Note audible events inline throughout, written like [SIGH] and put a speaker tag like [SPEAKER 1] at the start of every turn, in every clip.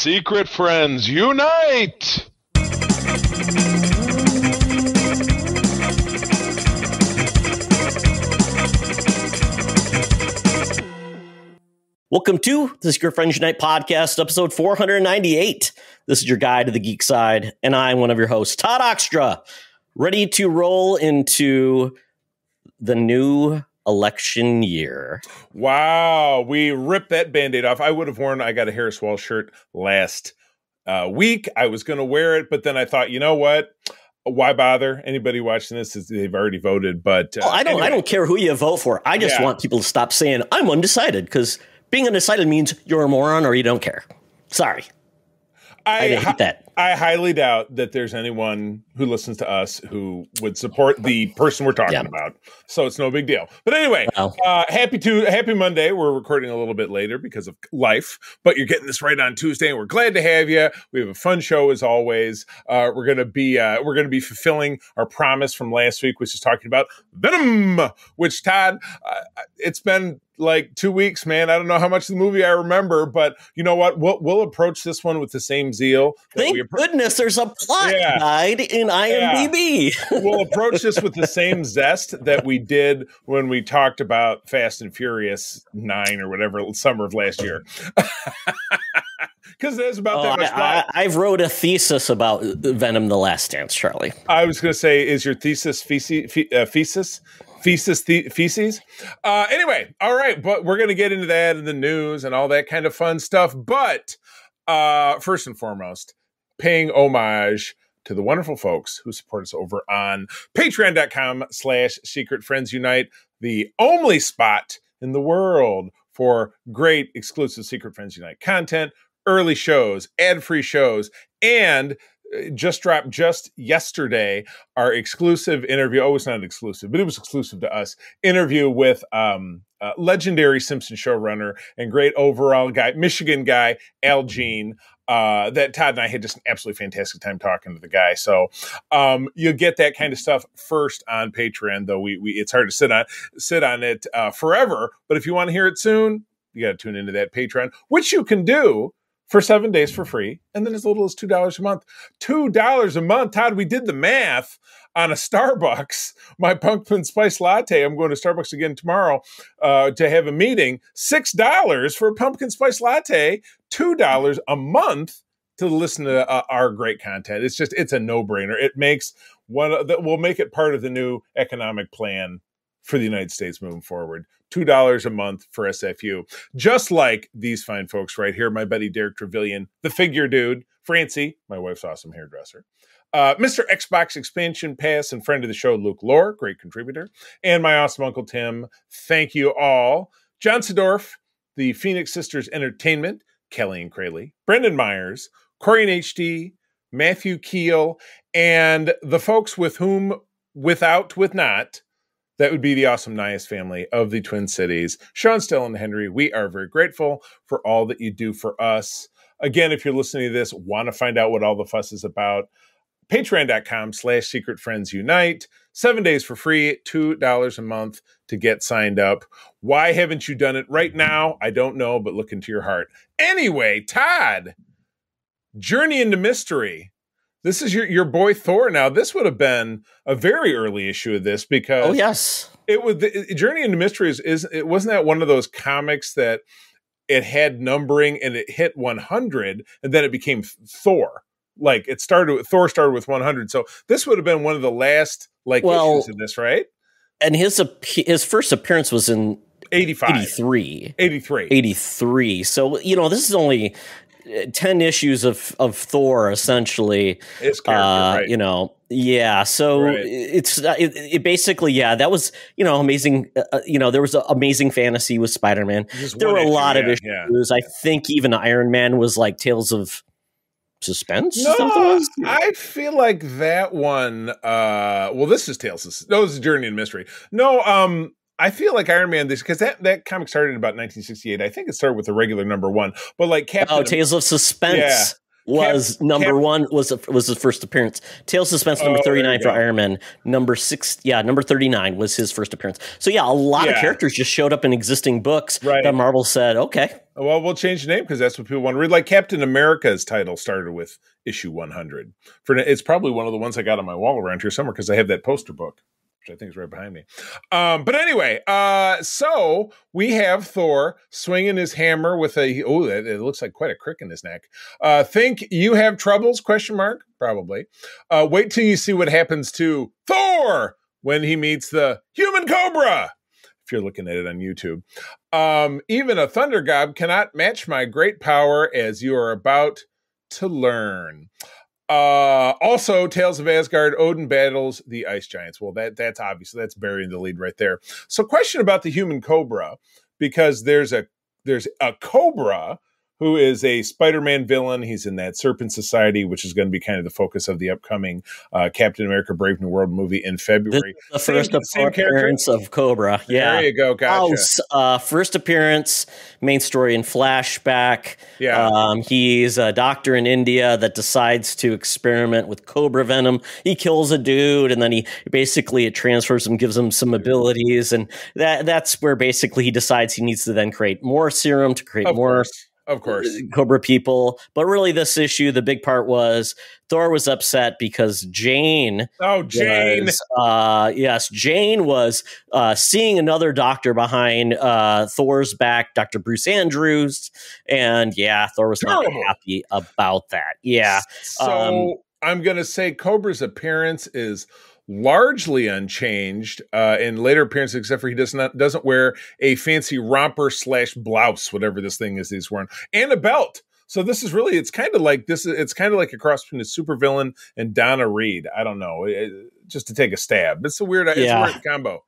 [SPEAKER 1] Secret friends, unite!
[SPEAKER 2] Welcome to the Secret Friends Unite podcast, episode 498. This is your guide to the geek side, and I'm one of your hosts, Todd Oxtra, ready to roll into the new election year.
[SPEAKER 3] Wow, we ripped that band-aid off. I would have worn I got a Harris Walz shirt last uh, week. I was going to wear it, but then I thought, you know what? Why bother? Anybody watching this is they've already voted, but uh,
[SPEAKER 2] Oh, I don't.
[SPEAKER 3] anyway.
[SPEAKER 2] I don't care who you vote for. I just
[SPEAKER 3] Yeah.
[SPEAKER 2] want people to stop saying I'm undecided because being undecided means you're a moron or you don't care. Sorry, I, hate
[SPEAKER 3] hi-
[SPEAKER 2] that.
[SPEAKER 3] I highly doubt that there's anyone who listens to us who would support the person we're talking
[SPEAKER 2] Yeah.
[SPEAKER 3] about. So it's no big deal. But anyway,
[SPEAKER 2] Well.
[SPEAKER 3] uh, happy to happy Monday. We're recording a little bit later because of life, but you're getting this right on Tuesday, and we're glad to have you. We have a fun show as always. Uh, we're gonna be uh, we're gonna be fulfilling our promise from last week, which is talking about Venom. Which Todd, uh, it's been like two weeks, man. I don't know how much of the movie I remember, but you know what? We'll we'll approach this one with the same zeal. that
[SPEAKER 2] Thank
[SPEAKER 3] we appro-
[SPEAKER 2] goodness there's a plot
[SPEAKER 3] Yeah.
[SPEAKER 2] guide in IMDb. [LAUGHS]
[SPEAKER 3] we'll approach this with the same zest that we did when we talked about Fast and Furious Nine or whatever summer of last year. [LAUGHS] Because there's about
[SPEAKER 2] Oh,
[SPEAKER 3] that much
[SPEAKER 2] I,
[SPEAKER 3] plot.
[SPEAKER 2] I, I've wrote a thesis about Venom: The Last Dance, Charlie.
[SPEAKER 3] I, was going to say, is your thesis feces? Fe, uh, feces? Feces, the, feces. Uh, anyway, all right, but we're going to get into that and the news and all that kind of fun stuff. But uh, first and foremost, paying homage to the wonderful folks who support us over on patreon.com slash secret friends unite, the only spot in the world for great exclusive secret friends unite content, early shows, ad-free shows, and just dropped just yesterday our exclusive interview. Oh, it's not exclusive, but it was exclusive to us. Interview with um, uh, legendary Simpson showrunner and great overall guy, Michigan guy, Al Jean. Uh, that Todd and I had just an absolutely fantastic time talking to the guy. So um, you'll get that kind of stuff first on Patreon, though we, we it's hard to sit on sit on it uh, forever. But if you want to hear it soon, you got to tune into that Patreon, which you can do for seven days for free, and then as little as two dollars a month. Two dollars a month, Todd. We did the math on a Starbucks. [LAUGHS] My pumpkin spice latte. I'm going to Starbucks again tomorrow uh, to have a meeting. Six dollars for a pumpkin spice latte. Two dollars a month to listen to uh, our great content. It's just it's a no brainer. It makes one that will make it part of the new economic plan for the United States moving forward. Two dollars a month for SFU, just like these fine folks right here. My buddy Derek Trevelyan, the figure dude, Francie, my wife's awesome hairdresser. Uh, Mr. Xbox Expansion Pass and friend of the show, Luke Lore, great contributor, and my awesome uncle Tim. Thank you all. John Sadorf, the Phoenix Sisters Entertainment, Kelly and Crayley, Brendan Meyers, Corey and HD, Matthew Kiehl, and the folks with whom, without, with not, that would be the awesome Nyhus family of the Twin Cities. Sean, Stella, and Henry, we are very grateful for all that you do for us. Again, if you're listening to this, want to find out what all the fuss is about, patreon.com slash secret friends unite. Seven days for free, $2 a month to get signed up. Why haven't you done it right now? I don't know, but look into your heart. Anyway, Todd, Journey into Mystery. This is your, your boy Thor now. This would have been a very early issue of this because
[SPEAKER 2] Oh yes,
[SPEAKER 3] it was the Journey into Mystery is, it wasn't that one of those comics that it had numbering and it hit 100 and then it became Thor. Like it started with Thor started with 100. So this would have been one of the last like
[SPEAKER 2] Well-
[SPEAKER 3] issues of this, right?
[SPEAKER 2] and his his first appearance was in
[SPEAKER 3] 85.
[SPEAKER 2] 83.
[SPEAKER 3] 83.
[SPEAKER 2] 83. So, you know, this is only 10 issues of, of Thor, essentially.
[SPEAKER 3] His character,
[SPEAKER 2] Uh,
[SPEAKER 3] right?
[SPEAKER 2] You know, yeah. So
[SPEAKER 3] Right.
[SPEAKER 2] it's uh, it, it basically, yeah, that was, you know, amazing. Uh, uh, you know, there was amazing fantasy with Spider Man. There were a
[SPEAKER 3] issue,
[SPEAKER 2] lot of issues.
[SPEAKER 3] yeah.
[SPEAKER 2] I think even Iron Man was like Tales of Suspense.
[SPEAKER 3] No,
[SPEAKER 2] something?
[SPEAKER 3] I feel like that one. Uh, well, this is Tales. Of, no, this is Journey and Mystery. No, um, I feel like Iron Man this because that that comic started in about 1968. I think it started with the regular number one, but like Captain.
[SPEAKER 2] Oh, Tales of Suspense.
[SPEAKER 3] Yeah.
[SPEAKER 2] was
[SPEAKER 3] Cap-
[SPEAKER 2] number
[SPEAKER 3] Cap-
[SPEAKER 2] one was was his first appearance. Tail suspense number
[SPEAKER 3] Oh,
[SPEAKER 2] thirty nine for
[SPEAKER 3] go.
[SPEAKER 2] Iron Man. Number six, yeah, number thirty nine was his first appearance. So yeah, a lot of characters just showed up in existing books
[SPEAKER 3] Right.
[SPEAKER 2] that Marvel said, okay,
[SPEAKER 3] Well, we'll change the name because that's what people want to read. Like Captain America's title started with issue 100. For it's probably one of the ones I got on my wall around here somewhere because I have that poster book, which I think is right behind me. Um, but anyway, uh, so we have Thor swinging his hammer with a oh, it, it looks like quite a crick in his neck. Uh, think you have troubles? Question mark. Probably. Uh, wait till you see what happens to Thor when he meets the human cobra. If you're looking at it on YouTube. Um, even a thunder god cannot match my great power as you are about to learn. Uh, also, Tales of Asgard, Odin battles the ice giants. Well, that that's obvious. That's burying the lead right there. So, question about the human cobra, because there's a there's a cobra who is a Spider-Man villain. He's in that Serpent Society, which is going to be kind of the focus of the upcoming uh, Captain America: Brave New World movie in February.
[SPEAKER 2] the
[SPEAKER 3] Same-
[SPEAKER 2] first
[SPEAKER 3] same character?
[SPEAKER 2] appearance of Cobra. Yeah.
[SPEAKER 3] There you go. Gotcha.
[SPEAKER 2] Oh, uh, first appearance, main story in flashback.
[SPEAKER 3] Yeah.
[SPEAKER 2] Um, he's a doctor in India that decides to experiment with cobra venom. He kills a dude, and then he basically it transfers him, gives him some abilities, and that that's where basically he decides he needs to then create more serum to create
[SPEAKER 3] of
[SPEAKER 2] more
[SPEAKER 3] course. Of course.
[SPEAKER 2] Cobra people. But really, this issue, the big part was Thor was upset because Jane
[SPEAKER 3] Oh, Jane.
[SPEAKER 2] was, uh, yes, Jane was uh, seeing another doctor behind uh, Thor's back, Dr. Bruce Andrews. And yeah, Thor was not
[SPEAKER 3] Terrible.
[SPEAKER 2] happy about that. Yeah.
[SPEAKER 3] So
[SPEAKER 2] um,
[SPEAKER 3] I'm going to say Cobra's appearance is largely unchanged uh, in later appearances, except for he does not doesn't wear a fancy romper slash blouse, whatever this thing is he's wearing, and a belt. So this is really it's kind of like this. is It's kind of like a cross between a supervillain and Donna Reed. I don't know, it- just to take a stab. It's a weird, it's
[SPEAKER 2] Yeah.
[SPEAKER 3] a weird combo.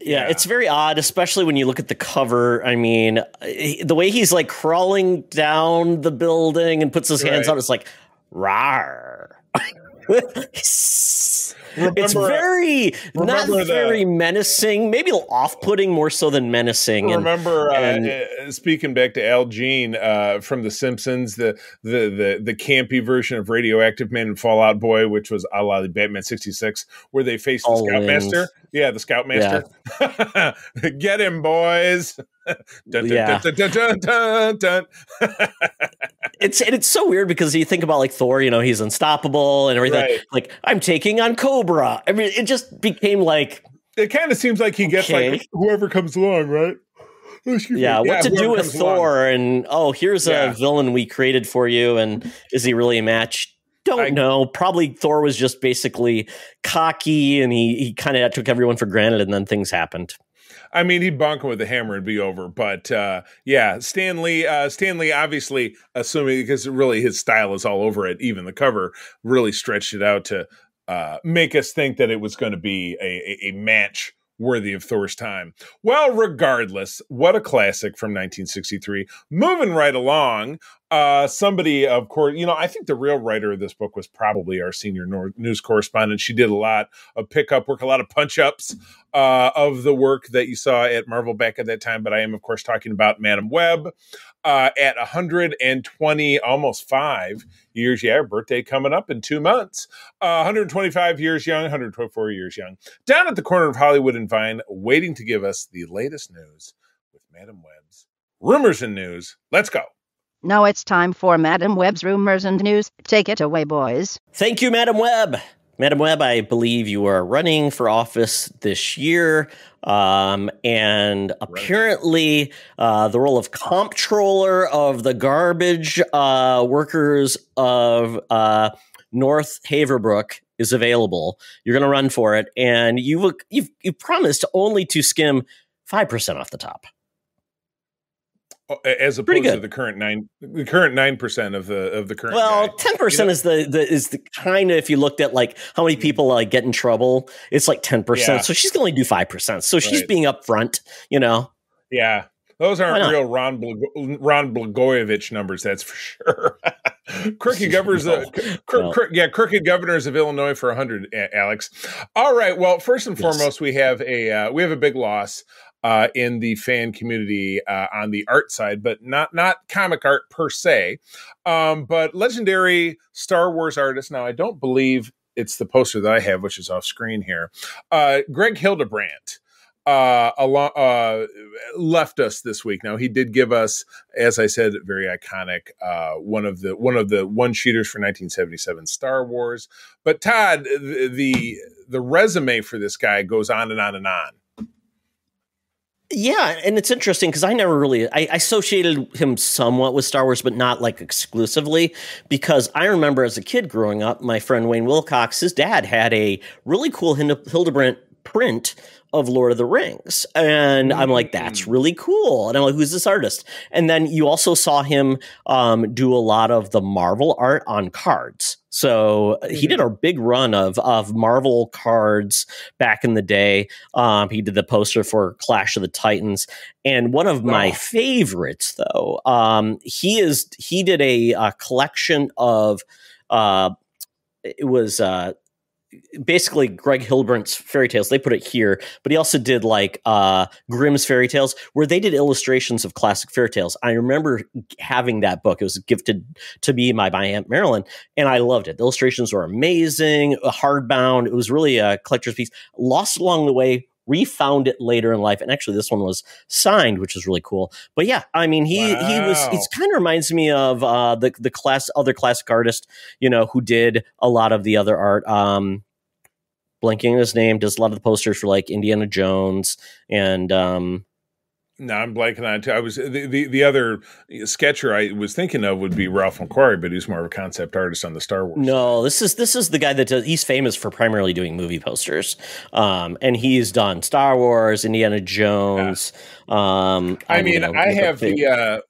[SPEAKER 2] Yeah,
[SPEAKER 3] Yeah.
[SPEAKER 2] it's very odd, especially when you look at the cover. I mean, he- the way he's like crawling down the building and puts his hands
[SPEAKER 3] Right.
[SPEAKER 2] out, it's like, rawr. [LAUGHS] it's
[SPEAKER 3] Remember, uh,
[SPEAKER 2] very not
[SPEAKER 3] the-
[SPEAKER 2] very menacing, maybe off-putting more so than menacing. And
[SPEAKER 3] remember uh,
[SPEAKER 2] and-
[SPEAKER 3] uh, speaking back to Al Jean uh, from The Simpsons, the, the the the campy version of Radioactive Man and Fallout Boy, which was a la the Batman sixty six, where they faced the Scoutmaster. Yeah, the Scoutmaster. [LAUGHS] Get him, boys! [LAUGHS] dun, dun,
[SPEAKER 2] Yeah.
[SPEAKER 3] dun, dun, dun, dun, dun, dun. [LAUGHS]
[SPEAKER 2] it's and it's so weird because you think about like Thor, you know, he's unstoppable and everything.
[SPEAKER 3] Right.
[SPEAKER 2] Like I'm taking on Cobra. I mean, it just became like
[SPEAKER 3] it kind of seems like he gets
[SPEAKER 2] Okay.
[SPEAKER 3] like whoever comes along, right? Excuse me.
[SPEAKER 2] yeah, what to do with
[SPEAKER 3] comes along.
[SPEAKER 2] Thor and oh, here's
[SPEAKER 3] Yeah.
[SPEAKER 2] a villain we created for you and is he really a match? Don't
[SPEAKER 3] I-
[SPEAKER 2] know. Probably Thor was just basically cocky and he he kind of took everyone for granted and then things happened.
[SPEAKER 3] I mean, he'd bonk him with a hammer and be over. But uh, yeah, Stanley, uh, Stanley, obviously, assuming because really his style is all over it, even the cover really stretched it out to uh, make us think that it was going to be a, a, a match worthy of Thor's time. Well, regardless, what a classic from 1963. Moving right along, uh, somebody, of course, you know, I think the real writer of this book was probably our senior nor- news correspondent. She did a lot of pickup work, a lot of punch ups uh, of the work that you saw at Marvel back at that time. But I am, of course, talking about Madam Web uh, at 120, almost five years. Yeah, birthday coming up in two months. Uh, 125 years young, 124 years young. Down at the corner of Hollywood and Vine, waiting to give us the latest news with Madam Web's rumors and news. Let's go.
[SPEAKER 4] Now it's time for Madam Web's rumors and news. Take it away, boys.
[SPEAKER 2] Thank you, Madam Web. Madam Web, I believe you are running for office this year. Um, and apparently, uh, the role of comptroller of the garbage uh, workers of uh, North Haverbrook is available. You're going to run for it, and you you've you promised only to skim five percent off the top.
[SPEAKER 3] As opposed to the current nine, the current nine percent of the of the current.
[SPEAKER 2] Well, ten percent is the, the is the kind of if you looked at like how many people like get in trouble, it's like ten
[SPEAKER 3] Yeah.
[SPEAKER 2] percent. So she's going to do five percent. So she's
[SPEAKER 3] Right.
[SPEAKER 2] being upfront, you know.
[SPEAKER 3] Yeah, those aren't real Ron Blag- Ron Blagojevich numbers. That's for sure. [LAUGHS] crooked [LAUGHS] governors, uh,
[SPEAKER 2] No.
[SPEAKER 3] c- cr-
[SPEAKER 2] No.
[SPEAKER 3] cr- yeah, crooked governors of Illinois for hundred. Alex. All right. Well, first and
[SPEAKER 2] Yes.
[SPEAKER 3] foremost, we have a uh, we have a big loss. Uh, in the fan community uh, on the art side, but not not comic art per se, um, but legendary Star Wars artist. Now, I don't believe it's the poster that I have, which is off screen here. Uh, Greg Hildebrandt uh, along, uh, left us this week. Now he did give us, as I said, very iconic uh, one of the one of the one shooters for 1977 Star Wars. But Todd, the, the the resume for this guy goes on and on and on.
[SPEAKER 2] Yeah, and it's interesting because I never really I, I, associated him somewhat with Star Wars, but not like exclusively. Because I remember as a kid growing up, my friend Wayne Wilcox, his dad had a really cool Hildebrandt print of Lord of the Rings. And I'm like, that's mm. really cool. And I'm like, who's this artist? And then you also saw him um, do a lot of the Marvel art on cards. So he did mm-hmm. a big run of of Marvel cards back in the day. Um, he did the poster for Clash of the Titans, and one of my oh. favorites, though, um, he is he did a, a collection of. Uh, it was uh, basically Greg Hildebrandt's fairy tales. They put it here, but he also did like uh, Grimm's fairy tales, where they did illustrations of classic fairy tales. I remember having that book. It was gifted to me by my aunt Marilyn, and I loved it. The illustrations were amazing, hardbound. It was really a collector's piece. Lost along the way. Refound it later in life, and actually, this one was signed, which is really cool. But yeah, I mean, he wow. he was. It kind of reminds me of uh, the the class other classic artist, you know, who did a lot of the other art. Um, blanking his name, does a lot of the posters for like Indiana Jones and um
[SPEAKER 3] no, I'm blanking on it too. I was the, the, the other sketcher I was thinking of would be Ralph McQuarrie, but he's more of a concept artist on the Star Wars.
[SPEAKER 2] No, this is this is the guy that does. He's famous for primarily doing movie posters, um, and he's done Star Wars, Indiana Jones. Yeah. Um,
[SPEAKER 3] I, mean, know, I have the uh,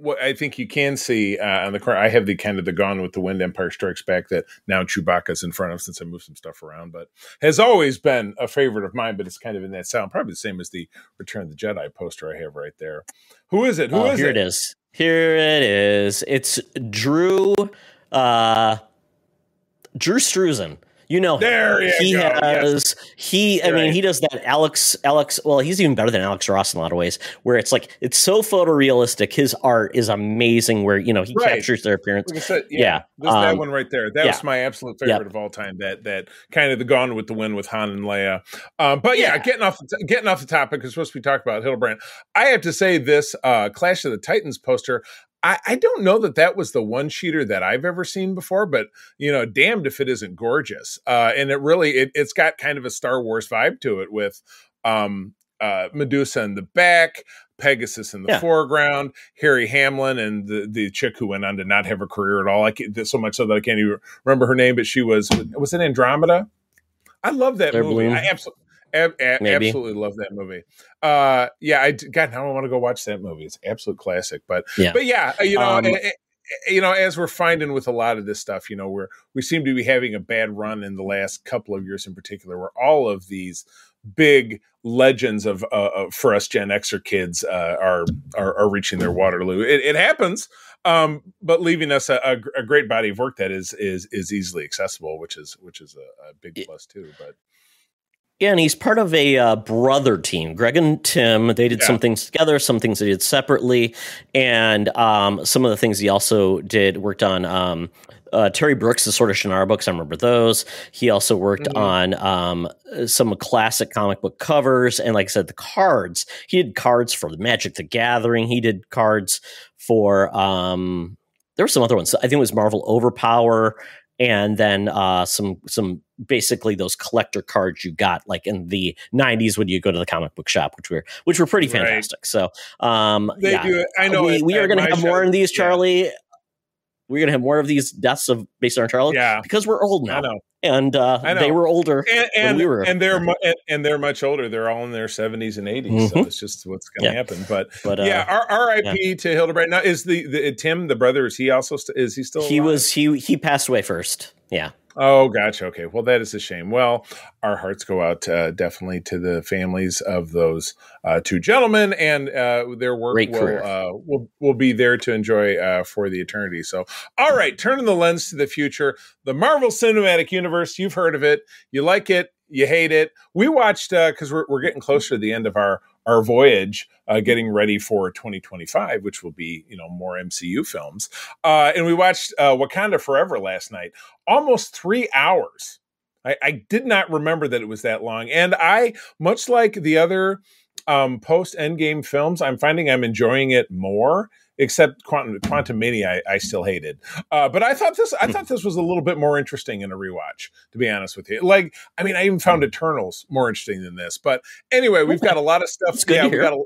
[SPEAKER 3] what I think you can see uh, on the car, I have the kind of the Gone with the Wind Empire Strikes Back that now Chewbacca's in front of since I moved some stuff around, but has always been a favorite of mine. But it's kind of in that sound, probably the same as the Return of the Jedi poster I have right there. Who is it? Who
[SPEAKER 2] oh,
[SPEAKER 3] is
[SPEAKER 2] here
[SPEAKER 3] it?
[SPEAKER 2] Here it is. Here it is. It's Drew. Uh, Drew Struzan. You know,
[SPEAKER 3] there you
[SPEAKER 2] he
[SPEAKER 3] go.
[SPEAKER 2] has yes. he. I You're mean, he does that. Alex, Alex. Well, he's even better than Alex Ross in a lot of ways. Where it's like it's so photorealistic. His art is amazing. Where you know he right. captures their appearance.
[SPEAKER 3] Like said, yeah, yeah. Um, that one right there. That yeah. was my absolute favorite of all time. That that kind of the Gone with the Wind with Han and Leia. Um, but yeah, yeah, getting off getting off the topic because supposed to be talking about Hildebrandt. I have to say this uh, Clash of the Titans poster. I, I don't know that that was the one sheeter that I've ever seen before, but you know, damned if it isn't gorgeous. Uh, and it really it, has got kind of a Star Wars vibe to it with um, uh, Medusa in the back, Pegasus in the yeah. foreground, Harry Hamlin, and the the chick who went on to not have a career at all. I so much so that I can't even remember her name, but she was was it Andromeda? I love that movie. I absolutely Ab- a- absolutely love that movie. Uh, yeah, I God, now I want to go watch that movie. It's absolute classic. But yeah, but yeah, uh, you know, um, you know, as we're finding with a lot of this stuff, you know, we're we seem to be having a bad run in the last couple of years, in particular, where all of these big legends of uh, for us Gen Xer kids uh, are, are, are reaching their Waterloo. It, it happens, um, but leaving us a, a, a, great body of work that is is is easily accessible, which is which is a, a big plus too. But
[SPEAKER 2] yeah, and he's part of a uh, brother team. Greg and Tim, they did yeah. some things together, some things they did separately, and um, some of the things he also did worked on. Um, uh, Terry Brooks, the Sword of Shannara books, I remember those. He also worked mm-hmm. on um, some classic comic book covers, and like I said, the cards. He did cards for the Magic the Gathering. He did cards for um, there were some other ones. I think it was Marvel Overpower and then uh, some some basically those collector cards you got like in the 90s when you go to the comic book shop which were which were pretty fantastic right. so um
[SPEAKER 3] they
[SPEAKER 2] yeah.
[SPEAKER 3] do i know
[SPEAKER 2] we, we are going to have more in these charlie yeah. We're going to have more of these deaths of based on charlie
[SPEAKER 3] yeah
[SPEAKER 2] because we're old now and uh, they were older
[SPEAKER 3] and, and
[SPEAKER 2] we were
[SPEAKER 3] and they're mu- and, they're much older they're all in their 70s and 80s mm-hmm. so it's just what's going to yeah. happen but, but uh, yeah R- rip yeah. to Hildebrandt. now is the, the tim the brother is he also st- is he still alive?
[SPEAKER 2] he was he he passed away first yeah.
[SPEAKER 3] Oh, gotcha. Okay. Well, that is a shame. Well, our hearts go out uh, definitely to the families of those uh, two gentlemen, and uh, their work will, uh, will, will be there to enjoy uh, for the eternity. So, all right, turning the lens to the future, the Marvel Cinematic Universe. You've heard of it. You like it. You hate it. We watched because uh, we're we're getting closer to the end of our our voyage, uh, getting ready for 2025, which will be you know more MCU films. Uh, and we watched uh, Wakanda Forever last night, almost three hours. I, I did not remember that it was that long, and I much like the other um, post Endgame films, I'm finding I'm enjoying it more except Quantum Quantumania, I, I still hated. Uh, but I thought this, I thought this was a little bit more interesting in a rewatch. To be honest with you, like, I mean, I even found Eternals more interesting than this. But anyway, we've got a lot of stuff.
[SPEAKER 2] yeah,
[SPEAKER 3] we got a,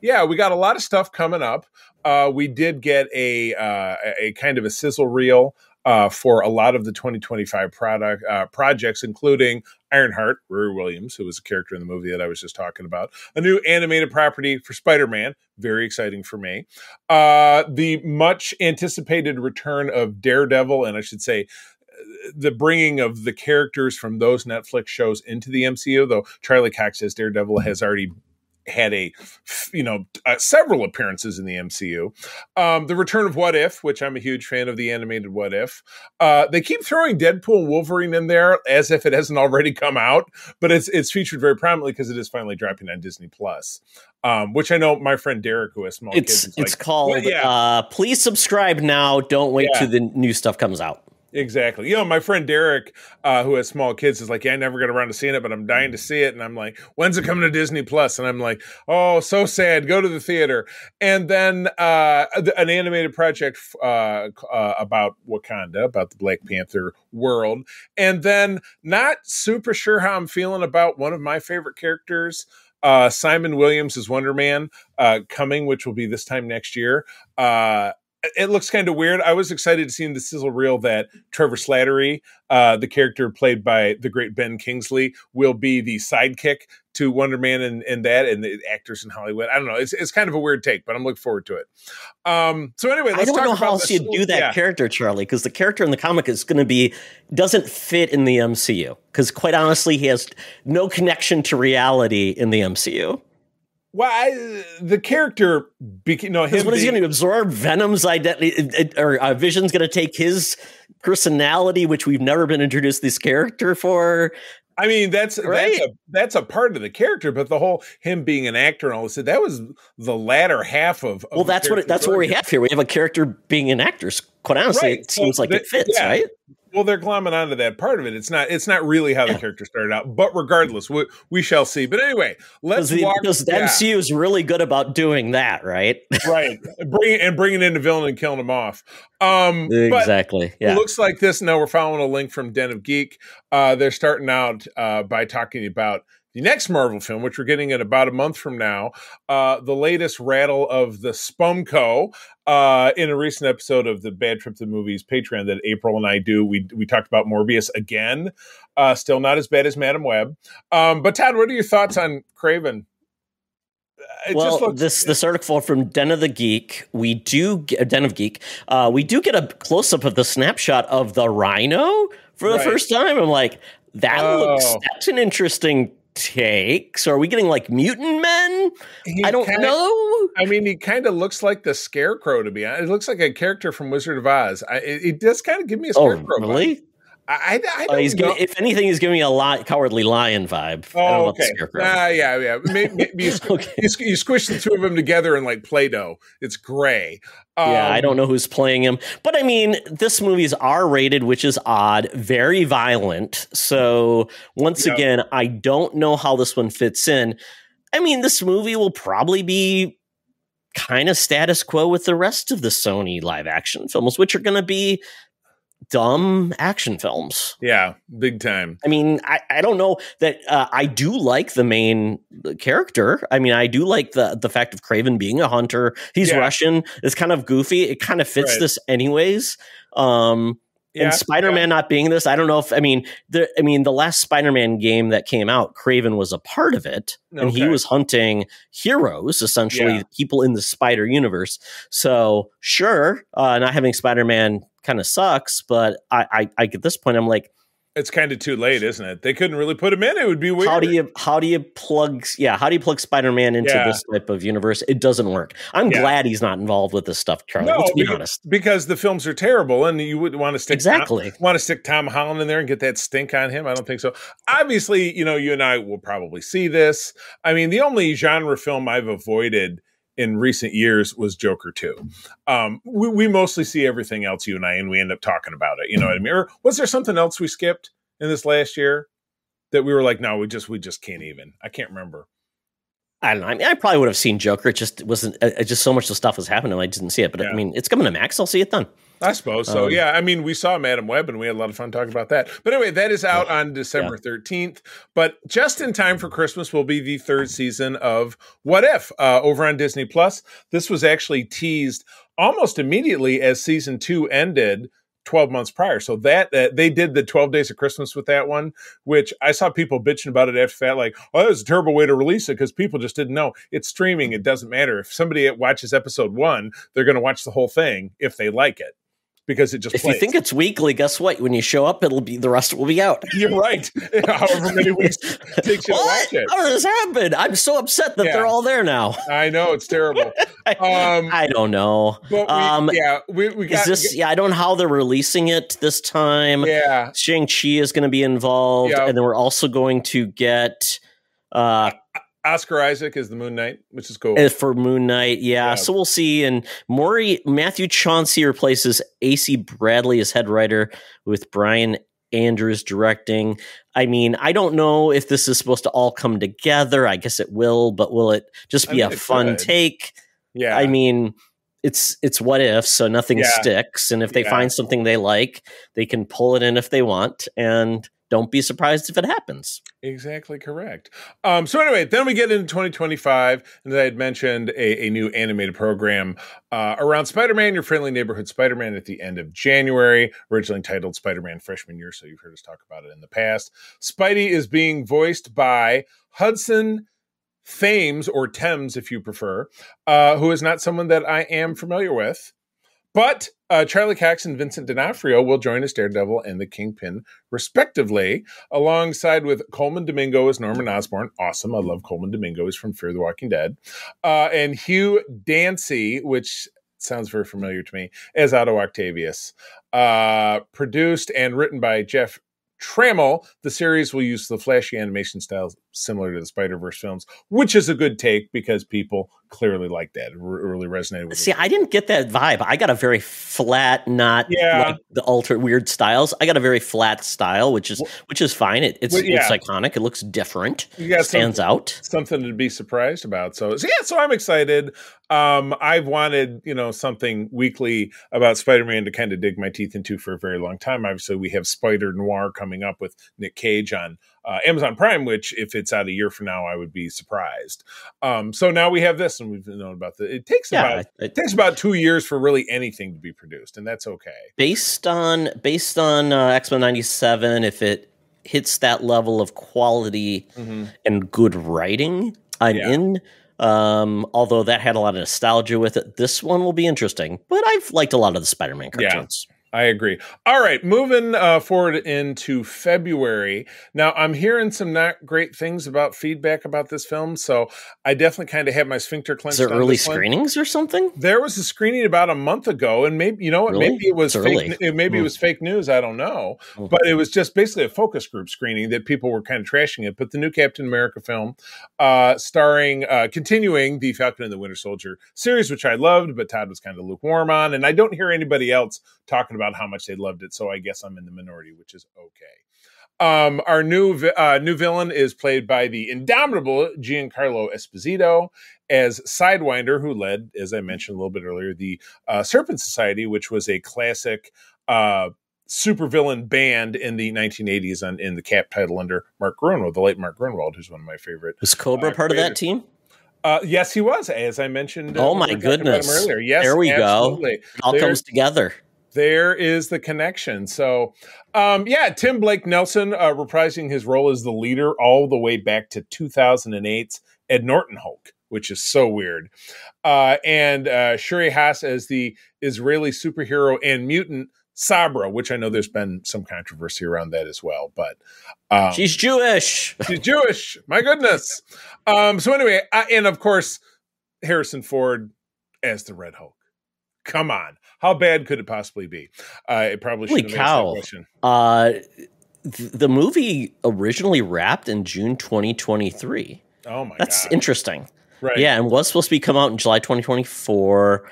[SPEAKER 3] yeah, we got a lot of stuff coming up. Uh, we did get a uh, a kind of a sizzle reel uh, for a lot of the 2025 product uh, projects, including Ironheart, Riri Williams, who was a character in the movie that I was just talking about, a new animated property for Spider Man, very exciting for me. Uh, the much anticipated return of Daredevil, and I should say, uh, the bringing of the characters from those Netflix shows into the MCU, though Charlie Cox as Daredevil has already had a you know uh, several appearances in the MCU. Um, the return of What If, which I'm a huge fan of the animated What If. Uh, they keep throwing Deadpool and Wolverine in there as if it hasn't already come out, but it's it's featured very prominently because it is finally dropping on Disney Plus. Um, which I know my friend Derek, who has small
[SPEAKER 2] it's,
[SPEAKER 3] kids,
[SPEAKER 2] it's
[SPEAKER 3] like,
[SPEAKER 2] called
[SPEAKER 3] well, yeah.
[SPEAKER 2] uh, "Please subscribe now." Don't wait
[SPEAKER 3] Yeah.
[SPEAKER 2] till the new stuff comes out.
[SPEAKER 3] Exactly. You know, my friend Derek, uh, who has small kids, is like, "Yeah, I never got around to seeing it, but I'm dying to see it." And I'm like, "When's it coming to Disney Plus?" And I'm like, "Oh, so sad. Go to the theater." And then uh, an animated project uh, uh, about Wakanda, about the Black Panther world, and then not super sure how I'm feeling about one of my favorite characters. Uh, Simon Williams is Wonder Man uh, coming, which will be this time next year. It looks kind of weird. I was excited to see in the sizzle reel that Trevor Slattery, uh, the character played by the great Ben Kingsley, will be the sidekick to Wonder Man and, and that, and the actors in Hollywood. I don't know. It's, it's kind of a weird take, but I'm looking forward to it. Um, so anyway, let's
[SPEAKER 2] I don't
[SPEAKER 3] talk
[SPEAKER 2] know
[SPEAKER 3] about
[SPEAKER 2] how else you do that
[SPEAKER 3] yeah.
[SPEAKER 2] character, Charlie, because the character in the comic is going to be doesn't fit in the MCU. Because quite honestly, he has no connection to reality in the MCU.
[SPEAKER 3] Well, I, the character, beca- no, him.
[SPEAKER 2] What is he going to absorb? Venom's identity, or uh, Vision's going to take his personality, which we've never been introduced this character for.
[SPEAKER 3] I mean, that's
[SPEAKER 2] Right?
[SPEAKER 3] that's a that's a part of the character, but the whole him being an actor and all this that was the latter half of. of
[SPEAKER 2] Well, that's what
[SPEAKER 3] character's
[SPEAKER 2] that's what we have here. We have a character being an actor. Quite honestly,
[SPEAKER 3] Right.
[SPEAKER 2] it
[SPEAKER 3] So
[SPEAKER 2] seems like
[SPEAKER 3] the-
[SPEAKER 2] it fits,
[SPEAKER 3] yeah.
[SPEAKER 2] right?
[SPEAKER 3] Well, they're glomming onto that part of it. It's not. It's not really how the character started out. But regardless, we, we shall see. But anyway, let's
[SPEAKER 2] the,
[SPEAKER 3] walk.
[SPEAKER 2] because the
[SPEAKER 3] yeah,
[SPEAKER 2] MCU is really good about doing that, right?
[SPEAKER 3] right, bring and bringing in the villain and killing him off. Um,
[SPEAKER 2] exactly. Yeah.
[SPEAKER 3] Looks like this. Now we're following a link from Den of Geek. Uh, they're starting out uh, by talking about the next Marvel film, which we're getting in about a month from now. Uh, the latest rattle of the Spumco. Uh, in a recent episode of the Bad Trip to the Movies Patreon that April and I do, we we talked about Morbius again. Uh, still not as bad as Madam Web. Um, but Todd, what are your thoughts on Kraven? It
[SPEAKER 2] well,
[SPEAKER 3] just looks-
[SPEAKER 2] this this article from Den of the Geek, we do get, Den of Geek, uh, we do get a close up of the snapshot of the Rhino for the
[SPEAKER 3] Right.
[SPEAKER 2] first time. I'm like, that looks
[SPEAKER 3] Oh.
[SPEAKER 2] that's an interesting take. So are we getting like mutant men?
[SPEAKER 3] he
[SPEAKER 2] I don't
[SPEAKER 3] kinda-
[SPEAKER 2] know.
[SPEAKER 3] I mean, he kind of looks like the Scarecrow to be honest. It looks like a character from Wizard of Oz. I, it, it does kind of give me a
[SPEAKER 2] Oh,
[SPEAKER 3] Scarecrow. vibe.
[SPEAKER 2] really?
[SPEAKER 3] I, I, I
[SPEAKER 2] Uh, he's
[SPEAKER 3] know.
[SPEAKER 2] giving, if anything, he's giving me a li- cowardly lion vibe. I don't know
[SPEAKER 3] oh,
[SPEAKER 2] the
[SPEAKER 3] okay. Ah, yeah, yeah. Maybe, maybe you, [LAUGHS] squ-
[SPEAKER 2] Okay.
[SPEAKER 3] you, you squish the two of them together in like Play-Doh. It's gray.
[SPEAKER 2] yeah, I
[SPEAKER 3] Um,
[SPEAKER 2] don't know who's playing him, but I mean, this movie's R rated, which is odd, very violent. So once
[SPEAKER 3] Yeah.
[SPEAKER 2] again, I don't know how this one fits in. I mean, this movie will probably be kind of status quo with the rest of the Sony live action films, which are going to be dumb action films.
[SPEAKER 3] Yeah, big time.
[SPEAKER 2] I mean, I, I don't know that uh, I do like the main character. I mean, I do like the the fact of Kraven being a hunter. He's
[SPEAKER 3] Yeah.
[SPEAKER 2] Russian. It's kind of goofy. It kind of fits
[SPEAKER 3] Right.
[SPEAKER 2] this anyways. Um,
[SPEAKER 3] Yeah,
[SPEAKER 2] and Spider Man not being this, I don't know if I mean the I mean the last Spider Man game that came out, Kraven was a part of it, and he was hunting heroes, essentially
[SPEAKER 3] Yeah.
[SPEAKER 2] people in the Spider Universe. So sure, uh, not having Spider Man kind of sucks, but I, I I at this point I'm like.
[SPEAKER 3] It's kind of too late, isn't it? They couldn't really put him in. It would be weird.
[SPEAKER 2] How do you how do you plug yeah, how do you plug Spider-Man into
[SPEAKER 3] Yeah.
[SPEAKER 2] this type of universe? It doesn't work. I'm
[SPEAKER 3] Yeah.
[SPEAKER 2] glad he's not involved with this stuff, Charlie.
[SPEAKER 3] No,
[SPEAKER 2] Let's be
[SPEAKER 3] because,
[SPEAKER 2] honest.
[SPEAKER 3] because the films are terrible, and you wouldn't want to stick Exactly. Tom-
[SPEAKER 2] Exactly.
[SPEAKER 3] want to stick Tom Holland in there and get that stink on him. I don't think so. Obviously, you know, you and I will probably see this. I mean, the only genre film I've avoided in recent years was Joker 2. Um, we, we mostly see everything else, you and I, and we end up talking about it. You know what I mean? Or was there something else we skipped in this last year that we were like, no, we just we just can't even. I can't remember.
[SPEAKER 2] I don't know. I mean, I probably would have seen Joker. It just wasn't. Uh, it just so much of stuff was happening. I didn't see it. But
[SPEAKER 3] Yeah.
[SPEAKER 2] I mean, it's coming to Max. I'll see it then.
[SPEAKER 3] I suppose so.
[SPEAKER 2] Um,
[SPEAKER 3] yeah. I mean, we saw Madam Web and we had a lot of fun talking about that. But anyway, that is out on December 13th. But just in time for Christmas will be the third season of What If uh, over on Disney Plus. This was actually teased almost immediately as season two ended. 12 months prior. So that uh, they did the 12 days of Christmas with that one, which I saw people bitching about it after that. Like, oh, that was a terrible way to release it because people just didn't know. It's streaming. It doesn't matter. If somebody watches episode one, they're going to watch the whole thing if they like it because it just
[SPEAKER 2] If
[SPEAKER 3] plays.
[SPEAKER 2] you think it's weekly, guess what? When you show up, it'll be the rest will be out. [LAUGHS]
[SPEAKER 3] You're right. [LAUGHS] However many weeks [LAUGHS] it takes you to
[SPEAKER 2] What?
[SPEAKER 3] watch it.
[SPEAKER 2] How does this happen? I'm so upset that
[SPEAKER 3] Yeah.
[SPEAKER 2] they're all there now.
[SPEAKER 3] I know it's terrible. Um,
[SPEAKER 2] I don't know.
[SPEAKER 3] we,
[SPEAKER 2] um,
[SPEAKER 3] yeah, we, we
[SPEAKER 2] Is
[SPEAKER 3] got
[SPEAKER 2] this? Yeah, I don't know how they're releasing it this time.
[SPEAKER 3] yeah.
[SPEAKER 2] Shang Chi is going to be involved,
[SPEAKER 3] Yeah.
[SPEAKER 2] and then we're also going to get uh
[SPEAKER 3] Oscar Isaac is the Moon Knight, which is cool.
[SPEAKER 2] uh, for Moon Knight. Yeah,
[SPEAKER 3] Yeah.
[SPEAKER 2] so we'll see. And Maury Matthew Chauncey replaces AC Bradley as head writer with Bryan Andrews directing. I mean, I don't know if this is supposed to all come together. I guess it will, but will it just
[SPEAKER 3] I
[SPEAKER 2] be
[SPEAKER 3] mean,
[SPEAKER 2] a fun
[SPEAKER 3] could.
[SPEAKER 2] take?
[SPEAKER 3] yeah,
[SPEAKER 2] I mean, it's it's what if, so nothing
[SPEAKER 3] Yeah.
[SPEAKER 2] sticks. And if they
[SPEAKER 3] Yeah.
[SPEAKER 2] find something they like, they can pull it in if they want, and don't be surprised if it happens.
[SPEAKER 3] Exactly correct. Um, so anyway, then we get into 2025, and I had mentioned, a, a new animated program uh, around Spider-Man, Your Friendly Neighborhood Spider-Man, at the end of January, originally titled Spider-Man Freshman Year. So you've heard us talk about it in the past. Spidey is being voiced by Hudson Thames or Thames, if you prefer, uh, who is not someone that I am familiar with. But uh, Charlie Cox and Vincent D'Onofrio will join as Daredevil and the Kingpin, respectively, alongside with Colman Domingo as Norman Osborn. Awesome. I love Colman Domingo. He's from Fear the Walking Dead. Uh, and Hugh Dancy, which sounds very familiar to me, as Otto Octavius. Uh, produced and written by Jeff Trammell, the series will use the flashy animation style similar to the Spider Verse films, which is a good take because people clearly like that. It really resonated with
[SPEAKER 2] See. I didn't get that vibe. I got a very flat, not
[SPEAKER 3] Yeah.
[SPEAKER 2] like the alter weird styles. I got a very flat style, which is which is fine. It, it's
[SPEAKER 3] Well, yeah.
[SPEAKER 2] it's iconic. It looks different.
[SPEAKER 3] Some-
[SPEAKER 2] stands out.
[SPEAKER 3] something to be surprised about. So, so yeah, so I'm excited. Um, I've wanted, you know, something weekly about Spider-Man to kind of dig my teeth into for a very long time. Obviously, we have Spider Noir coming up with Nick Cage on uh, Amazon Prime, which if it's out a year from now, I would be surprised. Um, so now we have this, and we've known about the. It takes
[SPEAKER 2] Yeah,
[SPEAKER 3] about
[SPEAKER 2] I-
[SPEAKER 3] it takes about two years for really anything to be produced, and that's okay.
[SPEAKER 2] based on based on uh, X Men '97, if it hits that level of quality and good writing, I'm
[SPEAKER 3] Yeah.
[SPEAKER 2] in. Um, although that had a lot of nostalgia with it, this one will be interesting. But I've liked a lot of the Spider-Man
[SPEAKER 3] Yeah. I agree. All right, moving uh, forward into February. Now, I'm hearing some not great things about feedback about this film, so I definitely kind of have my sphincter
[SPEAKER 2] Is
[SPEAKER 3] clenched.
[SPEAKER 2] there
[SPEAKER 3] on
[SPEAKER 2] early
[SPEAKER 3] this one.
[SPEAKER 2] screenings or something?
[SPEAKER 3] There was a screening about a month ago, and maybe you know what?
[SPEAKER 2] Really?
[SPEAKER 3] Maybe it was
[SPEAKER 2] It's
[SPEAKER 3] fake.
[SPEAKER 2] early.
[SPEAKER 3] Maybe it
[SPEAKER 2] Hmm.
[SPEAKER 3] was fake news. I don't know,
[SPEAKER 2] Hmm.
[SPEAKER 3] but it was just basically a focus group screening that people were kind of trashing it. But the new Captain America film, uh, starring, uh, continuing the Falcon and the Winter Soldier series, which I loved, but Todd was kind of lukewarm on, and I don't hear anybody else talking about how much they loved it. So I guess I'm in the minority, which is okay. Um, our new uh, new villain is played by the indomitable Giancarlo Esposito as Sidewinder, who led, as I mentioned a little bit earlier, the uh, Serpent Society, which was a classic uh, supervillain band in the 1980s on in the Cap title under Mark Gruenwald, the late Mark Gruenwald, who's one of my favorite.
[SPEAKER 2] Was Cobra
[SPEAKER 3] Uh,
[SPEAKER 2] part of that team?
[SPEAKER 3] Uh, yes, he was, as I mentioned. uh,
[SPEAKER 2] Oh my
[SPEAKER 3] we were talking about him
[SPEAKER 2] goodness.
[SPEAKER 3] Earlier. Yes,
[SPEAKER 2] There we go.
[SPEAKER 3] absolutely.
[SPEAKER 2] It all
[SPEAKER 3] There-
[SPEAKER 2] comes together.
[SPEAKER 3] There is the connection. So, um, yeah, Tim Blake Nelson uh, reprising his role as the leader all the way back to 2008's Ed Norton Hulk, which is so weird. Uh, and uh, Shira Haas as the Israeli superhero and mutant Sabra, which I know there's been some controversy around that as well. But um,
[SPEAKER 2] She's Jewish.
[SPEAKER 3] she's Jewish. My goodness. Um, so anyway, I, and of course, Harrison Ford as the Red Hulk. Come on, how bad could it possibly be? Uh, it probably should have asked that
[SPEAKER 2] cow. Uh, th- the movie originally wrapped in June 2023.
[SPEAKER 3] Oh my
[SPEAKER 2] That's
[SPEAKER 3] god!
[SPEAKER 2] interesting.
[SPEAKER 3] right.
[SPEAKER 2] Yeah, and was supposed to be come out in July 2024.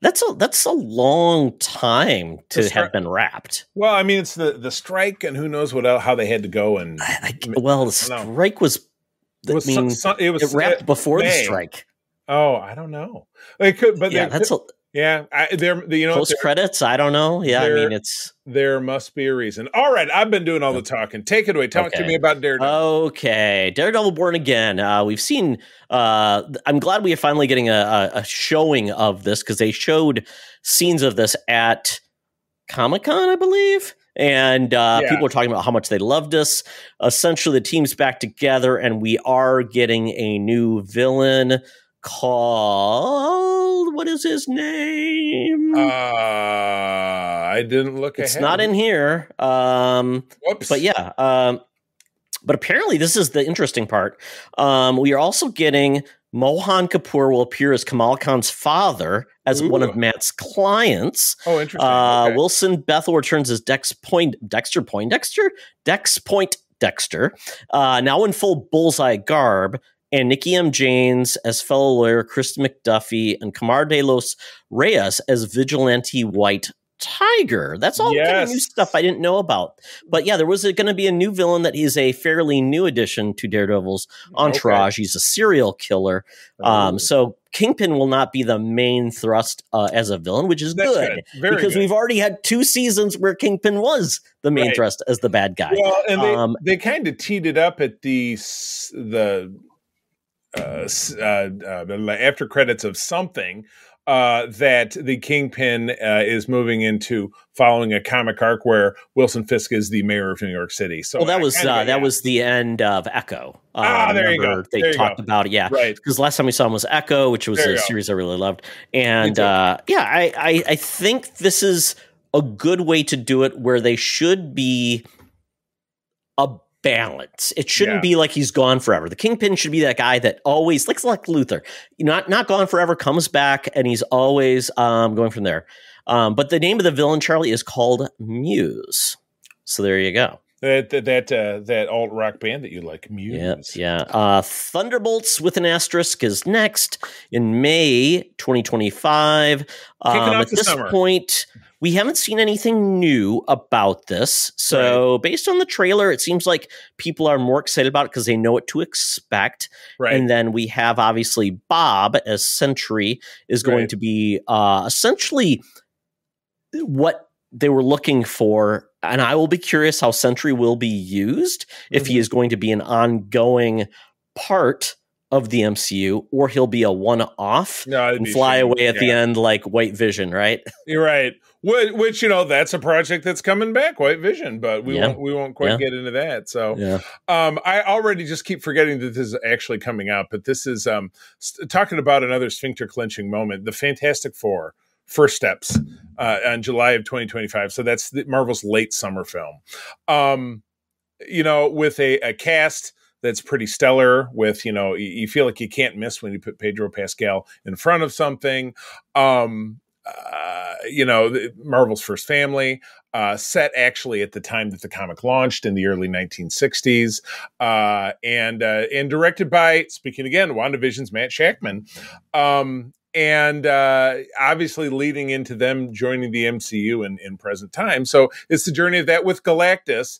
[SPEAKER 2] That's a that's a long time to
[SPEAKER 3] That's
[SPEAKER 2] have been wrapped.
[SPEAKER 3] Well, I mean, it's the the strike, and who knows what how they had to go and
[SPEAKER 2] I, I- well, the strike was.
[SPEAKER 3] it was
[SPEAKER 2] mean,
[SPEAKER 3] so- so- it was
[SPEAKER 2] it wrapped
[SPEAKER 3] uh,
[SPEAKER 2] before the strike.
[SPEAKER 3] Oh, I don't know. It could, but
[SPEAKER 2] yeah, that's
[SPEAKER 3] could,
[SPEAKER 2] a
[SPEAKER 3] yeah. I, there, you know,
[SPEAKER 2] post credits. I don't know. Yeah, I mean it's
[SPEAKER 3] there must be a reason. All right, I've been doing all the talking. Take it away. Talk to me about Daredevil.
[SPEAKER 2] okay. Daredevil Born Again. Uh, we've seen. Uh, I'm glad we are finally getting a, a, a showing of this because they showed scenes of this at Comic Con, I believe. And uh,
[SPEAKER 3] Yeah.
[SPEAKER 2] people are talking about how much they loved us. Essentially, the team's back together, and we are getting a new villain called what is his name?
[SPEAKER 3] Uh, I didn't look.
[SPEAKER 2] it's
[SPEAKER 3] ahead.
[SPEAKER 2] not in here. Um,
[SPEAKER 3] Whoops.
[SPEAKER 2] but yeah, um, but apparently this is the interesting part. Um, we are also getting Mohan Kapoor will appear as Kamal Khan's father as one of Matt's clients.
[SPEAKER 3] Oh, interesting.
[SPEAKER 2] Uh,
[SPEAKER 3] Okay.
[SPEAKER 2] Wilson Bethel returns as Dex Point Dexter Poindexter Dex Point Dexter, uh, now in full bullseye garb, and Nikki M. James as fellow lawyer Kristen McDuffie, and Kamar de los Reyes as vigilante White Tiger. That's all kind of new stuff I didn't know about. But yeah, there was going to be a new villain that is a fairly new addition to Daredevil's entourage. He's a serial killer. Um, so Kingpin will not be the main thrust uh, as a villain, which is
[SPEAKER 3] That's
[SPEAKER 2] good,
[SPEAKER 3] Very
[SPEAKER 2] because
[SPEAKER 3] good.
[SPEAKER 2] we've already had two seasons where Kingpin was the main
[SPEAKER 3] Right.
[SPEAKER 2] thrust as the bad guy.
[SPEAKER 3] Well, and they,
[SPEAKER 2] Um,
[SPEAKER 3] they kind of teed it up at the the uh, uh, uh, after credits of something uh, that the Kingpin uh, is moving into following a comic arc where Wilson Fisk is the mayor of New York City. So
[SPEAKER 2] well, that was uh, that
[SPEAKER 3] yeah.
[SPEAKER 2] was the end of Echo. Uh,
[SPEAKER 3] Ah, there you go.
[SPEAKER 2] They
[SPEAKER 3] There
[SPEAKER 2] talked
[SPEAKER 3] go.
[SPEAKER 2] about it, yeah.
[SPEAKER 3] right.
[SPEAKER 2] Because last time we saw him was Echo, which was
[SPEAKER 3] There
[SPEAKER 2] a series I really loved, and uh, yeah, I, I I think this is a good way to do it, where they should be a balance. It shouldn't
[SPEAKER 3] Yeah.
[SPEAKER 2] be like he's gone forever. The Kingpin should be that guy that always, like like Luther, not not gone forever, comes back, and he's always um, going from there. Um, but the name of the villain, Charlie, is called Muse. So there you go.
[SPEAKER 3] That that that, uh, that alt rock band that you like, Muse.
[SPEAKER 2] Yep, yeah. Uh, Thunderbolts with an asterisk is next in May 2025.
[SPEAKER 3] Kicking
[SPEAKER 2] Um, at this
[SPEAKER 3] summer.
[SPEAKER 2] point, we haven't seen anything new about this. So, based on the trailer, it seems like people are more excited about it because they know what to expect.
[SPEAKER 3] Right.
[SPEAKER 2] And then we have obviously Bob as Sentry is going
[SPEAKER 3] Right.
[SPEAKER 2] to be uh, essentially what they were looking for. And I will be curious how Sentry will be used if he
[SPEAKER 3] Mhm.
[SPEAKER 2] is going to be an ongoing part of the MCU or he'll be a one off
[SPEAKER 3] no,
[SPEAKER 2] and fly
[SPEAKER 3] shame.
[SPEAKER 2] away at the end like White Vision, right? [LAUGHS]
[SPEAKER 3] You're right. Which, which you know that's a project that's coming back, White Vision, but we
[SPEAKER 2] Yeah.
[SPEAKER 3] won't we won't quite
[SPEAKER 2] Yeah.
[SPEAKER 3] get into that. So
[SPEAKER 2] Yeah.
[SPEAKER 3] um, I already just keep forgetting that this is actually coming out, but this is um, st- talking about another sphincter clenching moment. The Fantastic Four first steps uh, on July of 2025. So that's the, Marvel's late summer film. Um, you know, with a, a cast that's pretty stellar. With you know, you, you feel like you can't miss when you put Pedro Pascal in front of something. Um, uh, you know, Marvel's first family, uh, set actually at the time that the comic launched in the early 1960s, uh, and uh, and directed by, speaking again, WandaVision's Matt Shakman, um, and uh, obviously leading into them joining the MCU in, in present time. So it's the journey of that with Galactus.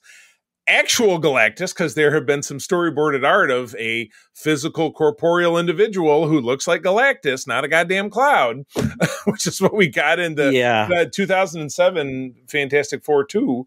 [SPEAKER 3] Actual Galactus, because there have been some storyboarded art of a physical corporeal individual who looks like Galactus, not a goddamn cloud, [LAUGHS] which is what we got in the,
[SPEAKER 2] yeah.
[SPEAKER 3] the 2007 Fantastic Four 2.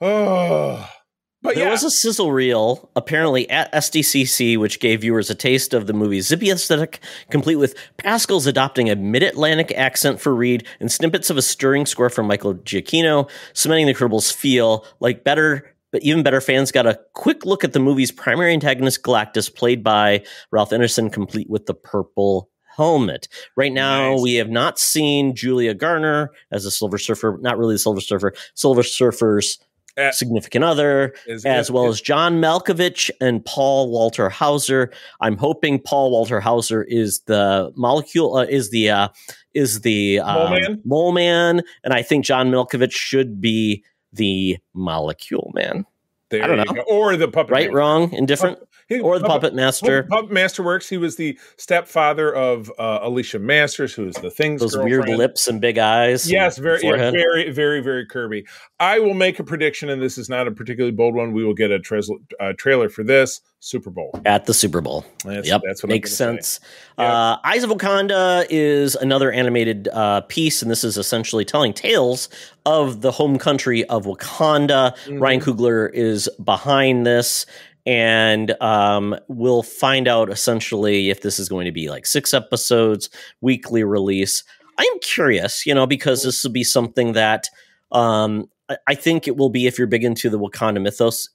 [SPEAKER 3] Oh, [SIGHS] but
[SPEAKER 2] There
[SPEAKER 3] yeah,
[SPEAKER 2] was a sizzle reel apparently at SDCC, which gave viewers a taste of the movie's zippy aesthetic, complete with Pascal's adopting a mid Atlantic accent for Reed and snippets of a stirring score from Michael Giacchino, cementing the Cribble's feel like better. But even better, fans got a quick look at the movie's primary antagonist, Galactus, played by Ralph Anderson, complete with the purple helmet. Right now,
[SPEAKER 3] Nice.
[SPEAKER 2] we have not seen Julia Garner as a Silver Surfer, not really the Silver Surfer, Silver Surfer's
[SPEAKER 3] Uh,
[SPEAKER 2] significant other,
[SPEAKER 3] Is-
[SPEAKER 2] as
[SPEAKER 3] is-
[SPEAKER 2] well
[SPEAKER 3] is-
[SPEAKER 2] as John Malkovich and Paul Walter Hauser. I'm hoping Paul Walter Hauser is the molecule, uh, is the uh, is the um,
[SPEAKER 3] Mole Man?
[SPEAKER 2] mole man, and I think John Malkovich should be the molecule man.
[SPEAKER 3] there
[SPEAKER 2] I don't know.
[SPEAKER 3] go. Or the puppet.
[SPEAKER 2] Right,
[SPEAKER 3] master.
[SPEAKER 2] wrong, indifferent,
[SPEAKER 3] He-
[SPEAKER 2] or the puppet master.
[SPEAKER 3] Puppet Master works. He was the stepfather of uh, Alicia Masters, who is the Things.
[SPEAKER 2] Those weird lips and big eyes.
[SPEAKER 3] Yes, very, yeah, very, very, very Kirby. I will make a prediction, and this is not a particularly bold one. We will get a tres- uh, trailer for this Super Bowl.
[SPEAKER 2] at the Super Bowl.
[SPEAKER 3] That's,
[SPEAKER 2] yep,
[SPEAKER 3] that's what
[SPEAKER 2] makes sense.
[SPEAKER 3] Yeah.
[SPEAKER 2] Uh, Eyes of Wakanda is another animated uh, piece, and this is essentially telling tales of the home country of Wakanda.
[SPEAKER 3] say.
[SPEAKER 2] Ryan Coogler is behind this, and um, we'll find out essentially if this is going to be like six episodes, weekly release. I am curious, you know, because this will be something that um, I, I think it will be if you're big into the Wakanda mythos.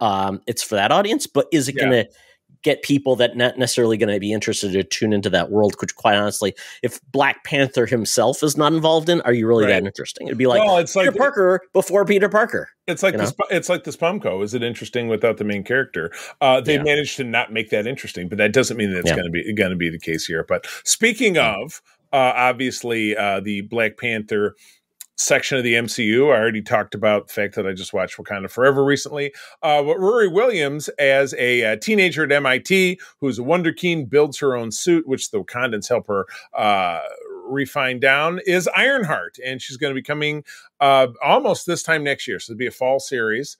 [SPEAKER 2] Um, it's for that audience, but is it
[SPEAKER 3] Yeah.
[SPEAKER 2] going to get people that not necessarily going to be interested to tune into that world? Which, quite honestly, if Black Panther himself is not involved in, are you really
[SPEAKER 3] Right.
[SPEAKER 2] that interesting? It'd be like
[SPEAKER 3] well, it's
[SPEAKER 2] Peter
[SPEAKER 3] like
[SPEAKER 2] Parker before Peter Parker.
[SPEAKER 3] it's like
[SPEAKER 2] you
[SPEAKER 3] the
[SPEAKER 2] know?
[SPEAKER 3] Sp- it's like the Spumco. Is it interesting without the main character? Uh, they
[SPEAKER 2] Yeah.
[SPEAKER 3] managed to not make that interesting, but that doesn't mean that it's
[SPEAKER 2] Yeah.
[SPEAKER 3] going to be going to be the case here. But speaking of, uh, obviously, uh, the Black Panther section of the MCU. I already talked about the fact that I just watched Wakanda Forever recently. Uh, but Riri Williams, as a uh, teenager at MIT who's a Wonderkeen, builds her own suit, which the Wakandans help her uh, refine down, is Ironheart. And she's going to be coming uh, almost this time next year. So it'll be a fall series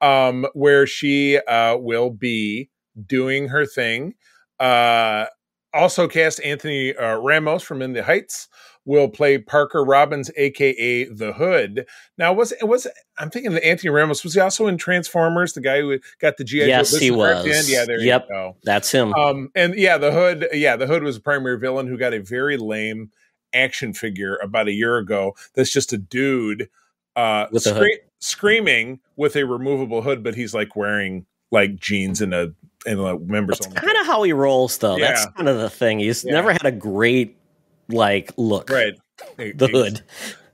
[SPEAKER 3] um, where she uh, will be doing her thing. Uh, also cast Anthony Ramos from In the Heights will play Parker Robbins, aka the Hood. Now, was it was I'm thinking that Anthony Ramos was he also in Transformers? The guy who got the GI
[SPEAKER 2] Yes,
[SPEAKER 3] Joe
[SPEAKER 2] he
[SPEAKER 3] business card at the
[SPEAKER 2] was.
[SPEAKER 3] end? Yeah, there
[SPEAKER 2] Yep.
[SPEAKER 3] you go.
[SPEAKER 2] That's him.
[SPEAKER 3] Um, and yeah, the Hood. Yeah, the Hood was a primary villain who got a very lame action figure about a year ago. That's just a dude uh,
[SPEAKER 2] With
[SPEAKER 3] scre- screaming with a removable hood, but he's like wearing like jeans and a and a members
[SPEAKER 2] That's kind of how he rolls, though. That's kind of the thing. He's
[SPEAKER 3] Yeah.
[SPEAKER 2] never had a great like look.
[SPEAKER 3] right.
[SPEAKER 2] The hood.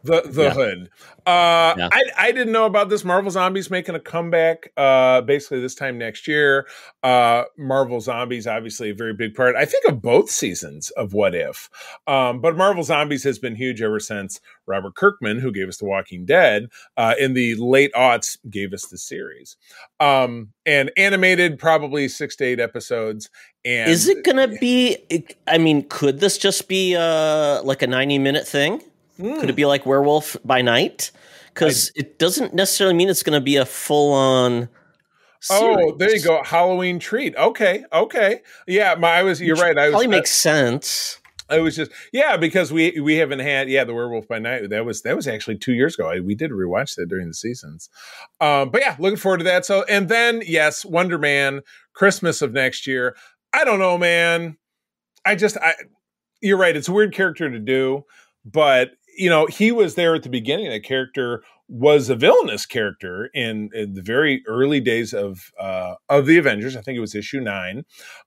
[SPEAKER 3] The the
[SPEAKER 2] Yeah.
[SPEAKER 3] hood. Uh,
[SPEAKER 2] Yeah.
[SPEAKER 3] I I didn't know about this. Marvel Zombies making a comeback. Uh, basically this time next year. Uh, Marvel Zombies obviously a very big part. I think of both seasons of What If. Um, but Marvel Zombies has been huge ever since Robert Kirkman, who gave us The Walking Dead, uh, in the late aughts, gave us the series. Um, and animated, probably six to eight episodes. And
[SPEAKER 2] Is it gonna be? I mean, could this just be uh like a ninety-minute thing?
[SPEAKER 3] Hmm.
[SPEAKER 2] Could it be like Werewolf by Night? Because it doesn't necessarily mean it's going to be a full-on.
[SPEAKER 3] Oh, there you go. Halloween treat. Okay, okay. Yeah, my, I was. You're
[SPEAKER 2] Which
[SPEAKER 3] right. I was.
[SPEAKER 2] Probably makes sense.
[SPEAKER 3] I was just yeah because we we haven't had yeah the Werewolf by Night that was that was actually two years ago. I, we did rewatch that during the seasons. Um, but yeah, looking forward to that. So and then yes, Wonder Man Christmas of next year. I don't know, man. I just I. You're right. It's a weird character to do, but you know he was there at the beginning. That character was a villainous character in, in the very early days of uh, of the Avengers. I think it was issue nine,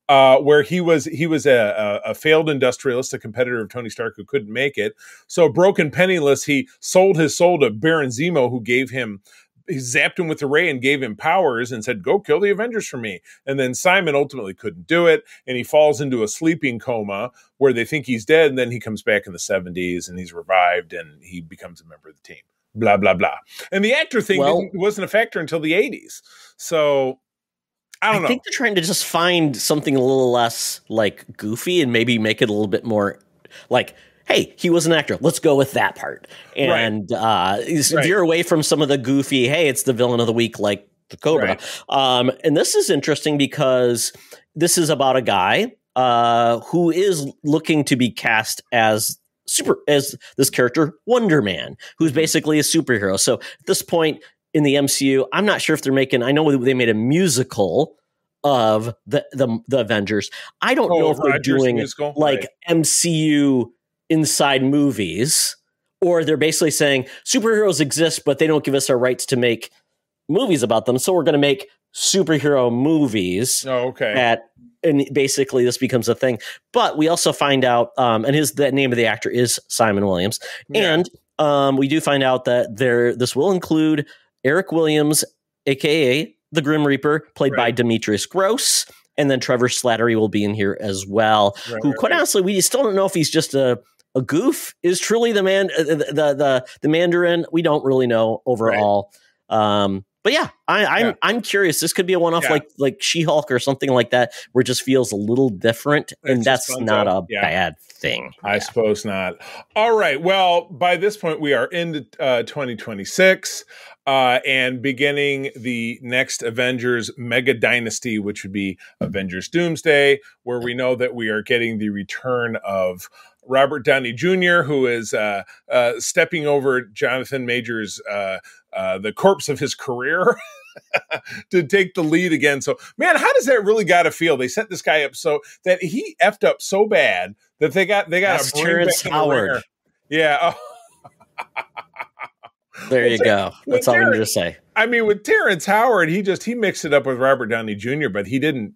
[SPEAKER 3] uh, where he was he was a, a, a failed industrialist, a competitor of Tony Stark who couldn't make it. So broken, penniless, he sold his soul to Baron Zemo, who gave him. He zapped him with the ray and gave him powers and said, "Go kill the Avengers for me." And then Simon ultimately couldn't do it, and he falls into a sleeping coma where they think he's dead. And then he comes back in the seventies and he's revived and he becomes a member of the team blah blah blah. And the actor thing
[SPEAKER 2] Well-
[SPEAKER 3] wasn't a factor until the eighties. So I
[SPEAKER 2] I,
[SPEAKER 3] don't know.
[SPEAKER 2] I think they're trying to just find something a little less like goofy and maybe make it a little bit more like. Hey, he was an actor. Let's go with that part. And uh, if
[SPEAKER 3] Right.
[SPEAKER 2] you're away from some of the goofy, hey, it's the villain of the week, like the Cobra.
[SPEAKER 3] Right.
[SPEAKER 2] Um, and this is interesting because this is about a guy uh, who is looking to be cast as super as this character Wonder Man, who's basically a superhero. So at this point in the MCU, I'm not sure if they're making. I know they made a musical of the the, the Avengers. I don't know
[SPEAKER 3] Oh,
[SPEAKER 2] if they're doing
[SPEAKER 3] musical?
[SPEAKER 2] like MCU inside movies, or they're basically saying superheroes exist, but they don't give us our rights to make movies about them. So we're going to make superhero movies
[SPEAKER 3] Oh, okay.
[SPEAKER 2] that and basically this becomes a thing. But we also find out, um, and his the name of the actor is Simon Williams,
[SPEAKER 3] Yeah.
[SPEAKER 2] and um, we do find out that there this will include Eric Williams, aka the Grim Reaper, played by Demetrius Grosse, and then Trevor Slattery will be in here as well.
[SPEAKER 3] Right,
[SPEAKER 2] who,
[SPEAKER 3] right,
[SPEAKER 2] quite
[SPEAKER 3] right.
[SPEAKER 2] honestly, we still don't know if he's just a a goof. Is truly the man uh, the the the, the Mandarin? We don't really know overall. Um, but yeah, I, I'm
[SPEAKER 3] Yeah.
[SPEAKER 2] I'm curious. This could be a one off
[SPEAKER 3] Yeah.
[SPEAKER 2] like like She Hulk or something like that, where it just feels a little different, and
[SPEAKER 3] It's
[SPEAKER 2] that's not a
[SPEAKER 3] yeah.
[SPEAKER 2] bad thing.
[SPEAKER 3] I suppose not. All right. Well, by this point, we are into uh, 2026 uh, and beginning the next Avengers mega dynasty, which would be Avengers Doomsday, where we know that we are getting the return of Robert Downey Jr., who is uh, uh, stepping over Jonathan Majors, uh, uh, the corpse of his career. [LAUGHS] to take the lead again. So, man, how does that really got to feel? They set this guy up so that he effed up so bad that they got they got
[SPEAKER 2] That's
[SPEAKER 3] to bring
[SPEAKER 2] Terrence
[SPEAKER 3] back
[SPEAKER 2] Howard.
[SPEAKER 3] Yeah. Oh, [LAUGHS]
[SPEAKER 2] There you go. That's all I'm going to say.
[SPEAKER 3] I mean, with Terrence Howard, he just he mixed it up with Robert Downey Jr., but he didn't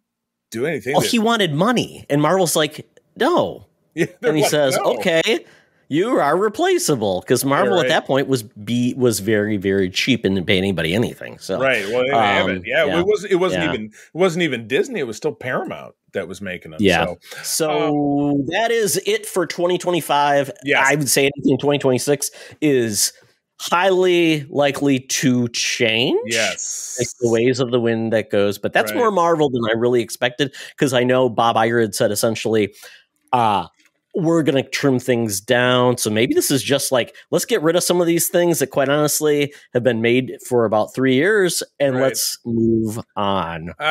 [SPEAKER 3] do anything.
[SPEAKER 2] Well,
[SPEAKER 3] that-
[SPEAKER 2] he wanted money, and Marvel's like, no, [LAUGHS]
[SPEAKER 3] Yeah,
[SPEAKER 2] and he
[SPEAKER 3] like,
[SPEAKER 2] says,
[SPEAKER 3] "No."
[SPEAKER 2] okay. You are replaceable because Marvel
[SPEAKER 3] right.
[SPEAKER 2] at that point was be was very very cheap and didn't pay anybody anything. So
[SPEAKER 3] Right. Well, they didn't have it.
[SPEAKER 2] Um,
[SPEAKER 3] Yeah,
[SPEAKER 2] yeah.
[SPEAKER 3] it was. It wasn't
[SPEAKER 2] Yeah.
[SPEAKER 3] even. It wasn't even Disney. It was still Paramount that was making them.
[SPEAKER 2] Yeah.
[SPEAKER 3] So,
[SPEAKER 2] So that is it for 2025.
[SPEAKER 3] Yes.
[SPEAKER 2] I would say anything in 2026 is highly likely to change.
[SPEAKER 3] yes.
[SPEAKER 2] Like the ways of the wind that goes, but that's
[SPEAKER 3] Right.
[SPEAKER 2] more Marvel than I really expected because I know Bob Iger had said essentially, uh, we're going to trim things down. So maybe this is just like, let's get rid of some of these things that, quite honestly, have been made for about three years and
[SPEAKER 3] Right.
[SPEAKER 2] let's move on.
[SPEAKER 3] Uh,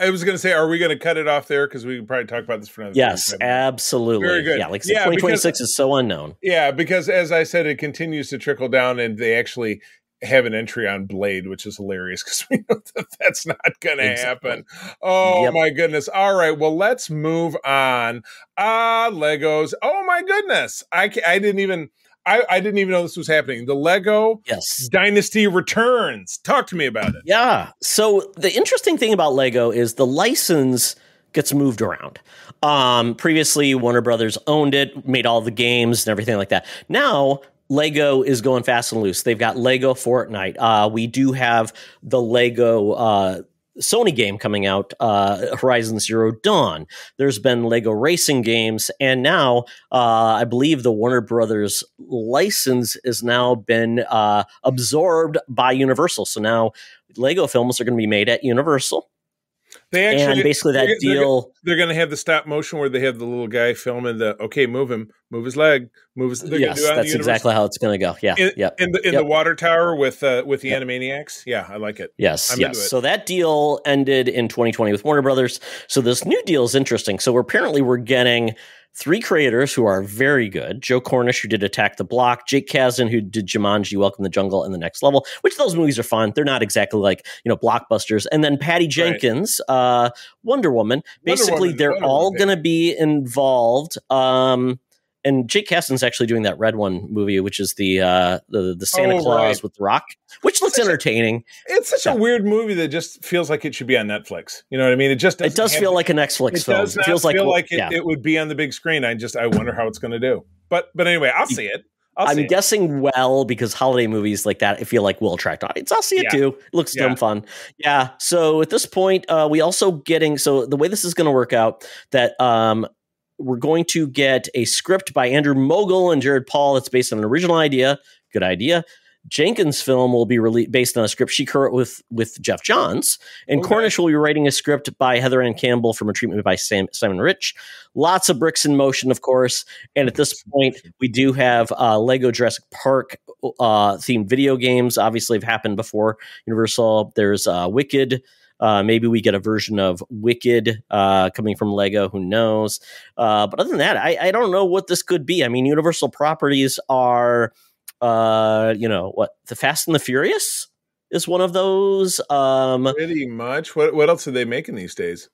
[SPEAKER 3] I was going to say, are we going to cut it off there? Because we can probably talk about this for another.
[SPEAKER 2] Yes,
[SPEAKER 3] 45 minutes.
[SPEAKER 2] absolutely.
[SPEAKER 3] Very good.
[SPEAKER 2] Yeah, like said,
[SPEAKER 3] Yeah,
[SPEAKER 2] 2026 is so unknown.
[SPEAKER 3] Yeah, because as I said, it continues to trickle down, and they actually have an entry on Blade, which is hilarious because [LAUGHS] we know that that's not going to
[SPEAKER 2] Exactly.
[SPEAKER 3] happen. Oh
[SPEAKER 2] Yep.
[SPEAKER 3] my goodness! All right, well, let's move on. Ah, Legos. Oh my goodness! I I didn't even I I didn't even know this was happening. The Lego
[SPEAKER 2] Yes.
[SPEAKER 3] Dynasty returns. Talk to me about it.
[SPEAKER 2] Yeah. So the interesting thing about Lego is the license gets moved around. Um, previously, Warner Brothers owned it, made all the games and everything like that. Now, Lego is going fast and loose. They've got Lego Fortnite. Uh, we do have the Lego uh, Sony game coming out, uh, Horizon Zero Dawn. There's been Lego racing games, and now uh, I believe the Warner Brothers license has now been uh, absorbed by Universal. So now Lego films are going to be made at Universal,
[SPEAKER 3] They actually
[SPEAKER 2] and basically that
[SPEAKER 3] they're-
[SPEAKER 2] deal.
[SPEAKER 3] They're going to have the stop motion where they have the little guy filming the okay, move him, move his leg, move his.
[SPEAKER 2] Yes,
[SPEAKER 3] do it the
[SPEAKER 2] that's exactly how it's going to go. Yeah,
[SPEAKER 3] in,
[SPEAKER 2] yeah.
[SPEAKER 3] in the in
[SPEAKER 2] Yep.
[SPEAKER 3] the water tower with uh, with the
[SPEAKER 2] Yep.
[SPEAKER 3] Animaniacs. Yeah, I like it.
[SPEAKER 2] Yes,
[SPEAKER 3] I'm
[SPEAKER 2] yes.
[SPEAKER 3] it.
[SPEAKER 2] So that deal ended in 2020 with Warner Brothers. So this new deal is interesting. So we're, apparently we're getting three creators who are very good. Joe Cornish, who did Attack the Block, Jake Kasdan, who did Jumanji, Welcome to the Jungle, and The Next Level, which those movies are fun. They're not exactly like, you know, blockbusters. And then Patty Jenkins, uh, Wonder Woman. Basically,
[SPEAKER 3] Woman-
[SPEAKER 2] they're
[SPEAKER 3] Wonder
[SPEAKER 2] all going to be involved. Um, and Jake Kasdan's actually doing that Red One movie, which is the uh, the the Santa
[SPEAKER 3] Oh,
[SPEAKER 2] Claus
[SPEAKER 3] right.
[SPEAKER 2] with the Rock, which looks
[SPEAKER 3] Such a-
[SPEAKER 2] entertaining.
[SPEAKER 3] It's such
[SPEAKER 2] Yeah.
[SPEAKER 3] a weird movie that just feels like it should be on Netflix. You know what I mean? It just
[SPEAKER 2] It does feel like a Netflix
[SPEAKER 3] it
[SPEAKER 2] film.
[SPEAKER 3] does
[SPEAKER 2] It feels like,
[SPEAKER 3] feel like it,
[SPEAKER 2] yeah.
[SPEAKER 3] it would be on the big screen. I just I wonder how it's going to do. But but anyway, I'll see it. I'll see
[SPEAKER 2] I'm
[SPEAKER 3] it.
[SPEAKER 2] guessing well because holiday movies like that I feel like will attract audience. I'll see it
[SPEAKER 3] Yeah.
[SPEAKER 2] too. It looks
[SPEAKER 3] Yeah.
[SPEAKER 2] dumb fun. Yeah. So at this point, uh, we also getting so the way this is going to work out that um, we're going to get a script by Andrew Mogel and Jared Paul that's based on an original idea. Good idea. Jenkins' film will be released based on a script she co-wrote with with Geoff Johns, and
[SPEAKER 3] Okay.
[SPEAKER 2] Cornish will be writing a script by Heather Ann Campbell from a treatment by Sam, Simon Rich. Lots of bricks in motion, of course. And at this point, we do have uh, Lego Jurassic Park uh, themed video games. Obviously, have happened before Universal. There's uh, Wicked. Uh, maybe we get a version of Wicked uh, coming from Lego. Who knows? Uh, but other than that, I, I don't know what this could be. I mean, Universal properties are, uh, you know, what the Fast and the Furious is one of those. Um,
[SPEAKER 3] Pretty much. What what else are they making these days?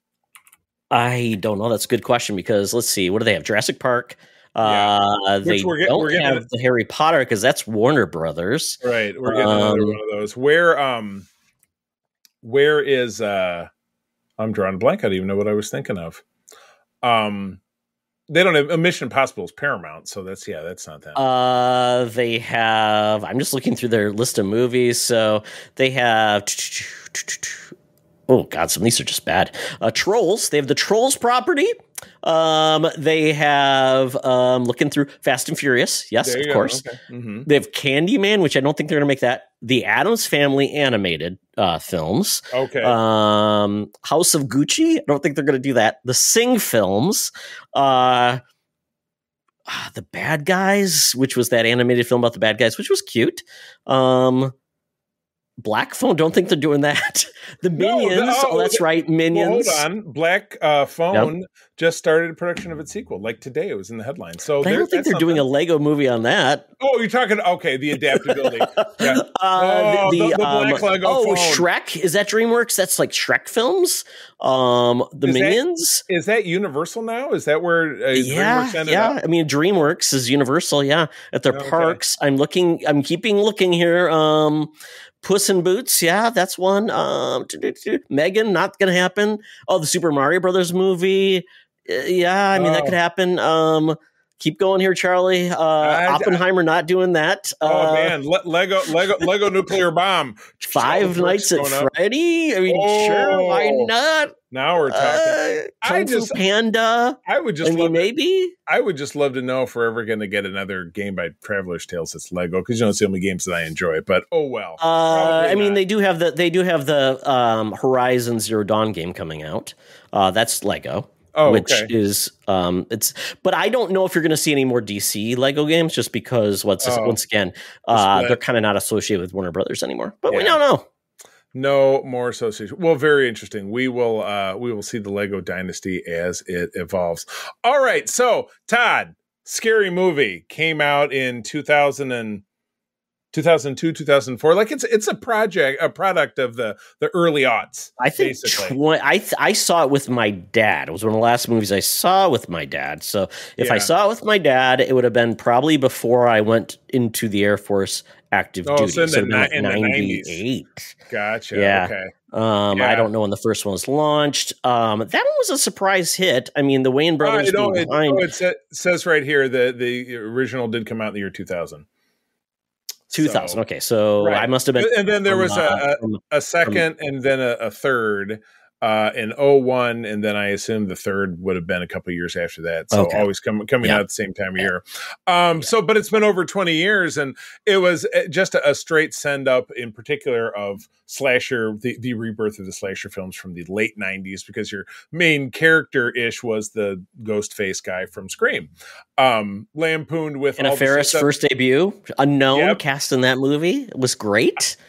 [SPEAKER 2] I don't know. That's a good question because let's see. What do they have? Jurassic Park. Uh, they
[SPEAKER 3] we're get-
[SPEAKER 2] don't
[SPEAKER 3] we're
[SPEAKER 2] have the Harry Potter because that's Warner Brothers.
[SPEAKER 3] Right, we're getting another
[SPEAKER 2] Um,
[SPEAKER 3] one of those. Where um, where is uh, I'm drawing a blank. I don't even know what I was thinking of. Um, they don't have Mission Impossible is Paramount, so that's yeah, that's not that.
[SPEAKER 2] Uh, they have. I'm just looking through their list of movies. So they have. Oh God, some of these are just bad. Uh, Trolls. They have the Trolls property. Um, they have um, looking through Fast and Furious. Yes, of
[SPEAKER 3] go.
[SPEAKER 2] course.
[SPEAKER 3] Okay. Mhm.
[SPEAKER 2] They have Candyman, which I don't think they're going to make that. The Addams Family animated uh, films.
[SPEAKER 3] Okay.
[SPEAKER 2] Um, House of Gucci. I don't think they're going to do that. The Sing films. Uh, ah, the Bad Guys, which was that animated film about the bad guys, which was cute. Um, Black Phone. Don't think they're doing that. [LAUGHS] The
[SPEAKER 3] No, the-
[SPEAKER 2] Minions.
[SPEAKER 3] oh,
[SPEAKER 2] oh, that's
[SPEAKER 3] the-
[SPEAKER 2] right.
[SPEAKER 3] well,
[SPEAKER 2] Minions.
[SPEAKER 3] hold on. Black uh, Phone just started production of its sequel. Like today, it was in the headline. So
[SPEAKER 2] I don't think they're doing a. Lego movie on that.
[SPEAKER 3] Oh, you're talking. Okay, the adaptability. [LAUGHS] Yeah.
[SPEAKER 2] Uh,
[SPEAKER 3] Oh, the- the black Lego
[SPEAKER 2] oh,
[SPEAKER 3] phone.
[SPEAKER 2] Shrek is that DreamWorks? That's like Shrek films. Um, the
[SPEAKER 3] Is
[SPEAKER 2] Minions.
[SPEAKER 3] Is that Universal now? Is that where uh,
[SPEAKER 2] yeah,
[SPEAKER 3] DreamWorks ended
[SPEAKER 2] yeah.
[SPEAKER 3] up?
[SPEAKER 2] I mean, DreamWorks is Universal. Yeah, at their
[SPEAKER 3] Okay.
[SPEAKER 2] parks. I'm looking. I'm keeping looking here. Um, Puss in Boots. Yeah, that's one. Um, Megan, not gonna happen. Oh, the Super Mario Brothers movie. Uh, yeah, I mean that
[SPEAKER 3] Oh.
[SPEAKER 2] could happen. Um, keep going here, Charlie. Uh,
[SPEAKER 3] I-
[SPEAKER 2] Oppenheimer not doing that.
[SPEAKER 3] Oh
[SPEAKER 2] Uh,
[SPEAKER 3] man, Le- Lego, Lego, Lego nuclear bomb.
[SPEAKER 2] Five [LAUGHS] Nights at. Freddy. I mean, sure, why
[SPEAKER 3] Oh,
[SPEAKER 2] not?
[SPEAKER 3] Now we're talking.
[SPEAKER 2] Uh,
[SPEAKER 3] I just-
[SPEAKER 2] Panda.
[SPEAKER 3] I would just
[SPEAKER 2] I mean, maybe.
[SPEAKER 3] I would just love to know if we're ever going to get another game by Traveller's Tales that's Lego because you know it's the only games that I enjoy. But oh well.
[SPEAKER 2] Uh, I mean,
[SPEAKER 3] not.
[SPEAKER 2] they do have the they do have the um, Horizon Zero Dawn game coming out. Uh, that's Lego,
[SPEAKER 3] oh,
[SPEAKER 2] which
[SPEAKER 3] okay.
[SPEAKER 2] is um, it's. But I don't know if you're going to see any more DC Lego games, just because what's
[SPEAKER 3] Oh.
[SPEAKER 2] once again uh, they're kind of not associated with Warner Brothers anymore. But we don't know.
[SPEAKER 3] No more association. Well, very interesting. We will uh we will see the Lego dynasty as it evolves. All right. So, Todd, scary movie came out in 2000 and 2002, 2004. Like it's it's a project, a product of the the early aughts.
[SPEAKER 2] I think
[SPEAKER 3] basically.
[SPEAKER 2] tw- I th- I saw it with my dad. It was one of the last movies I saw with my dad. So if I saw it with my dad, it would have been probably before I went into the Air Force active
[SPEAKER 3] Oh,
[SPEAKER 2] duty.
[SPEAKER 3] so in
[SPEAKER 2] So
[SPEAKER 3] ni-
[SPEAKER 2] been
[SPEAKER 3] in the 90s.
[SPEAKER 2] 98.
[SPEAKER 3] Gotcha.
[SPEAKER 2] Yeah.
[SPEAKER 3] Okay.
[SPEAKER 2] Um,
[SPEAKER 3] Yeah.
[SPEAKER 2] I don't know when the first one was launched. Um, that one was a surprise hit. I mean, the Wayans brothers
[SPEAKER 3] I know
[SPEAKER 2] being
[SPEAKER 3] it,
[SPEAKER 2] behind.
[SPEAKER 3] oh, it sa- says right here that the original did come out in the year 2000.
[SPEAKER 2] 2000.
[SPEAKER 3] So-
[SPEAKER 2] okay, so
[SPEAKER 3] Right.
[SPEAKER 2] I must have been.
[SPEAKER 3] And then there
[SPEAKER 2] from,
[SPEAKER 3] was a,
[SPEAKER 2] uh,
[SPEAKER 3] a,
[SPEAKER 2] from-
[SPEAKER 3] a second and then a, a third uh, in 01, and then I assume the third would have been a couple years after that. So
[SPEAKER 2] Okay.
[SPEAKER 3] always com- coming
[SPEAKER 2] Yeah.
[SPEAKER 3] out at the same time of year. Um, So, but it's been over 20 years, and it was uh, just a, a straight send up, in particular of slasher, the, the rebirth of the slasher films from the late 90s, because your main character ish was the ghost face guy from Scream, um, lampooned with
[SPEAKER 2] Anna
[SPEAKER 3] all the
[SPEAKER 2] Faris first debut, unknown
[SPEAKER 3] Yep.
[SPEAKER 2] cast in that movie. It was great.
[SPEAKER 3] I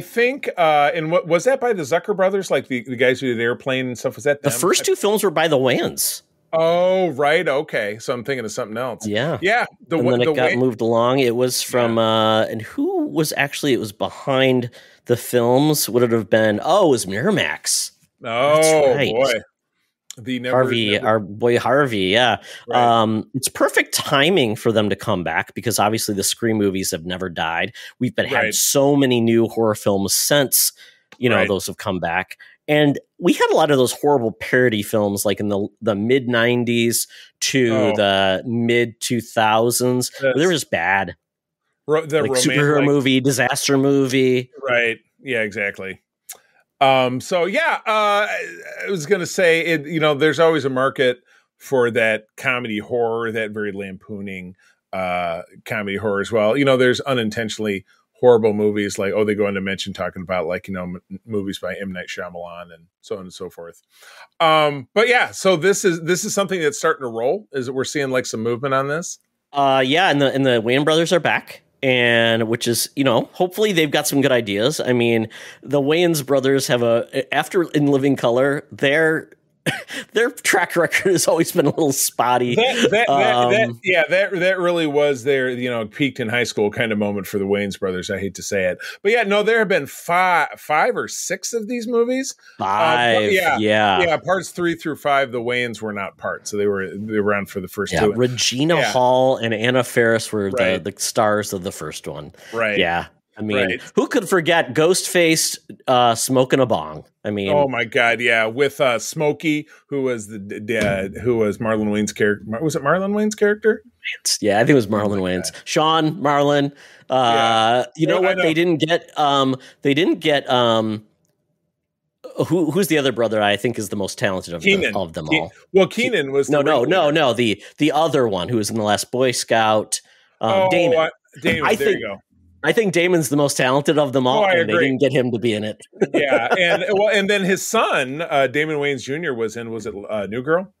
[SPEAKER 3] think, uh, and what was that by the Zucker brothers? Like the, the guys who did Airplane and stuff. Was that
[SPEAKER 2] The first two films were by the Wayans.
[SPEAKER 3] Oh, right. Okay, so I'm thinking of something else.
[SPEAKER 2] Yeah.
[SPEAKER 3] Yeah, the
[SPEAKER 2] and then it got
[SPEAKER 3] way.
[SPEAKER 2] moved along. It was from uh and who was actually it was behind the films? Would it have been oh, it was Miramax.
[SPEAKER 3] Oh
[SPEAKER 2] right.
[SPEAKER 3] boy, the never,
[SPEAKER 2] Harvey,
[SPEAKER 3] never-
[SPEAKER 2] our boy Harvey, yeah.
[SPEAKER 3] right.
[SPEAKER 2] Um, it's perfect timing for them to come back because obviously the Scream movies have never died. We've been
[SPEAKER 3] Right.
[SPEAKER 2] had so many new horror films since you know
[SPEAKER 3] Right.
[SPEAKER 2] those have come back, and we had a lot of those horrible parody films like in the the mid '90s to
[SPEAKER 3] Oh.
[SPEAKER 2] the mid 2000s. They
[SPEAKER 3] That's-
[SPEAKER 2] were just bad,
[SPEAKER 3] ro- the
[SPEAKER 2] like
[SPEAKER 3] roman-
[SPEAKER 2] superhero
[SPEAKER 3] like-
[SPEAKER 2] movie, disaster movie.
[SPEAKER 3] Right. Yeah. Exactly. Um. So yeah, uh, I was gonna say it. You know, there's always a market for that comedy horror, that very lampooning uh comedy horror as well. You know, there's unintentionally horrible movies like oh they go into mention talking about like you know movies by M Night Shyamalan and so on and so forth. Um, but yeah, so this is this is something that's starting to roll. Is that we're seeing like some movement on this?
[SPEAKER 2] Uh, yeah, and the and the Wayans brothers are back, and which is you know hopefully they've got some good ideas. I mean, the Wayans brothers have a after in Living Color, their [LAUGHS] their track record has always been a little spotty.
[SPEAKER 3] that, that, that, that,
[SPEAKER 2] Um,
[SPEAKER 3] yeah, that that really was their you know peaked in high school kind of moment for the Wayans brothers. I hate to say it, but yeah, no, there have been five, five or six of these movies.
[SPEAKER 2] Five,
[SPEAKER 3] yeah,
[SPEAKER 2] yeah, yeah.
[SPEAKER 3] yeah, parts three through five, the Wayans were not part, so they were they were around for the first two.
[SPEAKER 2] Regina
[SPEAKER 3] Yeah.
[SPEAKER 2] Hall and Anna Faris were
[SPEAKER 3] Right.
[SPEAKER 2] the, the stars of the first one.
[SPEAKER 3] Right.
[SPEAKER 2] Yeah, I mean,
[SPEAKER 3] Right.
[SPEAKER 2] who could forget Ghostface uh, smoking a bong? I mean,
[SPEAKER 3] Oh my god, yeah, with uh Smokey, who was the dad, who was Marlon Wayans' character. Was it Marlon Wayans' character?
[SPEAKER 2] yeah, I think it was Marlon
[SPEAKER 3] Wayne's.
[SPEAKER 2] Wayans, Sean Marlon. Uh, You know
[SPEAKER 3] Yeah,
[SPEAKER 2] what?
[SPEAKER 3] know.
[SPEAKER 2] They didn't get. Um, they didn't get. Um, who who's the other brother? I think is the most talented of, the, of them
[SPEAKER 3] Ke-
[SPEAKER 2] all.
[SPEAKER 3] Well, Keenen was
[SPEAKER 2] No, no, no, no. The the other one who was in the last Boy Scout. Um,
[SPEAKER 3] Oh,
[SPEAKER 2] Damon.
[SPEAKER 3] I, Damon.
[SPEAKER 2] I
[SPEAKER 3] there
[SPEAKER 2] think-
[SPEAKER 3] you go.
[SPEAKER 2] I think Damon's the most talented of them all,
[SPEAKER 3] Oh,
[SPEAKER 2] and they didn't get him to be in it. [LAUGHS]
[SPEAKER 3] Yeah, and well, and then his son, uh, Damon Wayans Jr. was in. Was it uh, New Girl?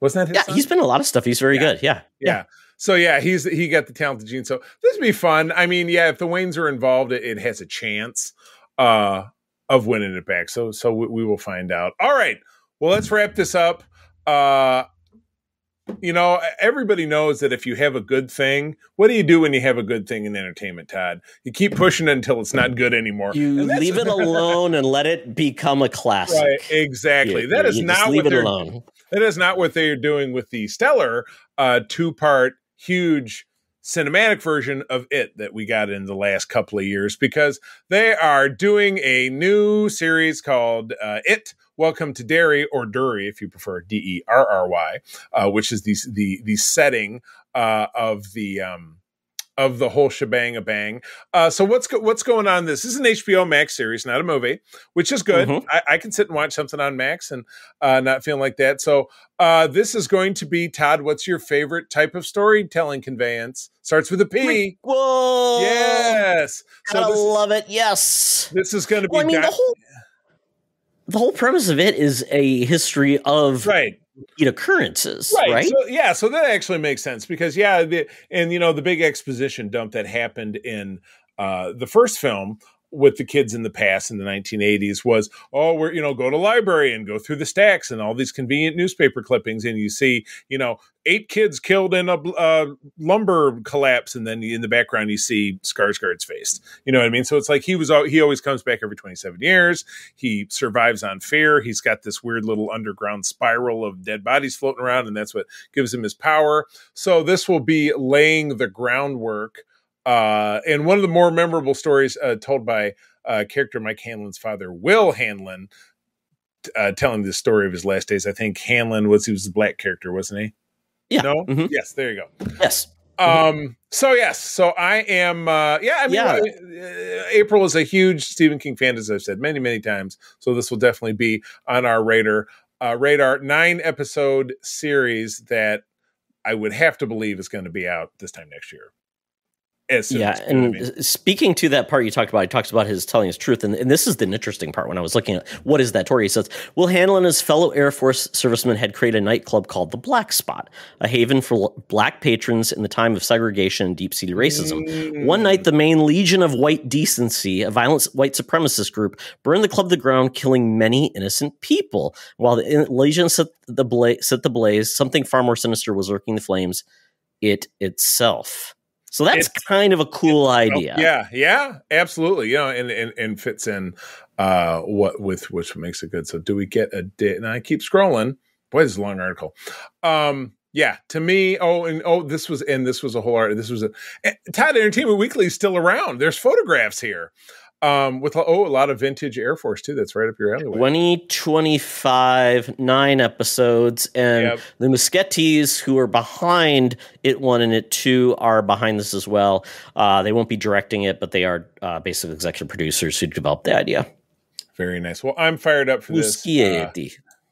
[SPEAKER 3] Wasn't that his
[SPEAKER 2] Yeah,
[SPEAKER 3] son?
[SPEAKER 2] he's been a lot of stuff. He's very
[SPEAKER 3] Yeah.
[SPEAKER 2] good. Yeah,
[SPEAKER 3] yeah. So yeah, he's he got the talented gene. So this would be fun. I mean, yeah, if the Wayans are involved, it, it has a chance uh, of winning it back. So so we, we will find out. All right. Well, let's wrap this up. Uh, you know, everybody knows that if you have a good thing, what do you do when you have a good thing in entertainment, Todd? You keep pushing it until it's not good anymore.
[SPEAKER 2] You leave it [LAUGHS] alone and let it become a classic.
[SPEAKER 3] Right, exactly.
[SPEAKER 2] You-
[SPEAKER 3] that is
[SPEAKER 2] you just
[SPEAKER 3] not
[SPEAKER 2] leave
[SPEAKER 3] what
[SPEAKER 2] it
[SPEAKER 3] they're
[SPEAKER 2] alone.
[SPEAKER 3] that is not what they're doing with the stellar uh, two part huge cinematic version of it that we got in the last couple of years because they are doing a new series called uh, It. Welcome to Derry or Dury, if you prefer D E R R Y, uh, which is the the the setting uh, of the um, of the whole shebang a bang. Uh, so what's go- what's going on? This this is an HBO Max series, not a movie, which is good.
[SPEAKER 2] Mhm.
[SPEAKER 3] I, I can sit and watch something on Max and uh, not feeling like that. So uh, this is going to be Todd. What's your favorite type of storytelling conveyance? Starts with a P.
[SPEAKER 2] Whoa!
[SPEAKER 3] Yes. So
[SPEAKER 2] Gotta
[SPEAKER 3] this,
[SPEAKER 2] love it. Yes.
[SPEAKER 3] this is going to be
[SPEAKER 2] Well, I mean, the whole the whole premise of it is a history of
[SPEAKER 3] right.
[SPEAKER 2] repeat occurrences,
[SPEAKER 3] right,
[SPEAKER 2] right?
[SPEAKER 3] So, yeah so that actually makes sense because yeah the, and you know the big exposition dump that happened in uh the first film with the kids in the past in the 1980s was oh we're you know go to library and go through the stacks and all these convenient newspaper clippings. And you see you know eight kids killed in a uh, lumber collapse and then in the background you see Skarsgård's face. You know what I mean? So it's like he was he always comes back every 27 years. He survives on fear. He's got this weird little underground spiral of dead bodies floating around and that's what gives him his power. So this will be laying the groundwork uh, and one of the more memorable stories uh, told by uh, character Mike Hanlon's father, Will Hanlon, uh, telling the story of his last days. I think Hanlon was he was the black character, wasn't he?
[SPEAKER 2] Yeah.
[SPEAKER 3] No.
[SPEAKER 2] Mhm.
[SPEAKER 3] Yes. There you go.
[SPEAKER 2] Yes.
[SPEAKER 3] Um. So yes. So I am. Uh, yeah. I mean,
[SPEAKER 2] Yeah.
[SPEAKER 3] uh, April is a huge Stephen King fan, as I've said many, many times. So this will definitely be on our radar. Uh, radar nine episode series that I would have to believe is going to be out this time next year.
[SPEAKER 2] Yeah, and
[SPEAKER 3] I mean?
[SPEAKER 2] speaking to that part you talked about, he talks about his telling his truth, and, and this is the interesting part. When I was looking at what is that story, he says, "Will Hanlon and his fellow Air Force servicemen had created a nightclub called the Black Spot, a haven for black patrons in the time of segregation and deep seated racism.
[SPEAKER 3] Mm.
[SPEAKER 2] One night, the Maine Legion of White Decency, a violent white supremacist group, burned the club to the ground, killing many innocent people. While the Legion set the blaze, set the blaze, something far more sinister was lurking the flames. It itself." So that's
[SPEAKER 3] It-
[SPEAKER 2] kind of a cool
[SPEAKER 3] Oh,
[SPEAKER 2] idea.
[SPEAKER 3] yeah, yeah, absolutely. Yeah, and and, and fits in uh what with which makes it good. So do we get a date? And I keep scrolling. Boy, this is a long article. Um yeah, to me, oh, and oh, this was and this was a whole art. This was a eh, Todd Entertainment Weekly is still around. There's photographs here. Um, with oh, a lot of vintage Air Force too. That's right up your alleyway.
[SPEAKER 2] 2025, nine episodes, and
[SPEAKER 3] Yep.
[SPEAKER 2] the Muschiettis, who are behind it one and it two, are behind this as well. Uh, they won't be directing it, but they are uh, basically executive producers who developed the idea.
[SPEAKER 3] Very nice. Well, I'm fired up for this. Uh,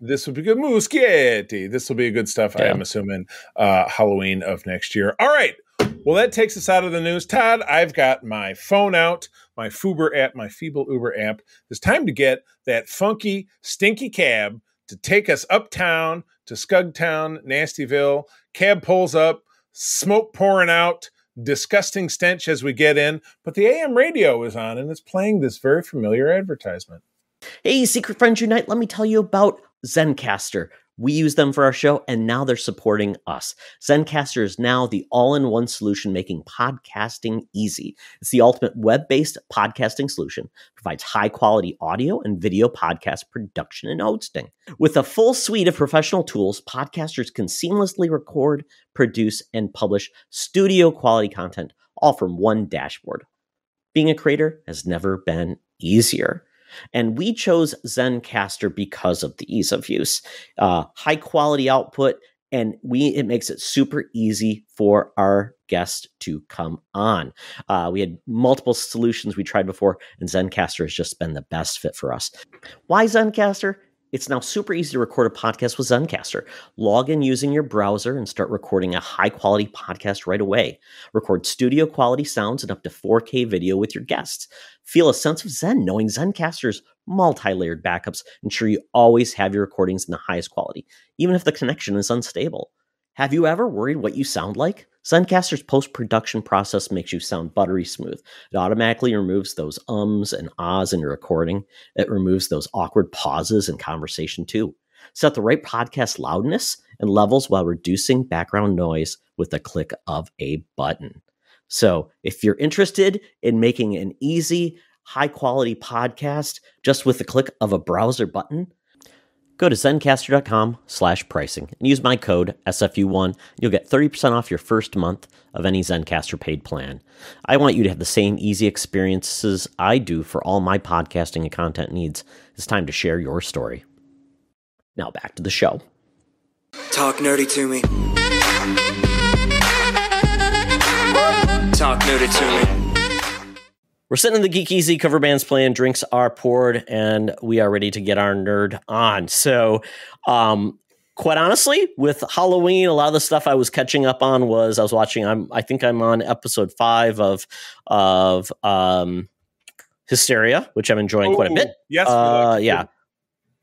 [SPEAKER 3] this will be good. Muschietti. This will be a good stuff. I am assuming uh, Halloween of next year. All right. Well, that takes us out of the news. Todd, I've got my phone out, my Fuber app, my feeble Uber app. It's time to get that funky, stinky cab to take us uptown to Skugtown, Nastyville. Cab pulls up, smoke pouring out, disgusting stench as we get in. But the AM radio is on and it's playing this very familiar advertisement.
[SPEAKER 2] Hey, Secret Friends Unite, let me tell you about Zencastr. We use them for our show, and now they're supporting us. Zencastr is now the all in one solution making podcasting easy. It's the ultimate web based podcasting solution, provides high quality audio and video podcast production and hosting. With a full suite of professional tools, podcasters can seamlessly record, produce, and publish studio quality content all from one dashboard. Being a creator has never been easier. And we chose Zencastr because of the ease of use, uh, high quality output, and we it makes it super easy for our guest to come on. Uh, we had multiple solutions we tried before, and Zencastr has just been the best fit for us. Why Zencastr? It's now super easy to record a podcast with Zencastr. Log in using your browser and start recording a high quality podcast right away. Record studio quality sounds and up to 4K video with your guests. Feel a sense of Zen knowing Zencastr's multi layered backups ensure you always have your recordings in the highest quality, even if the connection is unstable. Have you ever worried what you sound like? Zencastr's post production process makes you sound buttery smooth. It automatically removes those ums and ahs in your recording. It removes those awkward pauses in conversation too. Set the right podcast loudness and levels while reducing background noise with the click of a button. So, if you're interested in making an easy, high quality podcast just with the click of a browser button, Go to zencastr.com slash pricing and use my code SFU1. You'll get 30% off your first month of any Zencastr paid plan. I want you to have the same easy experiences I do for all my podcasting and content needs. It's time to share your story. Now back to the show.
[SPEAKER 5] Talk nerdy to me. Talk nerdy to me.
[SPEAKER 2] We're sitting in the Geek Easy cover bands playing, drinks are poured, and we are ready to get our nerd on. So, um, quite honestly, with Halloween, a lot of the stuff I was catching up on was I was watching. I'm I think I'm on episode five of of um, Hysteria, which I'm enjoying quite a bit.
[SPEAKER 3] Yes,
[SPEAKER 2] Uh, yeah.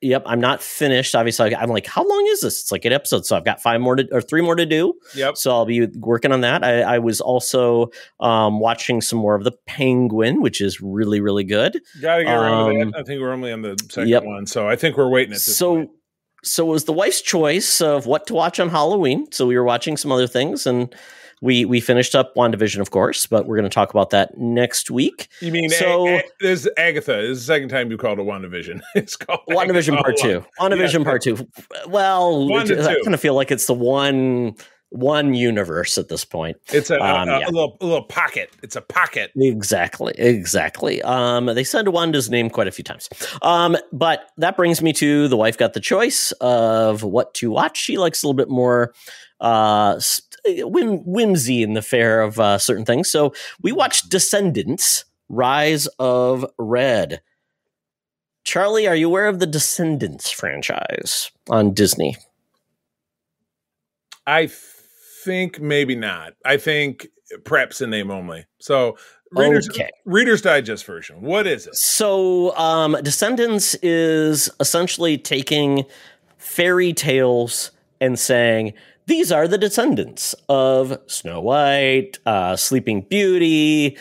[SPEAKER 2] Yep, I'm not finished. Obviously, I'm like, how long is this? It's like eight episodes, so I've got five more to, or three more to do.
[SPEAKER 3] Yep.
[SPEAKER 2] So I'll be working on that. I, I was also um, watching some more of the Penguin, which is really, really good.
[SPEAKER 3] Gotta get around to
[SPEAKER 2] Um,
[SPEAKER 3] that. I think we're only on the second
[SPEAKER 2] yep.
[SPEAKER 3] one, so I think we're waiting at this.
[SPEAKER 2] So,
[SPEAKER 3] point.
[SPEAKER 2] so it was the wife's choice of what to watch on Halloween. So we were watching some other things, and we we finished up WandaVision, of course, but we're going to talk about that next week.
[SPEAKER 3] you mean
[SPEAKER 2] so-
[SPEAKER 3] A- A- this is Agatha? This is the second time you called it WandaVision. [LAUGHS] it's called
[SPEAKER 2] WandaVision
[SPEAKER 3] Agatha
[SPEAKER 2] Part Two. WandaVision
[SPEAKER 3] Yeah.
[SPEAKER 2] Part Two. Well,
[SPEAKER 3] One
[SPEAKER 2] I kind of feel like it's the one one universe at this point.
[SPEAKER 3] It's a,
[SPEAKER 2] Um,
[SPEAKER 3] a, a
[SPEAKER 2] yeah.
[SPEAKER 3] little a little pocket. It's a pocket.
[SPEAKER 2] Exactly, exactly. Um, they said Wanda's name quite a few times. Um, but that brings me to the wife got the choice of what to watch. She likes a little bit more uh, whim- whimsy in the fare of uh, certain things. So we watched Descendants: Rise of Red. Charlie, are you aware of the Descendants franchise on Disney?
[SPEAKER 3] I think maybe not. I think preps in name only. So readers
[SPEAKER 2] Okay.
[SPEAKER 3] Reader's Digest version. What is it?
[SPEAKER 2] So, um, Descendants is essentially taking fairy tales and saying these are the descendants of Snow White, uh, Sleeping Beauty,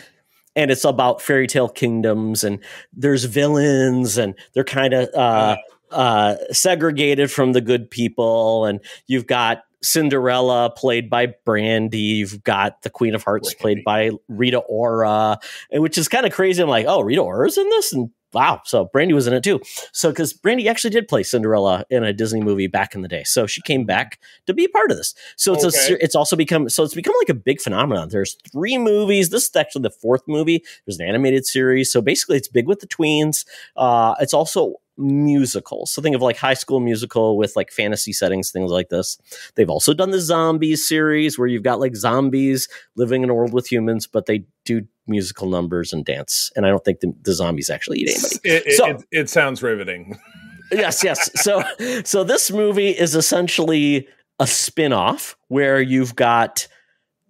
[SPEAKER 2] and it's about fairy tale kingdoms and there's villains and they're kind of uh, uh, segregated from the good people and you've got Cinderella played by Brandy, you've got the Queen of Hearts played by Rita Ora, and which is kind of crazy. I'm like, oh, Rita Ora's in this, and wow, so Brandy was in it too. So because Brandy actually did play Cinderella in a Disney movie back in the day, so she came back to be a part of this. So it's a,
[SPEAKER 3] Okay.
[SPEAKER 2] ser- it's also become so it's become like a big phenomenon. There's three movies. This is actually the fourth movie. There's an animated series. So basically, it's big with the tweens. Uh, it's also musicals. So think of like High School Musical with like fantasy settings, things like this. They've also done the zombies series where you've got like zombies living in a world with humans, but they do musical numbers and dance. And I don't think the, the zombies actually eat anybody.
[SPEAKER 3] It,
[SPEAKER 2] So-
[SPEAKER 3] it, it sounds riveting. [LAUGHS]
[SPEAKER 2] yes, yes. So so this movie is essentially a spin-off where you've got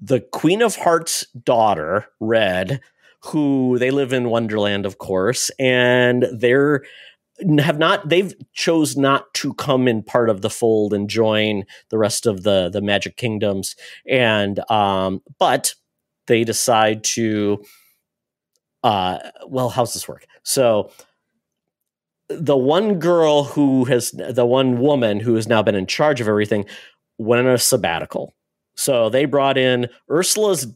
[SPEAKER 2] the Queen of Hearts daughter, Red, who they live in Wonderland, of course, and they're have not they've chose not to come in part of the fold and join the rest of the the magic kingdoms and um but they decide to uh well how's this work? So the one girl who has the one woman who has now been in charge of everything went on a sabbatical. So they brought in ursula's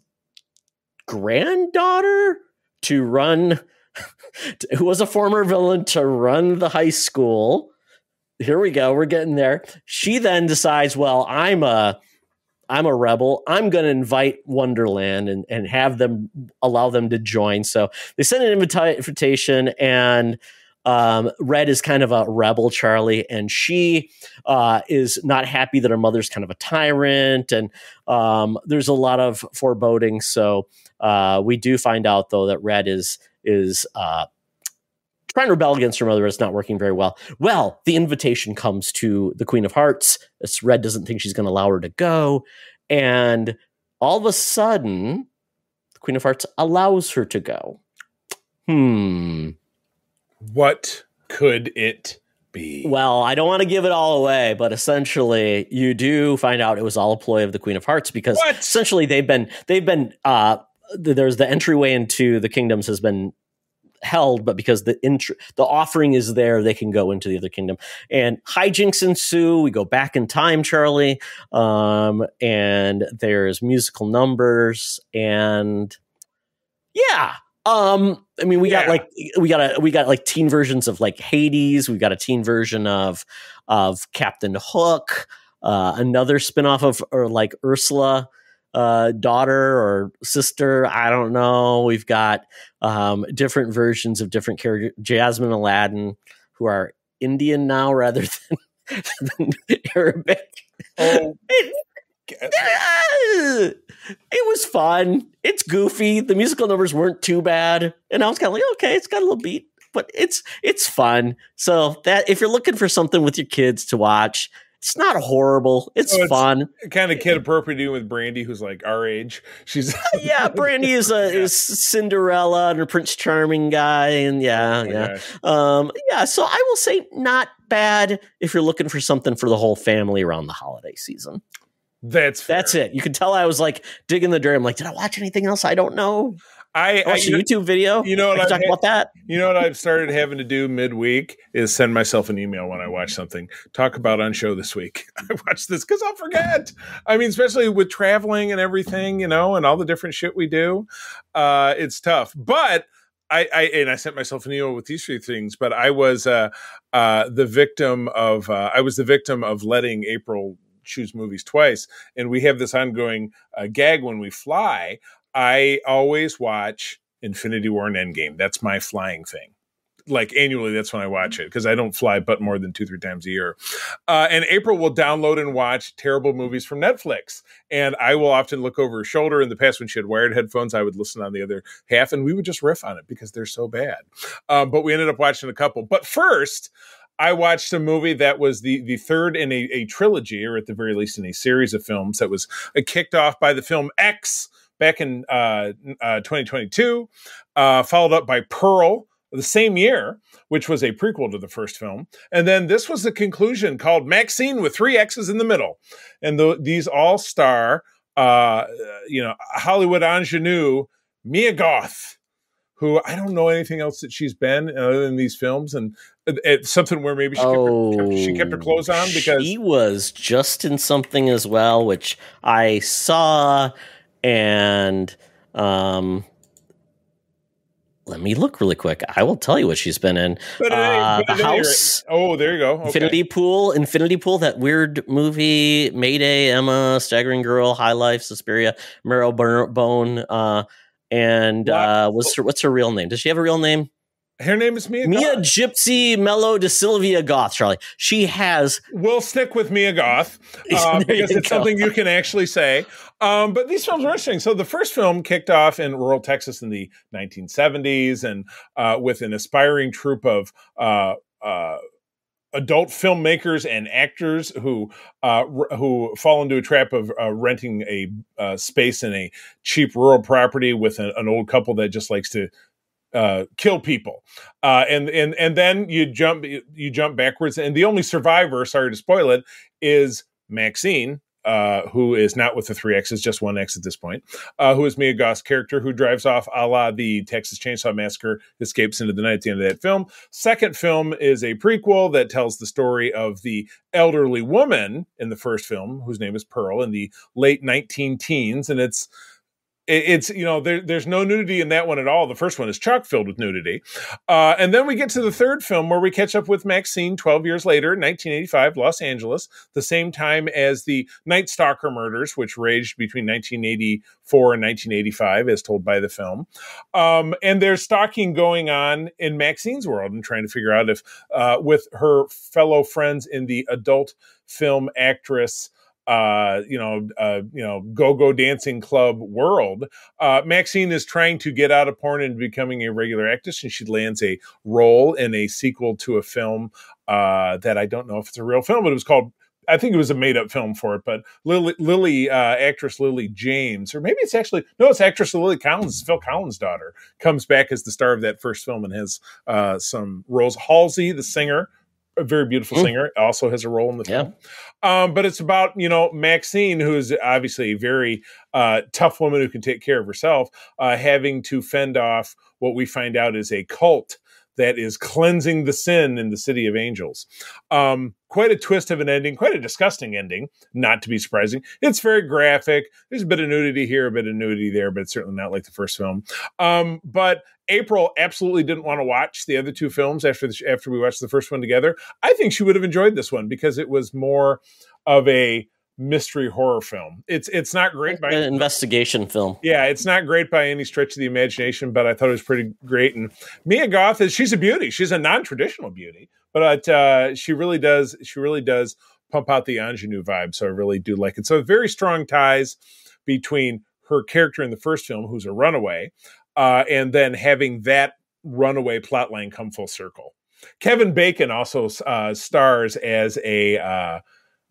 [SPEAKER 2] granddaughter to run [LAUGHS] who was a former villain to run the high school. Here we go we're getting there. She then decides well i'm a I'm a rebel. I'm going to invite Wonderland and, and have them allow them to join. So they send an invita- invitation, and um, Red is kind of a rebel, Charlie, and she uh, is not happy that her mother's kind of a tyrant, and um, there's a lot of foreboding. So uh, we do find out though that Red is is uh, trying to rebel against her mother. It's not working very well. Well, the invitation comes to the Queen of Hearts. It's Red doesn't think she's going to allow her to go, and all of a sudden, the Queen of Hearts allows her to go. Hmm.
[SPEAKER 3] What could it be?
[SPEAKER 2] Well, I don't want to give it all away, but essentially, you do find out it was all a ploy of the Queen of Hearts because
[SPEAKER 3] What?
[SPEAKER 2] essentially they've been they've been uh there's the entryway into the kingdoms has been held, but because the intr- the offering is there, they can go into the other kingdom. And hijinks ensue. We go back in time, Charlie, um, and there's musical numbers, and yeah. Um, I mean, we got like we got a we got like teen versions of like Hades. We got a teen version of of Captain Hook. Uh, another spinoff of or like Ursula uh, daughter or sister. I don't know. We've got um, different versions of different characters. Jasmine Aladdin, who are Indian now rather [LAUGHS] than, than Arabic.
[SPEAKER 3] Oh, [LAUGHS] [LAUGHS]
[SPEAKER 2] it was fun. It's goofy. The musical numbers weren't too bad, and I was kind of like, okay, it's got a little beat, but it's it's fun. So that if you're looking for something with your kids to watch, it's not horrible. It's,
[SPEAKER 3] Oh, it's-
[SPEAKER 2] fun.
[SPEAKER 3] kind of kid appropriate with Brandy, who's like our age. She's [LAUGHS]
[SPEAKER 2] yeah, Brandy is a [LAUGHS] is Cinderella and her Prince Charming guy, and yeah,
[SPEAKER 3] Oh
[SPEAKER 2] yeah,
[SPEAKER 3] gosh.
[SPEAKER 2] um, yeah. So I will say not bad if you're looking for something for the whole family around the holiday season.
[SPEAKER 3] That's fair.
[SPEAKER 2] That's it. You can tell I was like digging the dirt. I'm like, did I watch anything else? I don't know.
[SPEAKER 3] I,
[SPEAKER 2] watch
[SPEAKER 3] I
[SPEAKER 2] a YouTube video.
[SPEAKER 3] you know what
[SPEAKER 2] I talk about that.
[SPEAKER 3] you know what I've started having to do midweek is send myself an email when I watch something. Talk about on show this week. [LAUGHS] I watched this because I'll forget. I mean, especially with traveling and everything, you know, and all the different shit we do. Uh, it's tough, but. I, I and I sent myself an email with these three things, but I was uh, uh, the victim of uh, I was the victim of letting April choose movies twice, and we have this ongoing uh, gag when we fly. I always watch Infinity War and Endgame. That's my flying thing. Like annually, that's when I watch it because I don't fly but more than two, three times a year. Uh, and April will download and watch terrible movies from Netflix. And I will often look over her shoulder. In the past, when she had wired headphones, I would listen on the other half and we would just riff on it because they're so bad. Um, but we ended up watching a couple. But first, I watched a movie that was the the third in a, a trilogy, or at the very least in a series of films that was uh, kicked off by the film X back in uh, uh, 2022, uh, followed up by Pearl the same year, which was a prequel to the first film, and then this was the conclusion called Maxine with three X's in the middle, and the, these all star, uh, you know, Hollywood ingenue Mia Goth. Who I don't know anything else that she's been other than these films, and it's something where maybe she, kept, her, she kept her clothes on because
[SPEAKER 2] Oh, she was just in something as well, which I saw, and um, let me look really quick. I will tell you what she's been in.
[SPEAKER 3] But
[SPEAKER 2] Uh,
[SPEAKER 3] but
[SPEAKER 2] the House.
[SPEAKER 3] Oh, there you go. Okay.
[SPEAKER 2] Infinity Pool, Infinity Pool, that weird movie, Mayday, Emma, Staggering Girl, High Life, Suspiria, Marrow Bone, uh, and uh, what's her what's her real name? Does she have a real name?
[SPEAKER 3] Her name is Mia.
[SPEAKER 2] Mia
[SPEAKER 3] Goth.
[SPEAKER 2] Gypsy Mello de Sylvia Goth, Charlie. She has
[SPEAKER 3] We'll stick with Mia Goth [LAUGHS] uh, because it's
[SPEAKER 2] go.
[SPEAKER 3] something you can actually say. Um, but these films are interesting. So the first film kicked off in rural Texas in the 1970s, and uh, with an aspiring troupe of uh, uh, adult filmmakers and actors who uh, who fall into a trap of uh, renting a uh, space in a cheap rural property with an, an old couple that just likes to uh, kill people, uh, and and and then you jump you jump backwards, and the only survivor, sorry to spoil it, is Maxine. Uh, who is not with the three X's, just one X at this point, uh, who is Mia Goth's character, who drives off a la the Texas Chainsaw Massacre, escapes into the night at the end of that film. Second film is a prequel that tells the story of the elderly woman in the first film, whose name is Pearl, in the late 19 teens. And it's it- it's you know there, there's no nudity in that one at all. The first one is chock filled with nudity, uh, and then we get to the third film where we catch up with Maxine 12 years later, 1985, Los Angeles, the same time as the Night Stalker murders, which raged between 1984 and 1985, as told by the film. Um, and there's stalking going on in Maxine's world and trying to figure out if, uh, with her fellow friends in the adult film actress uh, you know, uh, you know, go-go dancing club world. Uh, Maxine is trying to get out of porn and becoming a regular actress, and she lands a role in a sequel to a film uh, that I don't know if it's a real film, but it was called. I think it was a made-up film for it, but Lily, Lily uh, actress Lily James, or maybe it's actually no, it's actress Lily Collins, Phil Collins' daughter, comes back as the star of that first film and has uh, some roles. Halsey, the singer, a very beautiful
[SPEAKER 2] Mm.
[SPEAKER 3] singer, also has a role in the
[SPEAKER 2] Yeah.
[SPEAKER 3] film. Um, but it's about you know Maxine, who is obviously a very uh, tough woman who can take care of herself, uh, having to fend off what we find out is a cult that is cleansing the sin in the city of angels. Um, quite a twist of an ending, quite a disgusting ending, not to be surprising. It's very graphic. There's a bit of nudity here, a bit of nudity there, but certainly not like the first film. Um, but April absolutely didn't want to watch the other two films after the, after we watched the first one together. I think she would have enjoyed this one because it was more of a mystery horror film. It's it's not great by
[SPEAKER 2] An investigation film.
[SPEAKER 3] yeah, it's not great by any stretch of the imagination, but I thought it was pretty great. And Mia Goth is she's a beauty. She's a non-traditional beauty, but uh, she really does she really does pump out the ingenue vibe. So I really do like it. So very strong ties between her character in the first film, who's a runaway, uh, and then having that runaway plotline come full circle. Kevin Bacon also uh, stars as a uh,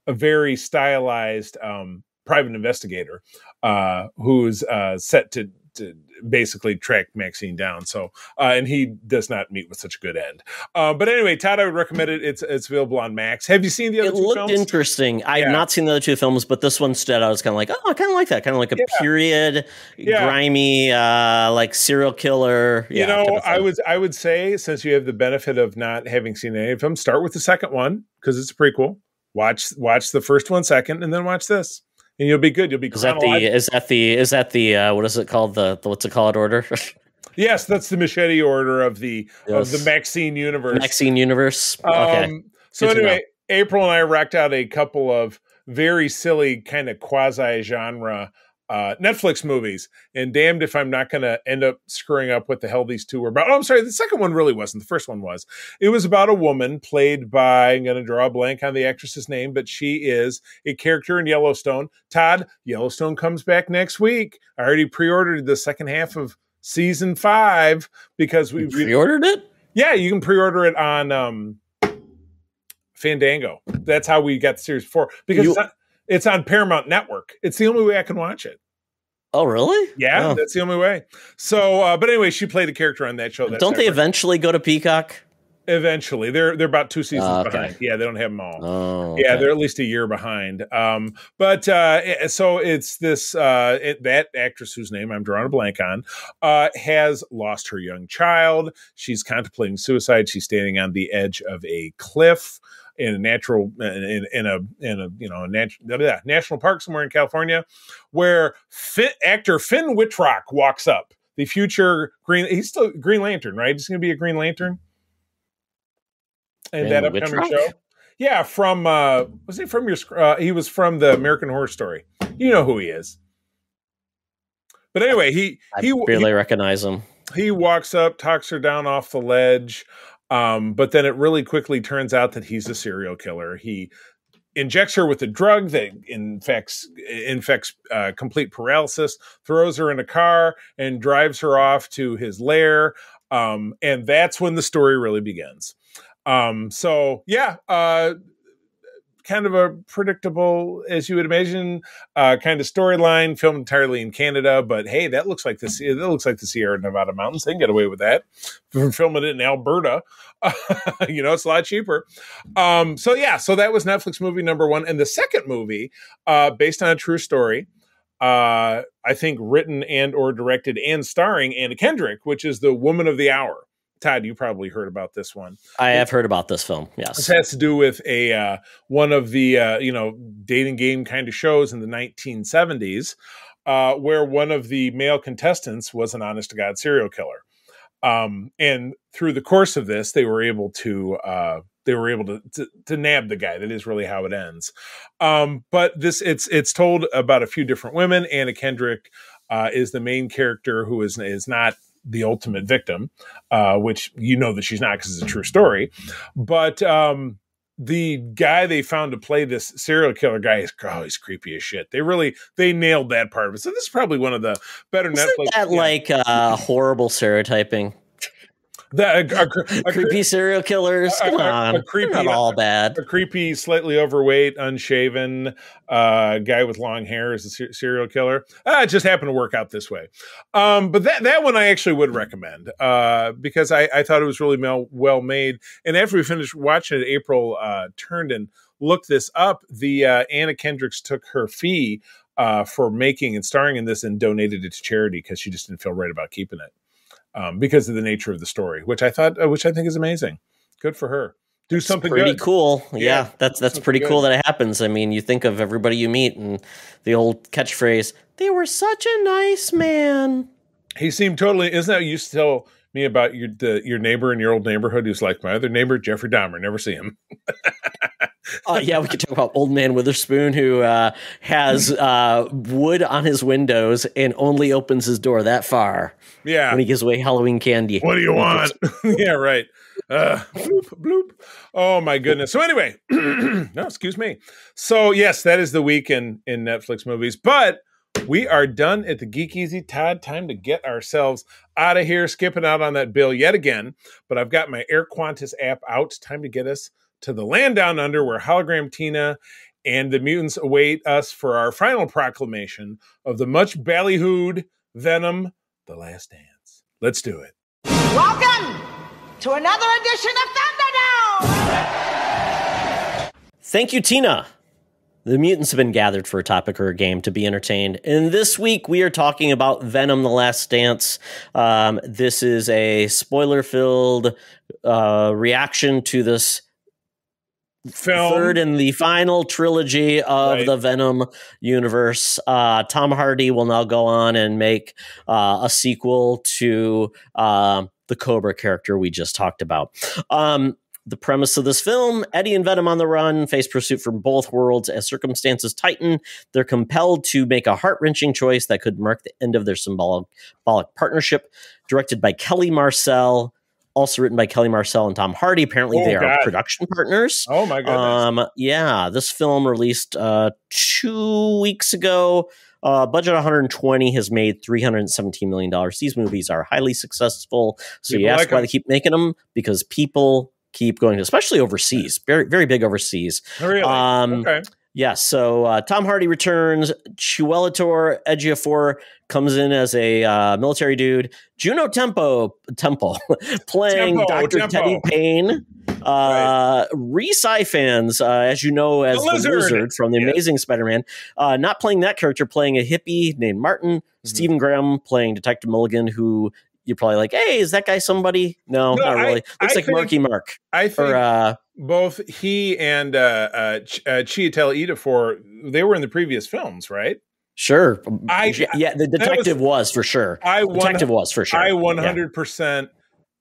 [SPEAKER 3] a very stylized um, private investigator uh, who's uh, set to, to basically track Maxine down. So, uh, and he does not meet with such a good end. Uh, but anyway, Todd, I would recommend it. It's it's available on Max. Have you seen the other
[SPEAKER 2] It
[SPEAKER 3] two
[SPEAKER 2] looked
[SPEAKER 3] films?
[SPEAKER 2] interesting. I
[SPEAKER 3] Yeah.
[SPEAKER 2] have not seen the other two films, but this one stood out. I was kind of like, oh, I kind of like that. Kind of like a
[SPEAKER 3] Yeah.
[SPEAKER 2] period,
[SPEAKER 3] Yeah.
[SPEAKER 2] grimy, uh, like serial killer.
[SPEAKER 3] you know,
[SPEAKER 2] kind of
[SPEAKER 3] I would I would say since you have the benefit of not having seen any of them, start with the second one because it's a prequel. Watch watch the first one second, and then watch this, and you'll be good. You'll be
[SPEAKER 2] Is that the? Is that the? Is that the? Uh, what is it called? The, the what's it called? Order? [LAUGHS]
[SPEAKER 3] yes, that's the machete order of the of the Maxine universe.
[SPEAKER 2] Maxine universe. okay.
[SPEAKER 3] Um, so
[SPEAKER 2] Good
[SPEAKER 3] anyway, April and I racked out a couple of very silly kind of quasi genre uh, Netflix movies, and damned if I'm not going to end up screwing up what the hell these two were about. Oh, I'm sorry, the second one really wasn't. The first one was. It was about a woman played by I'm going to draw a blank on the actress's name, but she is a character in Yellowstone. Todd, Yellowstone comes back next week. I already pre-ordered the second half of season five because we
[SPEAKER 2] You pre-ordered it.
[SPEAKER 3] yeah, you can pre-order it on um Fandango. That's how we got the series four because
[SPEAKER 2] You-
[SPEAKER 3] on, it's on Paramount Network. It's the only way I can watch it.
[SPEAKER 2] Oh, really?
[SPEAKER 3] Yeah,
[SPEAKER 2] Oh.
[SPEAKER 3] that's the only way. So, uh, but anyway, she played a character on that show. That's
[SPEAKER 2] Don't they eventually go to Peacock?
[SPEAKER 3] eventually? They're they're about two seasons
[SPEAKER 2] Ah, okay.
[SPEAKER 3] behind. Yeah, they don't have them all.
[SPEAKER 2] Oh,
[SPEAKER 3] Yeah, they're at least a year behind. Um, but uh, so it's this uh, it, that actress whose name I'm drawing a blank on uh, has lost her young child. She's contemplating suicide. She's standing on the edge of a cliff in a natural in, in a in a you know a nat- yeah, national park somewhere in California, where actor Finn Wittrock walks up. The future Green, he's still Green Lantern, right? He's going to be a Green Lantern. And
[SPEAKER 2] Finn
[SPEAKER 3] that upcoming
[SPEAKER 2] Wittrock?
[SPEAKER 3] show. Yeah, from uh was he from your uh he was from the American Horror Story. You know who he is. But anyway, he
[SPEAKER 2] I
[SPEAKER 3] he
[SPEAKER 2] barely recognize him.
[SPEAKER 3] he, he walks up, talks her down off the ledge. Um, but then it really quickly turns out that he's a serial killer. He injects her with a drug that infects infects uh, complete paralysis, throws her in a car, and drives her off to his lair. Um, and that's when the story really begins. Um, so yeah, uh, kind of a predictable, as you would imagine, uh, kind of storyline, filmed entirely in Canada. But hey, that looks like the that looks like the Sierra Nevada mountains. They can get away with that. From filming it in Alberta, [LAUGHS] you know, it's a lot cheaper. Um, so yeah, so that was Netflix movie number one, and the second movie, uh, based on a true story. Uh, I think written and or directed and starring Anna Kendrick, which is the Woman of the Hour. Todd, you probably heard about this one.
[SPEAKER 2] I have heard about this film.
[SPEAKER 3] This
[SPEAKER 2] Yes.
[SPEAKER 3] has to do with a uh, one of the uh, you know dating game kind of shows in the 1970s. uh, where one of the male contestants was an honest to God serial killer. Um, and through the course of this, they were able to uh, they were able to, to, to nab the guy. That is really how it ends. Um, but this it's it's told about a few different women. Anna Kendrick uh, is the main character who is is not the ultimate victim, uh, which you know that she's not because it's a true story. But um, the guy they found to play this serial killer guy is oh, he's creepy as shit. They really they nailed that part of it. So this is probably one of the better
[SPEAKER 2] Isn't
[SPEAKER 3] Netflix.
[SPEAKER 2] that
[SPEAKER 3] yeah.
[SPEAKER 2] like uh, horrible stereotyping?
[SPEAKER 3] That- a, a- a-
[SPEAKER 2] Creepy serial killers.
[SPEAKER 3] a-
[SPEAKER 2] Come
[SPEAKER 3] a- a
[SPEAKER 2] on,
[SPEAKER 3] creepy-
[SPEAKER 2] They're not all bad.
[SPEAKER 3] a creepy, slightly overweight, unshaven uh, guy with long hair is a ser- serial killer. Ah, it just happened to work out this way. Um, but that that one I actually would recommend uh, because I, I thought it was really well, well made. And after we finished watching it, April uh, turned and looked this up. The uh, Anna Kendricks took her fee uh, for making and starring in this and donated it to charity because she just didn't feel right about keeping it um, because of the nature of the story, which I thought, uh, which I think is amazing. Good for her. Do something
[SPEAKER 2] pretty
[SPEAKER 3] good.
[SPEAKER 2] cool. Yeah,
[SPEAKER 3] Yeah,
[SPEAKER 2] that's that's pretty
[SPEAKER 3] good.
[SPEAKER 2] cool that it happens. I mean, you think of everybody you meet and the old catchphrase, "They were such a nice man."
[SPEAKER 3] He seemed totally. Isn't that what you used to tell me about your the, your neighbor in your old neighborhood? Who's like my other neighbor, Jeffrey Dahmer. Never see him. [LAUGHS]
[SPEAKER 2] Uh, yeah, we could talk about old man Witherspoon who uh, has [LAUGHS] uh, wood on his windows and only opens his door that far
[SPEAKER 3] Yeah.
[SPEAKER 2] when he gives away Halloween candy.
[SPEAKER 3] What do you want? [LAUGHS] yeah, right. Uh, bloop, bloop. Oh my goodness. So anyway, [CLEARS THROAT] no, excuse me. So yes, that is the week in in Netflix movies, but we are done at the Geek Easy Todd. Time to get ourselves out of here, skipping out on that bill yet again. But I've got my Air Qantas app out. Time to get us to the land down under where hologram Tina and the mutants await us for our final proclamation of the much ballyhooed Venom, The Last Dance. Let's do it.
[SPEAKER 6] Welcome to another edition of Thunderdome!
[SPEAKER 2] Thank you, Tina. The mutants have been gathered for a topic or a game to be entertained. And this week we are talking about Venom The Last Dance. Um, this is a spoiler filled uh, reaction to this
[SPEAKER 3] Film.
[SPEAKER 2] third in the final trilogy of
[SPEAKER 3] Right.
[SPEAKER 2] the Venom universe. Uh, Tom Hardy will now go on and make uh, a sequel to uh, the Cobra character we just talked about. Um, the premise of this film Eddie and Venom on the run face pursuit from both worlds as circumstances tighten. They're compelled to make a heart wrenching choice that could mark the end of their symbolic, symbolic partnership. Directed by Kelly Marcel, also written by Kelly Marcel and Tom Hardy. Apparently,
[SPEAKER 3] Oh,
[SPEAKER 2] they are
[SPEAKER 3] God.
[SPEAKER 2] production partners.
[SPEAKER 3] Oh my goodness.
[SPEAKER 2] Um, yeah, this film released uh, two weeks ago. Uh, budget 120 has made 317 million dollars. These movies are highly successful. So you
[SPEAKER 3] People
[SPEAKER 2] ask
[SPEAKER 3] like
[SPEAKER 2] why
[SPEAKER 3] 'em.
[SPEAKER 2] they keep making them because people keep going, especially overseas. Very, very big overseas.
[SPEAKER 3] really?
[SPEAKER 2] um,
[SPEAKER 3] okay.
[SPEAKER 2] Yeah, so uh, Tom Hardy returns. Chiwetel Ejiofor comes in as a uh, military dude. Juno Tempo Temple [LAUGHS] playing
[SPEAKER 3] Tempo,
[SPEAKER 2] Dr.
[SPEAKER 3] Tempo.
[SPEAKER 2] Teddy Paine. Uh, Rhys Ifans, uh, as you know, as
[SPEAKER 3] The
[SPEAKER 2] the
[SPEAKER 3] Lizard.
[SPEAKER 2] Lizard, from the
[SPEAKER 3] Yes.
[SPEAKER 2] Amazing Spider-Man, uh, not playing that character, playing a hippie named Martin.
[SPEAKER 3] Mm-hmm.
[SPEAKER 2] Stephen Graham playing Detective Mulligan, who you're probably like, hey, is that guy somebody? No,
[SPEAKER 3] No,
[SPEAKER 2] not
[SPEAKER 3] I-
[SPEAKER 2] really. Looks
[SPEAKER 3] I
[SPEAKER 2] like Marky Mark.
[SPEAKER 3] I think
[SPEAKER 2] Or uh,
[SPEAKER 3] both he and uh, uh, Ch- uh, Chiwetel Ejiofor, they were in the previous films, right?
[SPEAKER 2] Sure.
[SPEAKER 3] I-
[SPEAKER 2] yeah, the detective was, for sure.
[SPEAKER 3] I
[SPEAKER 2] detective was for sure.
[SPEAKER 3] I 100%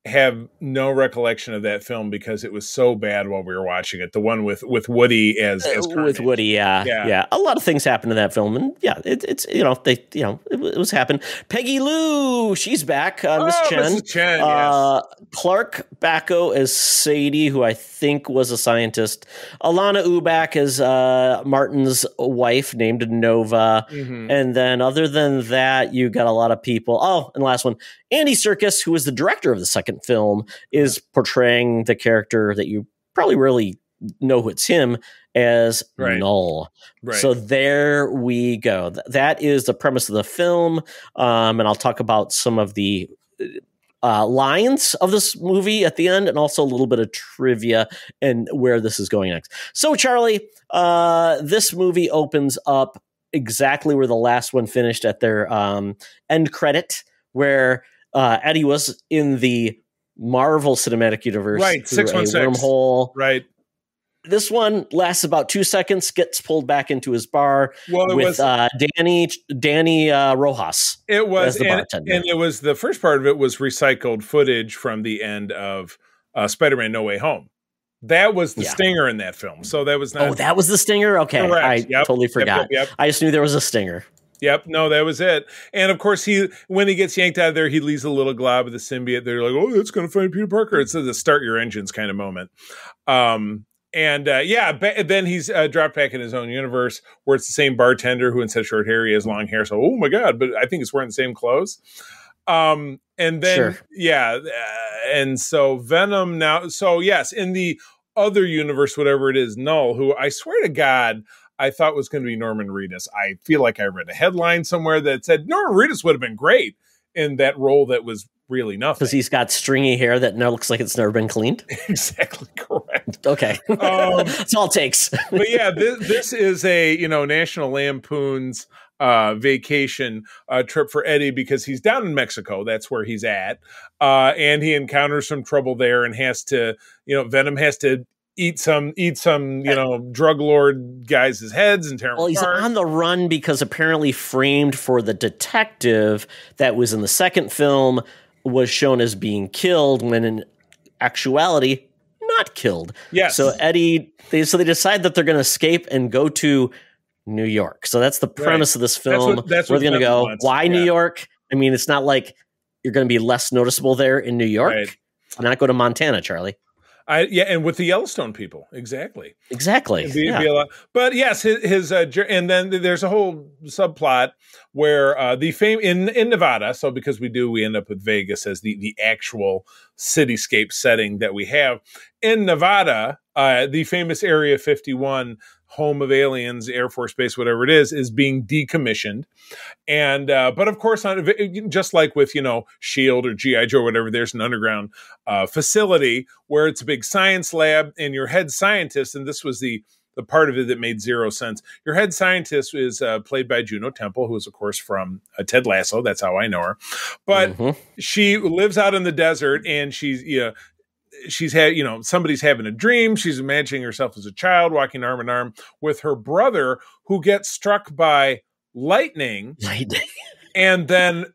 [SPEAKER 3] have no recollection of that film because it was so bad while we were watching it. The one with with Woody as, as
[SPEAKER 2] Uh, with Woody, yeah,
[SPEAKER 3] Yeah.
[SPEAKER 2] yeah, A lot of things happened in that film, and yeah, it, it's you know they you know it, it was happened. Peggy Lu, she's back. Uh, Miss
[SPEAKER 3] Oh,
[SPEAKER 2] Chen.
[SPEAKER 3] Chen,
[SPEAKER 2] Uh, Clark Backo as Sadie, who I think was a scientist. Alana Ubach as uh, Martin's wife, named Nova.
[SPEAKER 3] Mhm.
[SPEAKER 2] And then, other than that, you got a lot of people. Oh, and last one, Andy Serkis, who is the director of the second film, is portraying the character that you probably really know who it's him as
[SPEAKER 3] Right.
[SPEAKER 2] Null.
[SPEAKER 3] Right.
[SPEAKER 2] So there we go. That is the premise of the film, um, and I'll talk about some of the uh, lines of this movie at the end, and also a little bit of trivia and where this is going next. So, Charlie, uh, this movie opens up exactly where the last one finished at their um, end credit, where uh, Eddie was in the Marvel Cinematic Universe
[SPEAKER 3] Right,
[SPEAKER 2] through a
[SPEAKER 3] 616.
[SPEAKER 2] wormhole
[SPEAKER 3] right.
[SPEAKER 2] this one lasts about two seconds, gets pulled back into his bar
[SPEAKER 3] Well, it
[SPEAKER 2] with
[SPEAKER 3] was
[SPEAKER 2] uh, Danny Danny uh, Rojas.
[SPEAKER 3] it was and,
[SPEAKER 2] bartender.
[SPEAKER 3] and it was the first part of it was recycled footage from the end of uh, Spider-Man: No Way Home. That was the
[SPEAKER 2] Yeah.
[SPEAKER 3] stinger in that film. So that was not
[SPEAKER 2] Oh, that was the stinger. Okay,
[SPEAKER 3] correct.
[SPEAKER 2] I
[SPEAKER 3] Yep,
[SPEAKER 2] totally forgot.
[SPEAKER 3] Yep, yep,
[SPEAKER 2] I just knew there was a stinger.
[SPEAKER 3] Yep. No, that was it. And of course, he when he gets yanked out of there, he leaves a little glob of the symbiote. They're like, "Oh, it's going to find Peter Parker." It's a start your engines kind of moment. Um, and uh, yeah, ba- then he's uh, dropped back in his own universe where it's the same bartender who instead of short hair he has long hair. So, oh my god! But I think it's wearing the same clothes. Um, and then
[SPEAKER 2] Sure.
[SPEAKER 3] yeah, uh, and so Venom now. So yes, in the other universe, whatever it is, Null, who I swear to God. I thought was going to be Norman Reedus. I feel like I read a headline somewhere that said Norman Reedus would have been great in that role that was really nothing.
[SPEAKER 2] Because he's got stringy hair that now looks like it's never been cleaned. [LAUGHS]
[SPEAKER 3] exactly correct.
[SPEAKER 2] Okay, [LAUGHS]
[SPEAKER 3] Um, [LAUGHS]
[SPEAKER 2] that's all it takes.
[SPEAKER 3] but yeah, this, this is a you know National Lampoon's uh, vacation uh, trip for Eddie because he's down in Mexico. That's where he's at, uh, and he encounters some trouble there and has to you know Venom has to eat some eat some you know drug lord guys' heads and tear
[SPEAKER 2] Well, he's on the run because apparently framed for the detective that was in the second film was shown as being killed when in actuality not killed.
[SPEAKER 3] yes,
[SPEAKER 2] So Eddie, they so they decide that they're going to escape and go to New York. So that's the premise of this
[SPEAKER 3] That's
[SPEAKER 2] film.
[SPEAKER 3] what- that's
[SPEAKER 2] We're going to go.
[SPEAKER 3] wants,
[SPEAKER 2] Why New. York? I mean, it's not like you're going to be less noticeable there in New York.
[SPEAKER 3] Right.
[SPEAKER 2] Not go to Montana, Charlie?
[SPEAKER 3] I yeah, and with the Yellowstone people, exactly.
[SPEAKER 2] Exactly.
[SPEAKER 3] Be-
[SPEAKER 2] Yeah.
[SPEAKER 3] be lot- But yes, his, his uh, and then there's a whole subplot where uh, the fame in in Nevada. So because we do, we end up with Vegas as the the actual cityscape setting that we have in Nevada. Uh, the famous Area 51, home of aliens, Air Force Base, whatever it is, is being decommissioned. And uh, but of course, on just like with you know Shield or GI Joe, or whatever, there's an underground uh, facility where it's a big science lab, and your head scientist, and this was the the part of it that made zero sense. Your head scientist is uh, played by Juno Temple, who is of course from uh, Ted Lasso. That's how I know her. But
[SPEAKER 2] Mhm.
[SPEAKER 3] she lives out in the desert, and she's yeah. She's had, you know, somebody's having a dream. She's imagining herself as a child walking arm in arm with her brother who gets struck by lightning
[SPEAKER 2] Lightning.
[SPEAKER 3] and then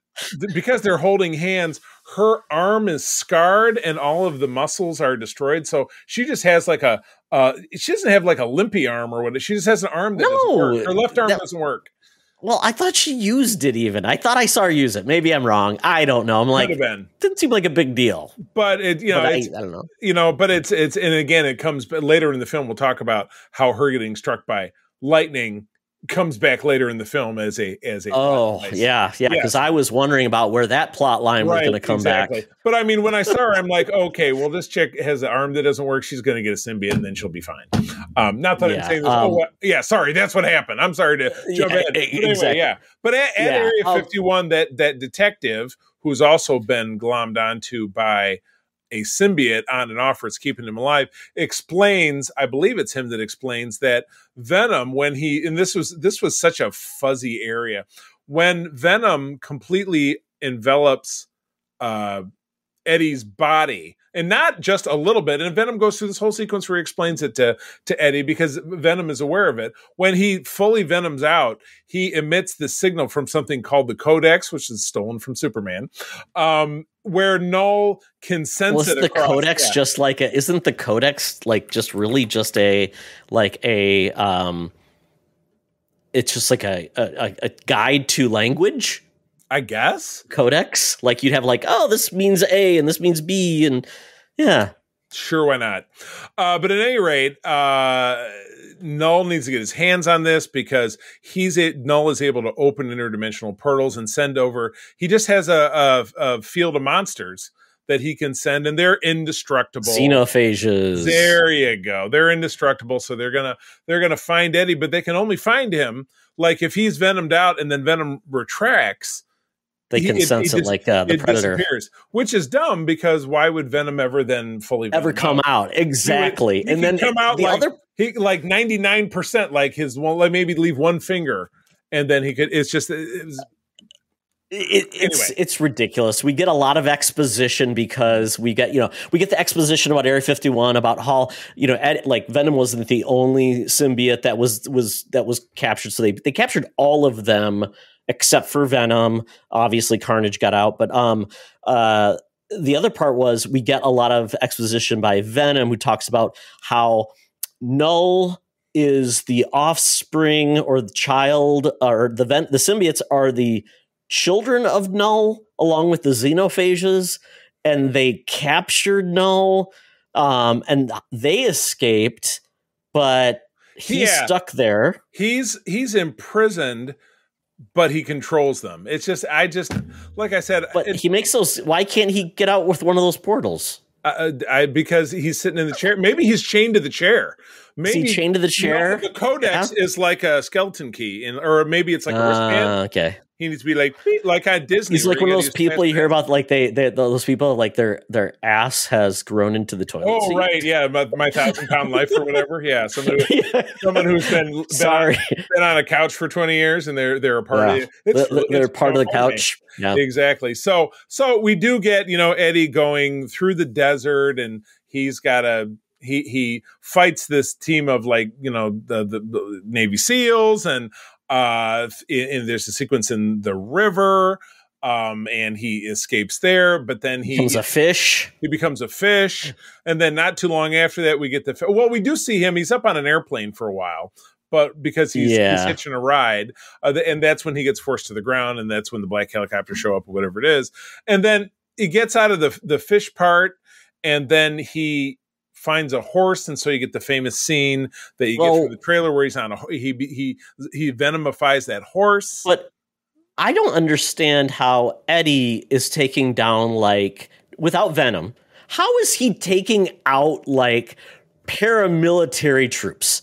[SPEAKER 3] because they're holding hands her arm is scarred and all of the muscles are destroyed so she just has like a uh she doesn't have like a limpy arm or what she just has an arm that doesn't
[SPEAKER 2] No,
[SPEAKER 3] work her left arm
[SPEAKER 2] that-
[SPEAKER 3] doesn't work
[SPEAKER 2] Well, I thought she used it even. I thought I saw her use it. Maybe I'm wrong. I don't know. I'm like, didn't seem like a big deal.
[SPEAKER 3] but it you know
[SPEAKER 2] I, I don't know.
[SPEAKER 3] you know but it's it's and again it comes but later in the film we'll talk about how her getting struck by lightning comes back later in the film as a as a
[SPEAKER 2] Oh,
[SPEAKER 3] device.
[SPEAKER 2] yeah, yeah. Because
[SPEAKER 3] Yes.
[SPEAKER 2] I was wondering about where that plot line was going to come back.
[SPEAKER 3] But I mean, when I saw her, I'm [LAUGHS] like, okay, well, this chick has an arm that doesn't work. She's going to get a symbiote, and then she'll be fine. Um, not that I'm saying this.
[SPEAKER 2] um,
[SPEAKER 3] oh, what- yeah, sorry, that's what happened. I'm sorry to jump
[SPEAKER 2] Yeah,
[SPEAKER 3] in. But anyway,
[SPEAKER 2] exactly.
[SPEAKER 3] yeah. But at, at
[SPEAKER 2] Yeah,
[SPEAKER 3] Area
[SPEAKER 2] I'll-
[SPEAKER 3] 51, that that detective who's also been glommed onto by a symbiote on and off, it's keeping him alive, explains. I believe it's him that explains that Venom, when he and this was this was such a fuzzy area, when Venom completely envelops uh, Eddie's body, and not just a little bit. And Venom goes through this whole sequence where he explains it to to Eddie because Venom is aware of it. When he fully venoms out, he emits the signal from something called the Codex, which is stolen from Superman, um, where Null can sense
[SPEAKER 2] Was
[SPEAKER 3] it.
[SPEAKER 2] the
[SPEAKER 3] across-
[SPEAKER 2] codex
[SPEAKER 3] yeah.
[SPEAKER 2] just like a? Isn't the codex like just really just a like a um? It's just like a a, a guide to language
[SPEAKER 3] I guess.
[SPEAKER 2] codex. Like you'd have like, oh, this means A and this means B, and yeah,
[SPEAKER 3] Sure, why not? Uh, but at any rate, uh, Null needs to get his hands on this because he's a, Null is able to open interdimensional portals and send over. He just has a, a, a field of monsters that he can send, and they're indestructible.
[SPEAKER 2] xenophages.
[SPEAKER 3] There you go. They're indestructible, so they're gonna they're gonna find Eddie, but they can only find him like if he's venomed out and then Venom retracts.
[SPEAKER 2] They can sense
[SPEAKER 3] it
[SPEAKER 2] it, like uh, the predator
[SPEAKER 3] which is dumb because why would Venom ever then fully
[SPEAKER 2] ever come out exactly,
[SPEAKER 3] he
[SPEAKER 2] and then
[SPEAKER 3] come out
[SPEAKER 2] the
[SPEAKER 3] like-
[SPEAKER 2] other
[SPEAKER 3] he like 99% like his one like maybe leave one finger and then he could it's just it was
[SPEAKER 2] It, it's it's ridiculous. We get a lot of exposition because we get you know we get the exposition about Area Fifty One about Hall. you know Ed, like Venom wasn't the only symbiote that was was that was captured. So they they captured all of them except for Venom. Obviously, Carnage got out, but um uh the other part was we get a lot of exposition by Venom who talks about how Null is the offspring or the child or the ven- the symbiotes are the children of Null along with the xenophages and they captured Null um and they escaped but he's
[SPEAKER 3] Yeah.
[SPEAKER 2] stuck there
[SPEAKER 3] he's he's imprisoned but he controls them. It's just i just like i said
[SPEAKER 2] but
[SPEAKER 3] it-
[SPEAKER 2] he makes those why can't he get out with one of those portals?
[SPEAKER 3] Uh, I, because he's sitting in the chair. Maybe he's chained to the chair.
[SPEAKER 2] Is
[SPEAKER 3] maybe
[SPEAKER 2] he chained to the chair?
[SPEAKER 3] No, the codex is like a skeleton key and or maybe it's like a wristband.
[SPEAKER 2] Ah, okay
[SPEAKER 3] he needs to be like like at disney
[SPEAKER 2] He's like one of those people you hear about, like they, they those people like their their ass has grown into the toilet
[SPEAKER 3] oh
[SPEAKER 2] seat.
[SPEAKER 3] right yeah my, my thousand pound life or whatever yeah someone who,
[SPEAKER 2] Yeah. [LAUGHS]
[SPEAKER 3] someone who's been, been
[SPEAKER 2] Sorry,
[SPEAKER 3] on, been on a couch for 20 years and they're they're a part
[SPEAKER 2] Yeah.
[SPEAKER 3] of it It's-
[SPEAKER 2] They're- part of the couch. Yeah,
[SPEAKER 3] exactly so so we do get you know eddie going through the desert and he's got a he he fights this team of like you know the the, the navy seals and uh and, there's a sequence in the river um and he escapes there but then he
[SPEAKER 2] becomes a fish.
[SPEAKER 3] he becomes a fish and then not too long after that we get the well we do see him he's up on an airplane for a while but because he's, he's hitching a ride uh, and that's when he gets forced to the ground and that's when the black helicopters show up or whatever it is and then he gets out of the the fish part and then he finds a horse and so you get the famous scene that you get from the trailer where he's on a he he he venomifies that horse
[SPEAKER 2] But I don't understand how Eddie is taking down like without Venom. How is he taking out like paramilitary troops?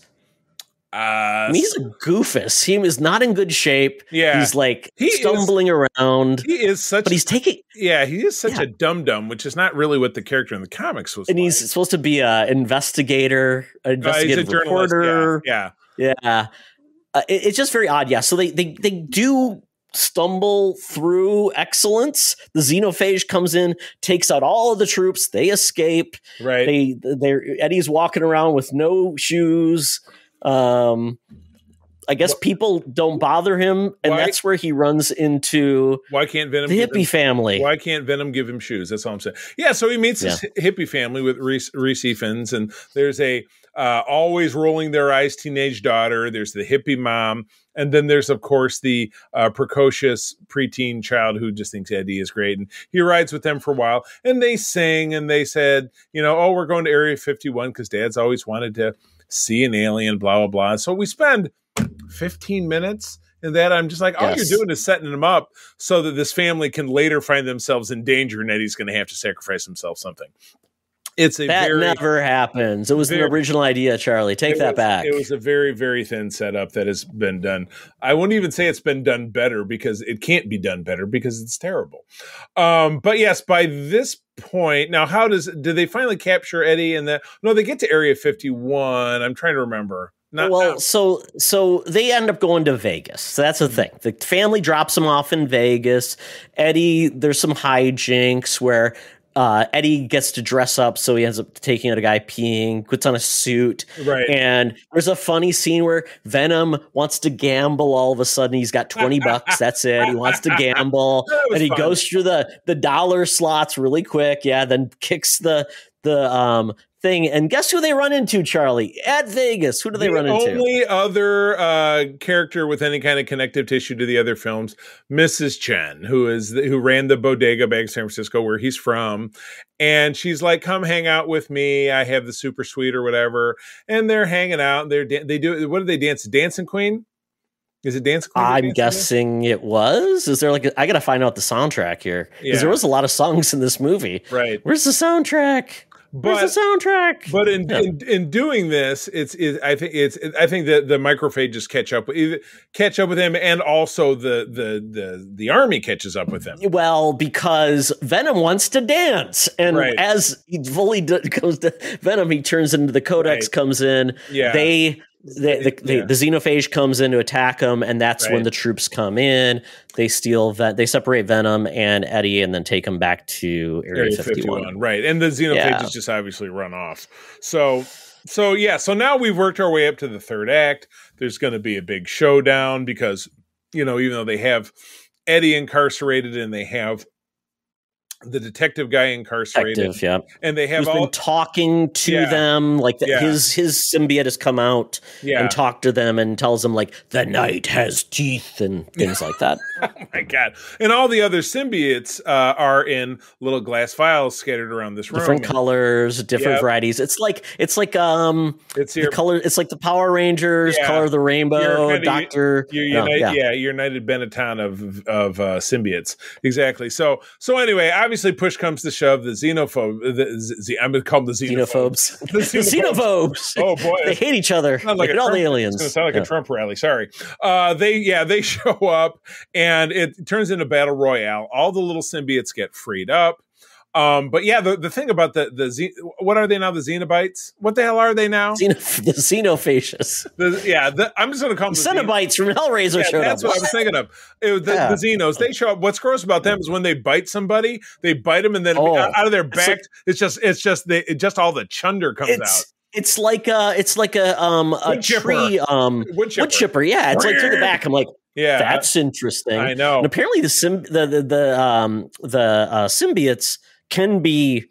[SPEAKER 3] Uh,
[SPEAKER 2] he's a goofus. He is not in good shape.
[SPEAKER 3] Yeah.
[SPEAKER 2] he's like
[SPEAKER 3] He is-
[SPEAKER 2] stumbling around,
[SPEAKER 3] he is such
[SPEAKER 2] but he's taking
[SPEAKER 3] Yeah, he is such
[SPEAKER 2] Yeah.
[SPEAKER 3] a dum dum, which is not really what the character in the comics was.
[SPEAKER 2] and
[SPEAKER 3] like.
[SPEAKER 2] he's supposed to be a investigator, an
[SPEAKER 3] Uh,
[SPEAKER 2] investigative reporter.
[SPEAKER 3] Yeah,
[SPEAKER 2] Yeah, uh, it- it's just very odd. Yeah, so they they they do stumble through excellence. The xenophage comes in, takes out all of the troops. They escape.
[SPEAKER 3] right.
[SPEAKER 2] They they're Eddie's walking around with no shoes. Um, I guess people don't bother him, and
[SPEAKER 3] Why-
[SPEAKER 2] that's where he runs into
[SPEAKER 3] why can't Venom?
[SPEAKER 2] the hippie
[SPEAKER 3] him,
[SPEAKER 2] family.
[SPEAKER 3] Why can't Venom give him shoes? That's all I'm saying. Yeah, so he meets his hippie family with Rhys, Rhys Ifans, and there's a uh, always rolling their eyes teenage daughter. There's the hippie mom, and then there's of course the uh, precocious preteen child who just thinks Eddie is great, and he rides with them for a while, and they sing, and they said, you know, oh, we're going to Area 51 because Dad's always wanted to see an alien, blah blah blah. So we spend 15 minutes. And that I'm just like, all
[SPEAKER 2] Yes.
[SPEAKER 3] you're doing is setting them up so that this family can later find themselves in danger and Eddie's going to have to sacrifice himself something. It's a
[SPEAKER 2] that
[SPEAKER 3] very
[SPEAKER 2] never happens. It was
[SPEAKER 3] very-
[SPEAKER 2] an original idea, Charlie. Take that
[SPEAKER 3] was-
[SPEAKER 2] back.
[SPEAKER 3] It was a very, very thin setup that has been done. I wouldn't even say it's been done better because it can't be done better because it's terrible. Um, but yes, by this point, now how does do they finally capture Eddie and the no, they get to Area 51. I'm trying to remember. Not,
[SPEAKER 2] well, so so they end up going to Vegas. So that's the thing. The family drops them off in Vegas. Eddie, there's some hijinks where uh, Eddie gets to dress up, so he ends up taking out a guy peeing, puts on a suit,
[SPEAKER 3] right.
[SPEAKER 2] and there's a funny scene where Venom wants to gamble. All of a sudden, he's got twenty bucks. That's it. He wants to gamble, [LAUGHS] and he
[SPEAKER 3] fun.
[SPEAKER 2] goes through the the dollar slots really quick. Yeah, then kicks the the um thing. And guess who they run into, Charlie? At Vegas. Who do they
[SPEAKER 3] the
[SPEAKER 2] run into?
[SPEAKER 3] The only other uh, character with any kind of connective tissue to the other films, Mrs. Chen, who is the, who ran the bodega back in San Francisco, where he's from, and she's like, "Come hang out with me. I have the super suite or whatever." And they're hanging out. They're they do what do they dance? Dancing Queen. Is it Dancing Queen?
[SPEAKER 2] I'm
[SPEAKER 3] with?
[SPEAKER 2] guessing it was. Is there like a, I got to find out the soundtrack here because
[SPEAKER 3] Yeah.
[SPEAKER 2] there was a lot of songs in this movie.
[SPEAKER 3] right.
[SPEAKER 2] Where's the soundtrack?
[SPEAKER 3] But
[SPEAKER 2] Where's the soundtrack?
[SPEAKER 3] But in,
[SPEAKER 2] Yeah.
[SPEAKER 3] in in doing this, it's it, I think it's I think that the microphages catch up with catch up with him, and also the the the the army catches up with him.
[SPEAKER 2] Well, because Venom wants to dance, and
[SPEAKER 3] Right.
[SPEAKER 2] as he fully d- goes to Venom, he turns into the Codex,
[SPEAKER 3] Right.
[SPEAKER 2] comes in.
[SPEAKER 3] Yeah.
[SPEAKER 2] They the the,
[SPEAKER 3] Yeah.
[SPEAKER 2] the xenophage comes in to attack them, and that's when the troops come in. They steal that. They separate Venom and Eddie, and then take them back to Area,
[SPEAKER 3] Area
[SPEAKER 2] 51.
[SPEAKER 3] 51. Right. And the xenophages
[SPEAKER 2] Yeah.
[SPEAKER 3] just obviously run off. So so yeah, so now we've worked our way up to the third act. There's going to be a big showdown because you know, even though they have Eddie incarcerated and they have the detective guy incarcerated
[SPEAKER 2] Detective, yeah,
[SPEAKER 3] and they have
[SPEAKER 2] who's
[SPEAKER 3] all
[SPEAKER 2] been talking to
[SPEAKER 3] Yeah.
[SPEAKER 2] them. Like the,
[SPEAKER 3] Yeah.
[SPEAKER 2] his his symbiote has come out
[SPEAKER 3] yeah.
[SPEAKER 2] and talked to them and tells them like the night has teeth and things like that. [LAUGHS]
[SPEAKER 3] oh my god. And all the other symbiotes uh, are in little glass vials scattered around this room.
[SPEAKER 2] different colors, different
[SPEAKER 3] Yep.
[SPEAKER 2] varieties. It's like it's like um
[SPEAKER 3] It's
[SPEAKER 2] the
[SPEAKER 3] your
[SPEAKER 2] color. It's like the Power Rangers, color of the
[SPEAKER 3] You're
[SPEAKER 2] rainbow, Doctor.
[SPEAKER 3] Your
[SPEAKER 2] no,
[SPEAKER 3] United,
[SPEAKER 2] yeah.
[SPEAKER 3] yeah. United Benetton of of uh, symbiotes, exactly. So, so anyway, obviously, push comes to shove. The xenophobe, the, z- I'm going to call them the xenophobes.
[SPEAKER 2] Xenophobes. [LAUGHS]
[SPEAKER 3] The xenophobes. [LAUGHS] Oh boy,
[SPEAKER 2] they hate each other. They
[SPEAKER 3] like a
[SPEAKER 2] all
[SPEAKER 3] Trump-
[SPEAKER 2] the
[SPEAKER 3] It's
[SPEAKER 2] aliens.
[SPEAKER 3] going to sound like
[SPEAKER 2] Yeah.
[SPEAKER 3] a Trump rally. Sorry. Uh, they, yeah, they [LAUGHS] show up and it turns into battle royale. All the little symbiotes get freed up. Um, but yeah, the, the thing about the the Z, what are they now? The Xenobites? What the hell are they now?
[SPEAKER 2] Xenoph- [LAUGHS] the xenophages.
[SPEAKER 3] The, yeah, the, I'm just going to call
[SPEAKER 2] The
[SPEAKER 3] them the Xen-
[SPEAKER 2] from Hellraiser
[SPEAKER 3] Yeah,
[SPEAKER 2] showed
[SPEAKER 3] that's
[SPEAKER 2] up.
[SPEAKER 3] what I was thinking of. It the,
[SPEAKER 2] Yeah.
[SPEAKER 3] the Xenos, they show up. What's gross about them is when they bite somebody, they bite them, and then
[SPEAKER 2] Oh.
[SPEAKER 3] out of their
[SPEAKER 2] It's
[SPEAKER 3] back,
[SPEAKER 2] like-
[SPEAKER 3] it's just, it's just, they, it just all the chunder comes
[SPEAKER 2] It's
[SPEAKER 3] out.
[SPEAKER 2] it's like a it's like a um a
[SPEAKER 3] Wood chipper.
[SPEAKER 2] tree um
[SPEAKER 3] Wood chipper.
[SPEAKER 2] wood chipper. Yeah, it's like through the back. I'm like
[SPEAKER 3] Yeah,
[SPEAKER 2] that's interesting.
[SPEAKER 3] I know.
[SPEAKER 2] And apparently the sim the the, the um the uh, symbiotes can be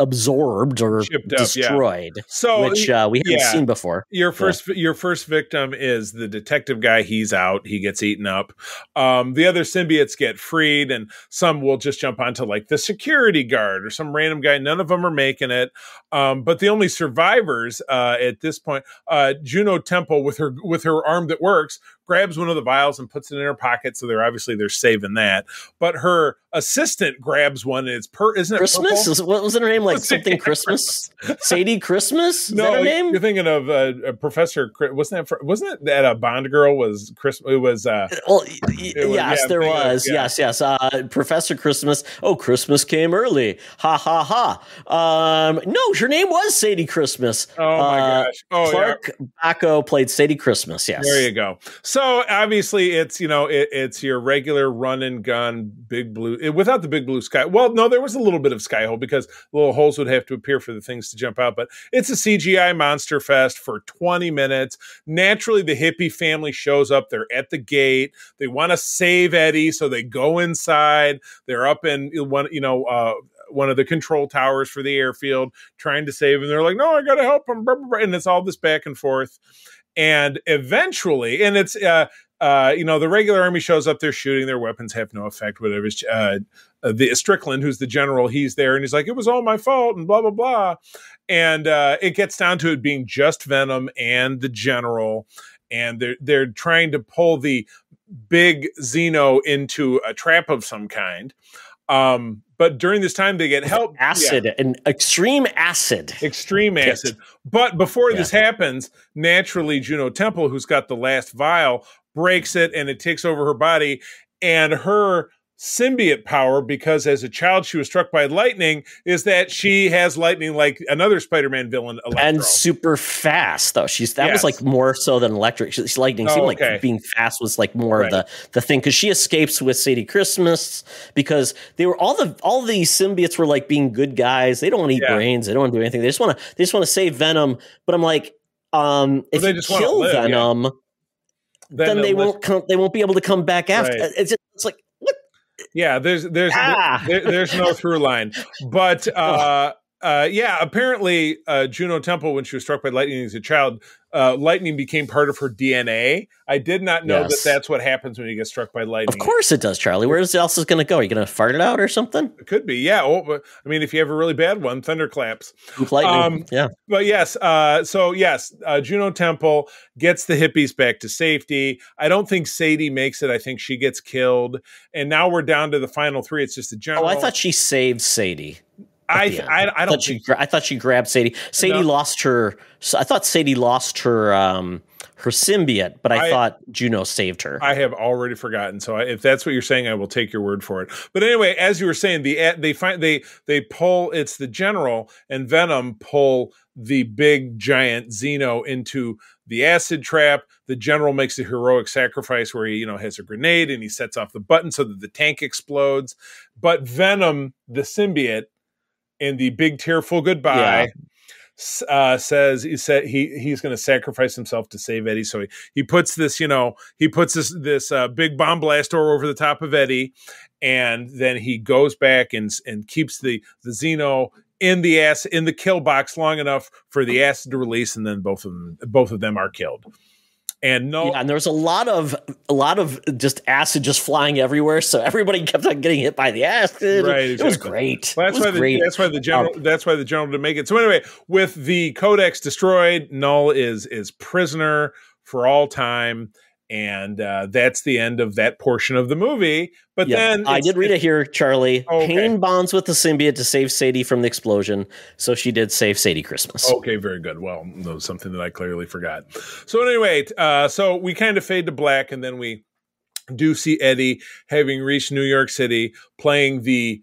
[SPEAKER 2] absorbed or
[SPEAKER 3] up, yeah.
[SPEAKER 2] destroyed,
[SPEAKER 3] So
[SPEAKER 2] which uh, we haven't
[SPEAKER 3] yeah.
[SPEAKER 2] seen before.
[SPEAKER 3] your first your first victim is the detective guy he's out he gets eaten up um the other symbiotes get freed and some will just jump onto like the security guard or some random guy none of them are making it um but the only survivors uh at this point uh juno temple with her with her arm that works grabs one of the vials and puts it in her pocket so they're obviously they're saving that but her assistant grabs one and it's per isn't it
[SPEAKER 2] Christmas?
[SPEAKER 3] purple?
[SPEAKER 2] What was her name? Like [LAUGHS] something? Christmas? [LAUGHS] Sadie Christmas? Is
[SPEAKER 3] no,
[SPEAKER 2] her name?
[SPEAKER 3] you're thinking of uh, uh, Professor. Wasn't that? Wasn't that uh, Bond girl was Chris? It was. Uh,
[SPEAKER 2] Well, y- y-
[SPEAKER 3] It was-
[SPEAKER 2] yes,
[SPEAKER 3] yeah,
[SPEAKER 2] there
[SPEAKER 3] yeah,
[SPEAKER 2] was.
[SPEAKER 3] yeah.
[SPEAKER 2] Yes, yes. Uh, Professor Christmas. Oh, Christmas came early. Ha ha ha. Um, no, her name was Sadie Christmas.
[SPEAKER 3] oh my
[SPEAKER 2] Uh,
[SPEAKER 3] gosh! Oh yeah.
[SPEAKER 2] Clark Backo played Sadie Christmas. Yes.
[SPEAKER 3] There you go. So obviously, it's you know it, it's your regular run and gun big blue it, without the big blue sky. Well, no, there was a little bit of sky hole because little holes would have to appear for the things to jump out. But it's a CGI monster fest for 20 minutes. Naturally, the hippie family shows up. They're at the gate. They want to save Eddie, so they go inside. They're up in one, you know. uh one of the control towers for the airfield, trying to save him. They're like, "No, I got to help him," and it's all this back and forth and eventually and it's uh uh you know the regular army shows up they're shooting their weapons have no effect whatever uh, the strickland who's the general he's there and he's like it was all my fault and blah blah blah. And uh it gets down to it being just venom and the general and they're they're trying to pull the big xeno into a trap of some kind um but during this time they get help Yeah
[SPEAKER 2] Acid and extreme acid.
[SPEAKER 3] extreme acid. But before
[SPEAKER 2] Yeah.
[SPEAKER 3] this happens, naturally Juno Temple, who's got the last vial, breaks it and it takes over her body. And her symbiote power, because as a child she was struck by lightning, is that she has lightning like another Spider-Man villain, Electro.
[SPEAKER 2] And super fast though. She's that
[SPEAKER 3] Yes.
[SPEAKER 2] was like more so than electric. She's lightning seemed
[SPEAKER 3] Oh,
[SPEAKER 2] like being fast was like more
[SPEAKER 3] Right.
[SPEAKER 2] of the the thing because she escapes with Sadie Christmas because they were all the all these symbiotes were like being good guys. They don't want to eat
[SPEAKER 3] Yeah.
[SPEAKER 2] brains. They don't want to do anything. They just want to they just want to save Venom. But I'm like, um, if
[SPEAKER 3] they
[SPEAKER 2] you kill
[SPEAKER 3] live, yeah.
[SPEAKER 2] Venom, then, they won't come. They won't be able to come back after.
[SPEAKER 3] Right.
[SPEAKER 2] It's, just, it's like?
[SPEAKER 3] Yeah, there's there's
[SPEAKER 2] Ah.
[SPEAKER 3] there, there's no through line, but [LAUGHS] uh, uh, yeah, apparently uh, Juno Temple, when she was struck by lightning as a child, uh, lightning became part of her DNA. I did not know
[SPEAKER 2] Yes.
[SPEAKER 3] that that's what happens when you get struck by lightning.
[SPEAKER 2] Of course it does, Charlie. Where else is going to go? Are you going to fart it out or something?
[SPEAKER 3] It could be, yeah. Oh, I mean, if you have a really bad one, thunderclaps.
[SPEAKER 2] With lightning.
[SPEAKER 3] Um,
[SPEAKER 2] yeah.
[SPEAKER 3] But yes, uh, so yes, uh, Juno Temple gets the hippies back to safety. I don't think Sadie makes it. I think she gets killed. And now we're down to the final three. It's just a general.
[SPEAKER 2] Oh, I thought she saved Sadie.
[SPEAKER 3] I. I, I
[SPEAKER 2] thought
[SPEAKER 3] don't
[SPEAKER 2] she.
[SPEAKER 3] think
[SPEAKER 2] gra- I thought she grabbed Sadie. Sadie
[SPEAKER 3] No.
[SPEAKER 2] lost her. I thought Sadie lost her. Um, her symbiote, but I,
[SPEAKER 3] I-
[SPEAKER 2] thought Juno saved her.
[SPEAKER 3] I have already forgotten. So I, if that's what you're saying, I will take your word for it. But anyway, as you were saying, the they find they they pull it's the general and Venom pull the big giant Xeno into the acid trap. The general makes a heroic sacrifice where he, you know, has a grenade and he sets off the button so that the tank explodes. But Venom, the symbiote, in the big tearful goodbye,
[SPEAKER 2] Yeah.
[SPEAKER 3] uh, says he said he he's going to sacrifice himself to save Eddie. So he, he puts this, you know, he puts this this uh, big bomb blaster over the top of Eddie, and then he goes back and and keeps the the Xeno in the ass in the kill box long enough for the acid to release, and then both of them both of them are killed. And no,
[SPEAKER 2] Yeah, and there was a lot of a lot of just acid just flying everywhere, so everybody [LAUGHS] kept on getting hit by the acid.
[SPEAKER 3] Right,
[SPEAKER 2] It was great.
[SPEAKER 3] Well, that's
[SPEAKER 2] was
[SPEAKER 3] why the
[SPEAKER 2] great.
[SPEAKER 3] that's why the general um, that's why the general didn't make it. So anyway, with the codex destroyed, Null is is prisoner for all time, and uh, that's the end of that portion of the movie. But
[SPEAKER 2] Yeah,
[SPEAKER 3] then
[SPEAKER 2] I did read it here, Charlie.
[SPEAKER 3] Okay.
[SPEAKER 2] Paine bonds with the symbiote to save Sadie from the explosion, so she did save Sadie Christmas.
[SPEAKER 3] Okay, very good. Well, that was something that I clearly forgot. So anyway, uh, so we kind of fade to black, and then we do see Eddie having reached New York City, playing the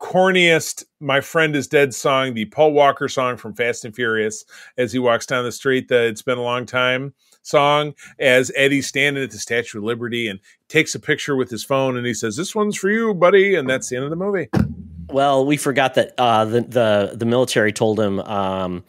[SPEAKER 3] corniest "My Friend Is Dead" song, the Paul Walker song from Fast and Furious, as he walks down the street. that "It's Been a Long Time" song, as Eddie's standing at the Statue of Liberty and takes a picture with his phone, and he says, "This one's for you, buddy," and that's the end of the movie.
[SPEAKER 2] Well, we forgot that uh, the the the military told him um,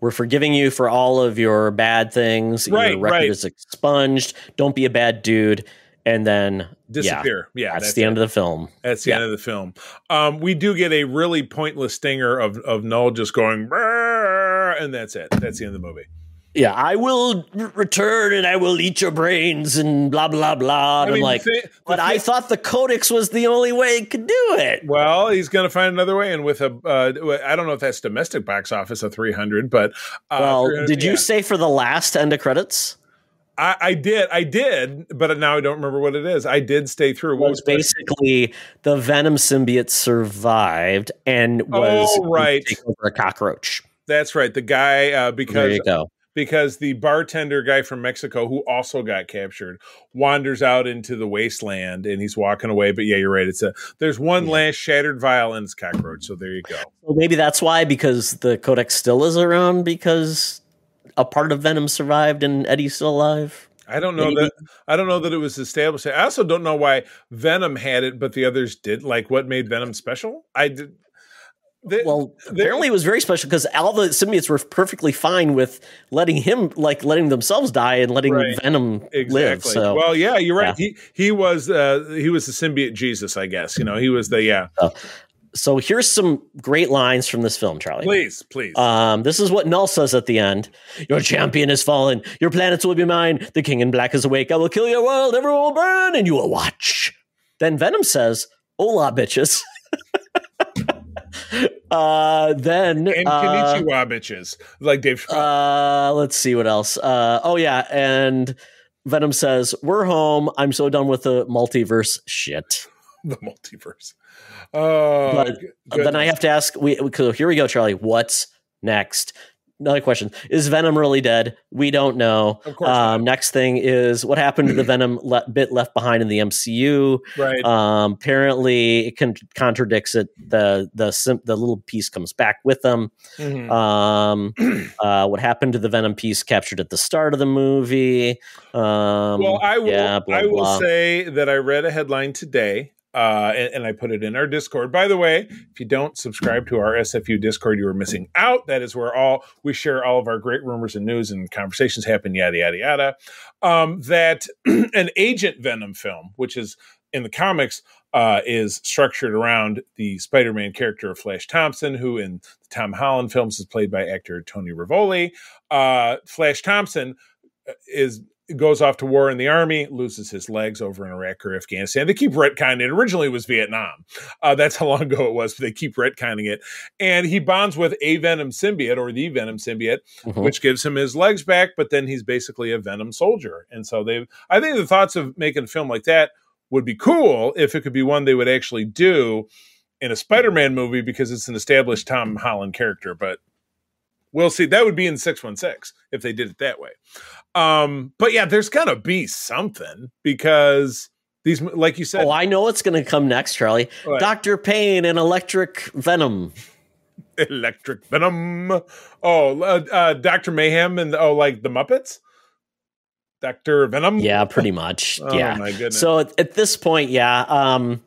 [SPEAKER 2] we're forgiving you for all of your bad things.
[SPEAKER 3] Right,
[SPEAKER 2] your record
[SPEAKER 3] right.
[SPEAKER 2] is expunged. Don't be a bad dude. And then
[SPEAKER 3] Disappear. Yeah,
[SPEAKER 2] Yeah, that's,
[SPEAKER 3] that's
[SPEAKER 2] the
[SPEAKER 3] it.
[SPEAKER 2] end of the film.
[SPEAKER 3] That's the
[SPEAKER 2] Yeah.
[SPEAKER 3] end of the film. Um, we do get a really pointless stinger of of Null just going, and that's it. That's the end of the movie.
[SPEAKER 2] Yeah, I will return and I will eat your brains and blah blah blah. And
[SPEAKER 3] I
[SPEAKER 2] I'm
[SPEAKER 3] mean,
[SPEAKER 2] like,
[SPEAKER 3] the thi- the
[SPEAKER 2] but I thought the codex was the only way it could do it.
[SPEAKER 3] Well, he's going to find another way, and with a, uh, I don't know if that's domestic box office of three hundred, but uh,
[SPEAKER 2] Well,
[SPEAKER 3] 300
[SPEAKER 2] did you
[SPEAKER 3] yeah.
[SPEAKER 2] say for the last end of credits?
[SPEAKER 3] I, I did, I did, but now I don't remember what it is. I did stay through. What
[SPEAKER 2] was basically the Venom symbiote survived and was
[SPEAKER 3] Oh, right.
[SPEAKER 2] over a cockroach.
[SPEAKER 3] That's right. The guy uh,
[SPEAKER 2] There
[SPEAKER 3] because
[SPEAKER 2] you go.
[SPEAKER 3] Because the bartender guy from Mexico who also got captured wanders out into the wasteland and he's walking away. But yeah, you're right. It's a there's one last shattered vial and it's cockroach. So there you go.
[SPEAKER 2] Well, maybe that's why because the codex still is around because a part of Venom survived and Eddie's still alive.
[SPEAKER 3] I don't know
[SPEAKER 2] Maybe.
[SPEAKER 3] that I don't know that it was established. I also don't know why Venom had it, but the others did. Like what made Venom special? I did. They-
[SPEAKER 2] Well,
[SPEAKER 3] they-
[SPEAKER 2] apparently it was very special because all the symbiotes were perfectly fine with letting him, like letting themselves die and letting
[SPEAKER 3] Right.
[SPEAKER 2] Venom live. So,
[SPEAKER 3] well, yeah, you're right.
[SPEAKER 2] Yeah.
[SPEAKER 3] He he was uh he was the symbiote Jesus, I guess. You know, he was the yeah.
[SPEAKER 2] so here's some great lines from this film, Charlie.
[SPEAKER 3] Please, please.
[SPEAKER 2] Um, this is what Null says at the end. Your champion has fallen. Your planets will be mine. The king in black is awake. I will kill your world. Everyone will burn, and you will watch. Then Venom says, "Hola, bitches." [LAUGHS] uh, then
[SPEAKER 3] and
[SPEAKER 2] uh,
[SPEAKER 3] Konnichiwa bitches, like Dave Chappelle.
[SPEAKER 2] uh, let's see what else. Uh, oh yeah, and Venom says, "We're home. I'm so done with the multiverse shit." [LAUGHS]
[SPEAKER 3] the multiverse. Oh,
[SPEAKER 2] But
[SPEAKER 3] g-
[SPEAKER 2] then I have to ask. We, we so here we go, Charlie. What's next? Another question: Is Venom really dead? We don't know.
[SPEAKER 3] Of course.
[SPEAKER 2] Um, next thing is what happened to the Venom le- bit left behind in the MCU.
[SPEAKER 3] right.
[SPEAKER 2] Um, apparently, it con- contradicts it. The the sim- the little piece comes back with them.
[SPEAKER 3] Mhm.
[SPEAKER 2] Um, [CLEARS THROAT] uh, what happened to the Venom piece captured at the start of the movie? Um,
[SPEAKER 3] well, I will.
[SPEAKER 2] yeah, blah,
[SPEAKER 3] I will
[SPEAKER 2] blah.
[SPEAKER 3] say that I read a headline today, uh, and, and I put it in our Discord. By the way, if you don't subscribe to our SFU Discord, you are missing out. That is where all we share all of our great rumors and news and conversations happen. Yada yada yada. Um, that [CLEARS THROAT] an Agent Venom film, which is in the comics. Uh, is structured around the Spider-Man character of Flash Thompson, who in the Tom Holland films is played by actor Tony Revolori. Uh, Flash Thompson uh, is goes off to war in the army, loses his legs over in Iraq or Afghanistan. They keep retconning it. Originally, it was Vietnam. Uh, that's how long [LAUGHS] ago it was, but they keep retconning it. And he bonds with a Venom symbiote or the Venom symbiote,
[SPEAKER 2] Mhm.
[SPEAKER 3] which gives him his legs back. But then he's basically a Venom soldier. And so they, I think the thoughts of making a film like that would be cool if it could be one they would actually do in a Spider-Man movie because it's an established Tom Holland character. But we'll see. That would be in six one six if they did it that way. Um, but yeah, there's gotta be something because these, like you said,
[SPEAKER 2] Oh, I know what's going to come next, Charlie. Doctor Paine and Electric Venom. [LAUGHS]
[SPEAKER 3] Electric Venom. Oh, uh, uh, Doctor Mayhem and oh, like the Muppets. Doctor Venom.
[SPEAKER 2] Yeah, pretty much. [LAUGHS]
[SPEAKER 3] Oh,
[SPEAKER 2] yeah.
[SPEAKER 3] my goodness.
[SPEAKER 2] So at, at this point, yeah, um,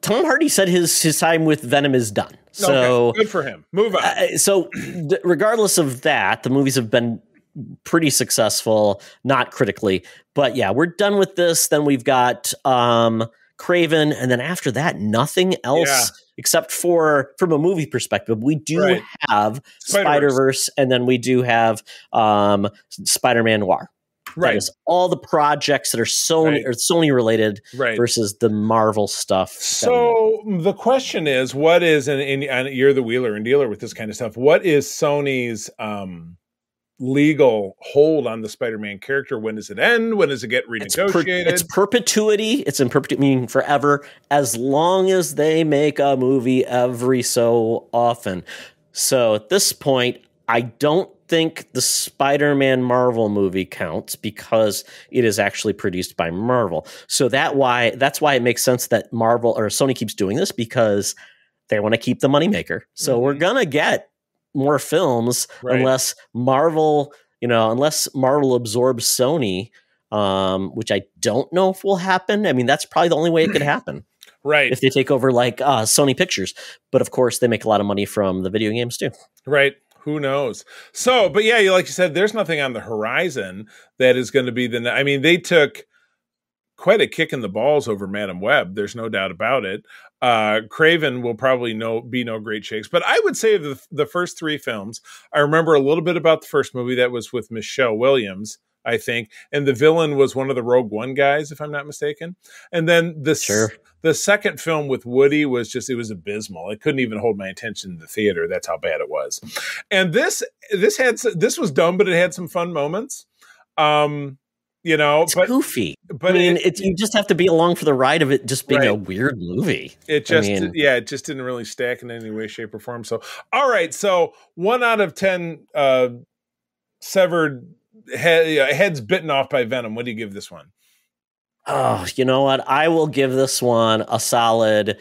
[SPEAKER 2] Tom Hardy said his his time with Venom is done. So
[SPEAKER 3] okay, good for him. Move on.
[SPEAKER 2] Uh, so, [CLEARS THROAT] d- regardless of that, the movies have been pretty successful, not critically, but yeah, we're done with this. Then we've got um, Kraven, and then after that, nothing else
[SPEAKER 3] Yeah.
[SPEAKER 2] except for from a movie perspective. We do
[SPEAKER 3] Right.
[SPEAKER 2] have
[SPEAKER 3] Spider-Verse.
[SPEAKER 2] And then we do have um, Spider Man Noir.
[SPEAKER 3] Right.
[SPEAKER 2] is all the projects that are Sony
[SPEAKER 3] Right.
[SPEAKER 2] or Sony related
[SPEAKER 3] Right.
[SPEAKER 2] versus the Marvel stuff.
[SPEAKER 3] So the question is, what is and, and, and you're the wheeler and dealer with this kind of stuff. What is Sony's um, legal hold on the Spider-Man character? When does it end? When does it get
[SPEAKER 2] it's, per-
[SPEAKER 3] renegotiated?
[SPEAKER 2] it's perpetuity. It's in perpetuity, meaning forever, as long as they make a movie every so often. So at this point, I don't think the Spider-Man Marvel movie counts because it is actually produced by Marvel. So that why that's why it makes sense that Marvel or Sony keeps doing this because they want to keep the moneymaker. So we're
[SPEAKER 3] Mhm.
[SPEAKER 2] gonna get more films
[SPEAKER 3] Right.
[SPEAKER 2] unless Marvel, you know, unless Marvel absorbs Sony, um, which I don't know if will happen. I mean, that's probably the only way it could [CLEARS THROAT] happen
[SPEAKER 3] right.
[SPEAKER 2] if they take over like uh, Sony Pictures. But of course, they make a lot of money from the video games too.
[SPEAKER 3] Right. Who knows? So, but yeah, you- like you said, there's nothing on the horizon that is going to be the. I mean, they took quite a kick in the balls over Madam Web. There's no doubt about it. Uh, Kraven will probably no be no great shakes, but I would say the the first three films, I remember a little bit about the first movie that was with Michelle Williams. I think, and the villain was one of the Rogue One guys, if I'm not mistaken. And then the
[SPEAKER 2] Sure.
[SPEAKER 3] the second film with Woody was just it was abysmal. It couldn't even hold my attention in the theater. That's how bad it was. And this this had this was dumb, but it had some fun moments. Um, you know,
[SPEAKER 2] It's
[SPEAKER 3] but
[SPEAKER 2] goofy.
[SPEAKER 3] but
[SPEAKER 2] I mean,
[SPEAKER 3] it,
[SPEAKER 2] it's you just have to be along for the ride of it just being a weird movie.
[SPEAKER 3] it just
[SPEAKER 2] I mean-
[SPEAKER 3] yeah, it just didn't really stack in any way, shape, or form. So all right, so one out of ten uh severed he- heads bitten off by venom. What do you give this one?
[SPEAKER 2] Oh, you know what? I will give this one a solid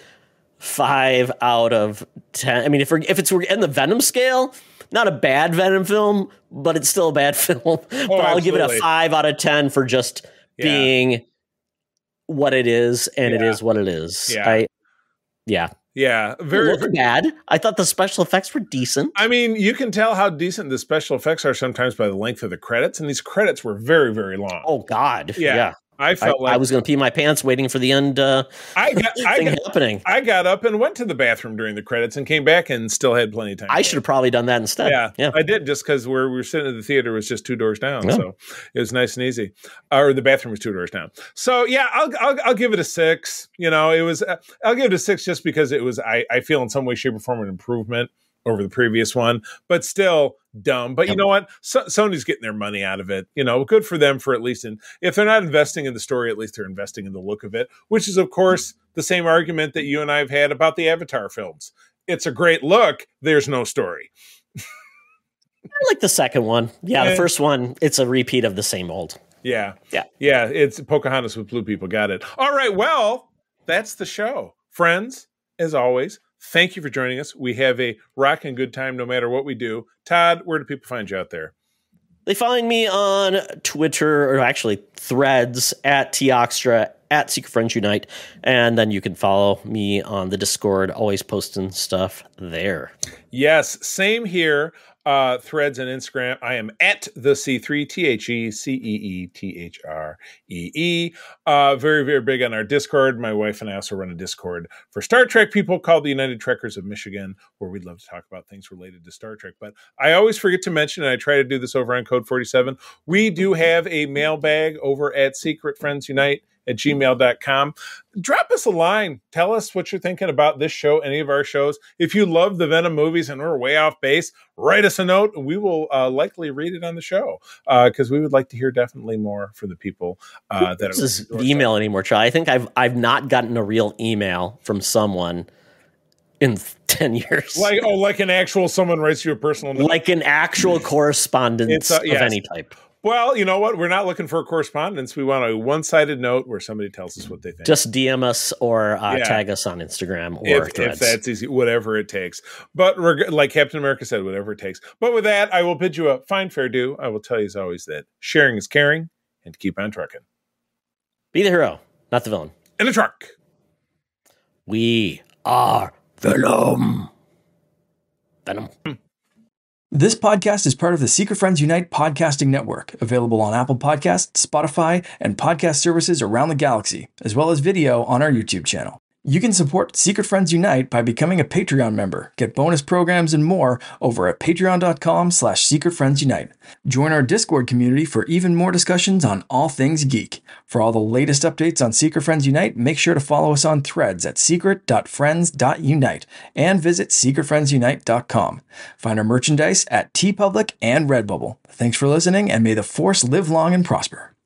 [SPEAKER 2] five out of ten. I mean, if we're if it's we're in the Venom scale, not a bad Venom film, but it's still a bad [LAUGHS] film. Oh, but I'll give it a
[SPEAKER 3] Oh,
[SPEAKER 2] five out of ten for just
[SPEAKER 3] Yeah.
[SPEAKER 2] being what it is, and it
[SPEAKER 3] Yeah.
[SPEAKER 2] is what it is.
[SPEAKER 3] Yeah.
[SPEAKER 2] I, yeah,
[SPEAKER 3] Yeah,
[SPEAKER 2] very
[SPEAKER 3] very
[SPEAKER 2] bad. I thought the special effects were decent.
[SPEAKER 3] I mean, you can tell how decent the special effects are sometimes by the length of the credits, and these credits were very, very long.
[SPEAKER 2] Oh God,
[SPEAKER 3] Yeah,
[SPEAKER 2] yeah.
[SPEAKER 3] I
[SPEAKER 2] I,
[SPEAKER 3] felt like
[SPEAKER 2] I was going to pee my pants waiting for the end uh,
[SPEAKER 3] I got, [LAUGHS] I, got,
[SPEAKER 2] happening.
[SPEAKER 3] I got up and went to the bathroom during the credits and came back and still had plenty of time.
[SPEAKER 2] I should have probably done that instead.
[SPEAKER 3] Yeah,
[SPEAKER 2] yeah.
[SPEAKER 3] I did just because where we were sitting at the theater was just two doors down,
[SPEAKER 2] Yeah.
[SPEAKER 3] so it was nice and easy. Or the bathroom was two doors down. So yeah, I'll I'll, I'll give it a six. You know, it was uh, I'll give it a six just because it was I I feel in some way, shape, or form an improvement over the previous one, but still dumb. But you know what? So, Sony's getting their money out of it. You know, good for them for at least in if they're not investing in the story, at least they're investing in the look of it, which is of hmm. course the same argument that you and I have had about the Avatar films. It's a great look. There's no story.
[SPEAKER 2] I like the second one. Yeah,
[SPEAKER 3] Yeah.
[SPEAKER 2] the eh. first one, it's a repeat of the same old.
[SPEAKER 3] Yeah.
[SPEAKER 2] Yeah.
[SPEAKER 3] Yeah. It's Pocahontas with blue people. Got it. All right. Well, that's the show. Friends, as always, thank you for joining us. We have a rocking good time no matter what we do. Todd, where do people find you out there?
[SPEAKER 2] They find me on Twitter, or actually threads, at Toxtra, at Secret Friends Unite. And then you can follow me on the Discord, always posting stuff there.
[SPEAKER 3] Yes, same here. Uh, threads and Instagram. I am at the C3 T H E C E E T H R E E. Uh, very, very big on our Discord. My wife and I also run a Discord for Star Trek people called the United Trekkers of Michigan, where we'd love to talk about things related to Star Trek. But I always forget to mention, and I try to do this over on Code 47, we do have a mailbag over at Secret Friends Unite at gmail.com. Drop us a line. Tell us what you're thinking about this show, any of our shows. If you love the Venom movies and we're way off base, write us a note and we will uh, likely read it on the show because we would like to hear definitely more from the people uh, that
[SPEAKER 2] This is email anymore, Charlie. I think I've I've not gotten a real email from someone in [LAUGHS] 10 years.
[SPEAKER 3] Like, oh, like an actual someone writes you a personal note.
[SPEAKER 2] like an actual correspondence
[SPEAKER 3] uh,
[SPEAKER 2] of any type.
[SPEAKER 3] Well, you know what? We're not looking for a correspondence. We want a one-sided note where somebody tells us what they think.
[SPEAKER 2] Just DM us or uh,
[SPEAKER 3] Yeah.
[SPEAKER 2] tag us on Instagram or
[SPEAKER 3] if, if that's easy, whatever it takes. But reg- like Captain America said, whatever it takes. But with that, I will bid you a fine fair do. I will tell you as always that sharing is caring, and keep on trucking
[SPEAKER 2] Be the hero, not the villain.
[SPEAKER 3] in the truck.
[SPEAKER 2] We are Venom. Venom.
[SPEAKER 7] This podcast is part of the Secret Friends Unite podcasting network, available on Apple Podcasts, Spotify, and podcast services around the galaxy, as well as video on our YouTube channel. You can support Secret Friends Unite by becoming a Patreon member, get bonus programs and more over at patreon.com slash Secret Friends Unite. Join our Discord community for even more discussions on all things geek. For all the latest updates on Secret Friends Unite, make sure to follow us on threads at secret.friends.unite and visit secretfriendsunite.com. Find our merchandise at TeePublic and Redbubble. Thanks for listening, and may the Force live long and prosper.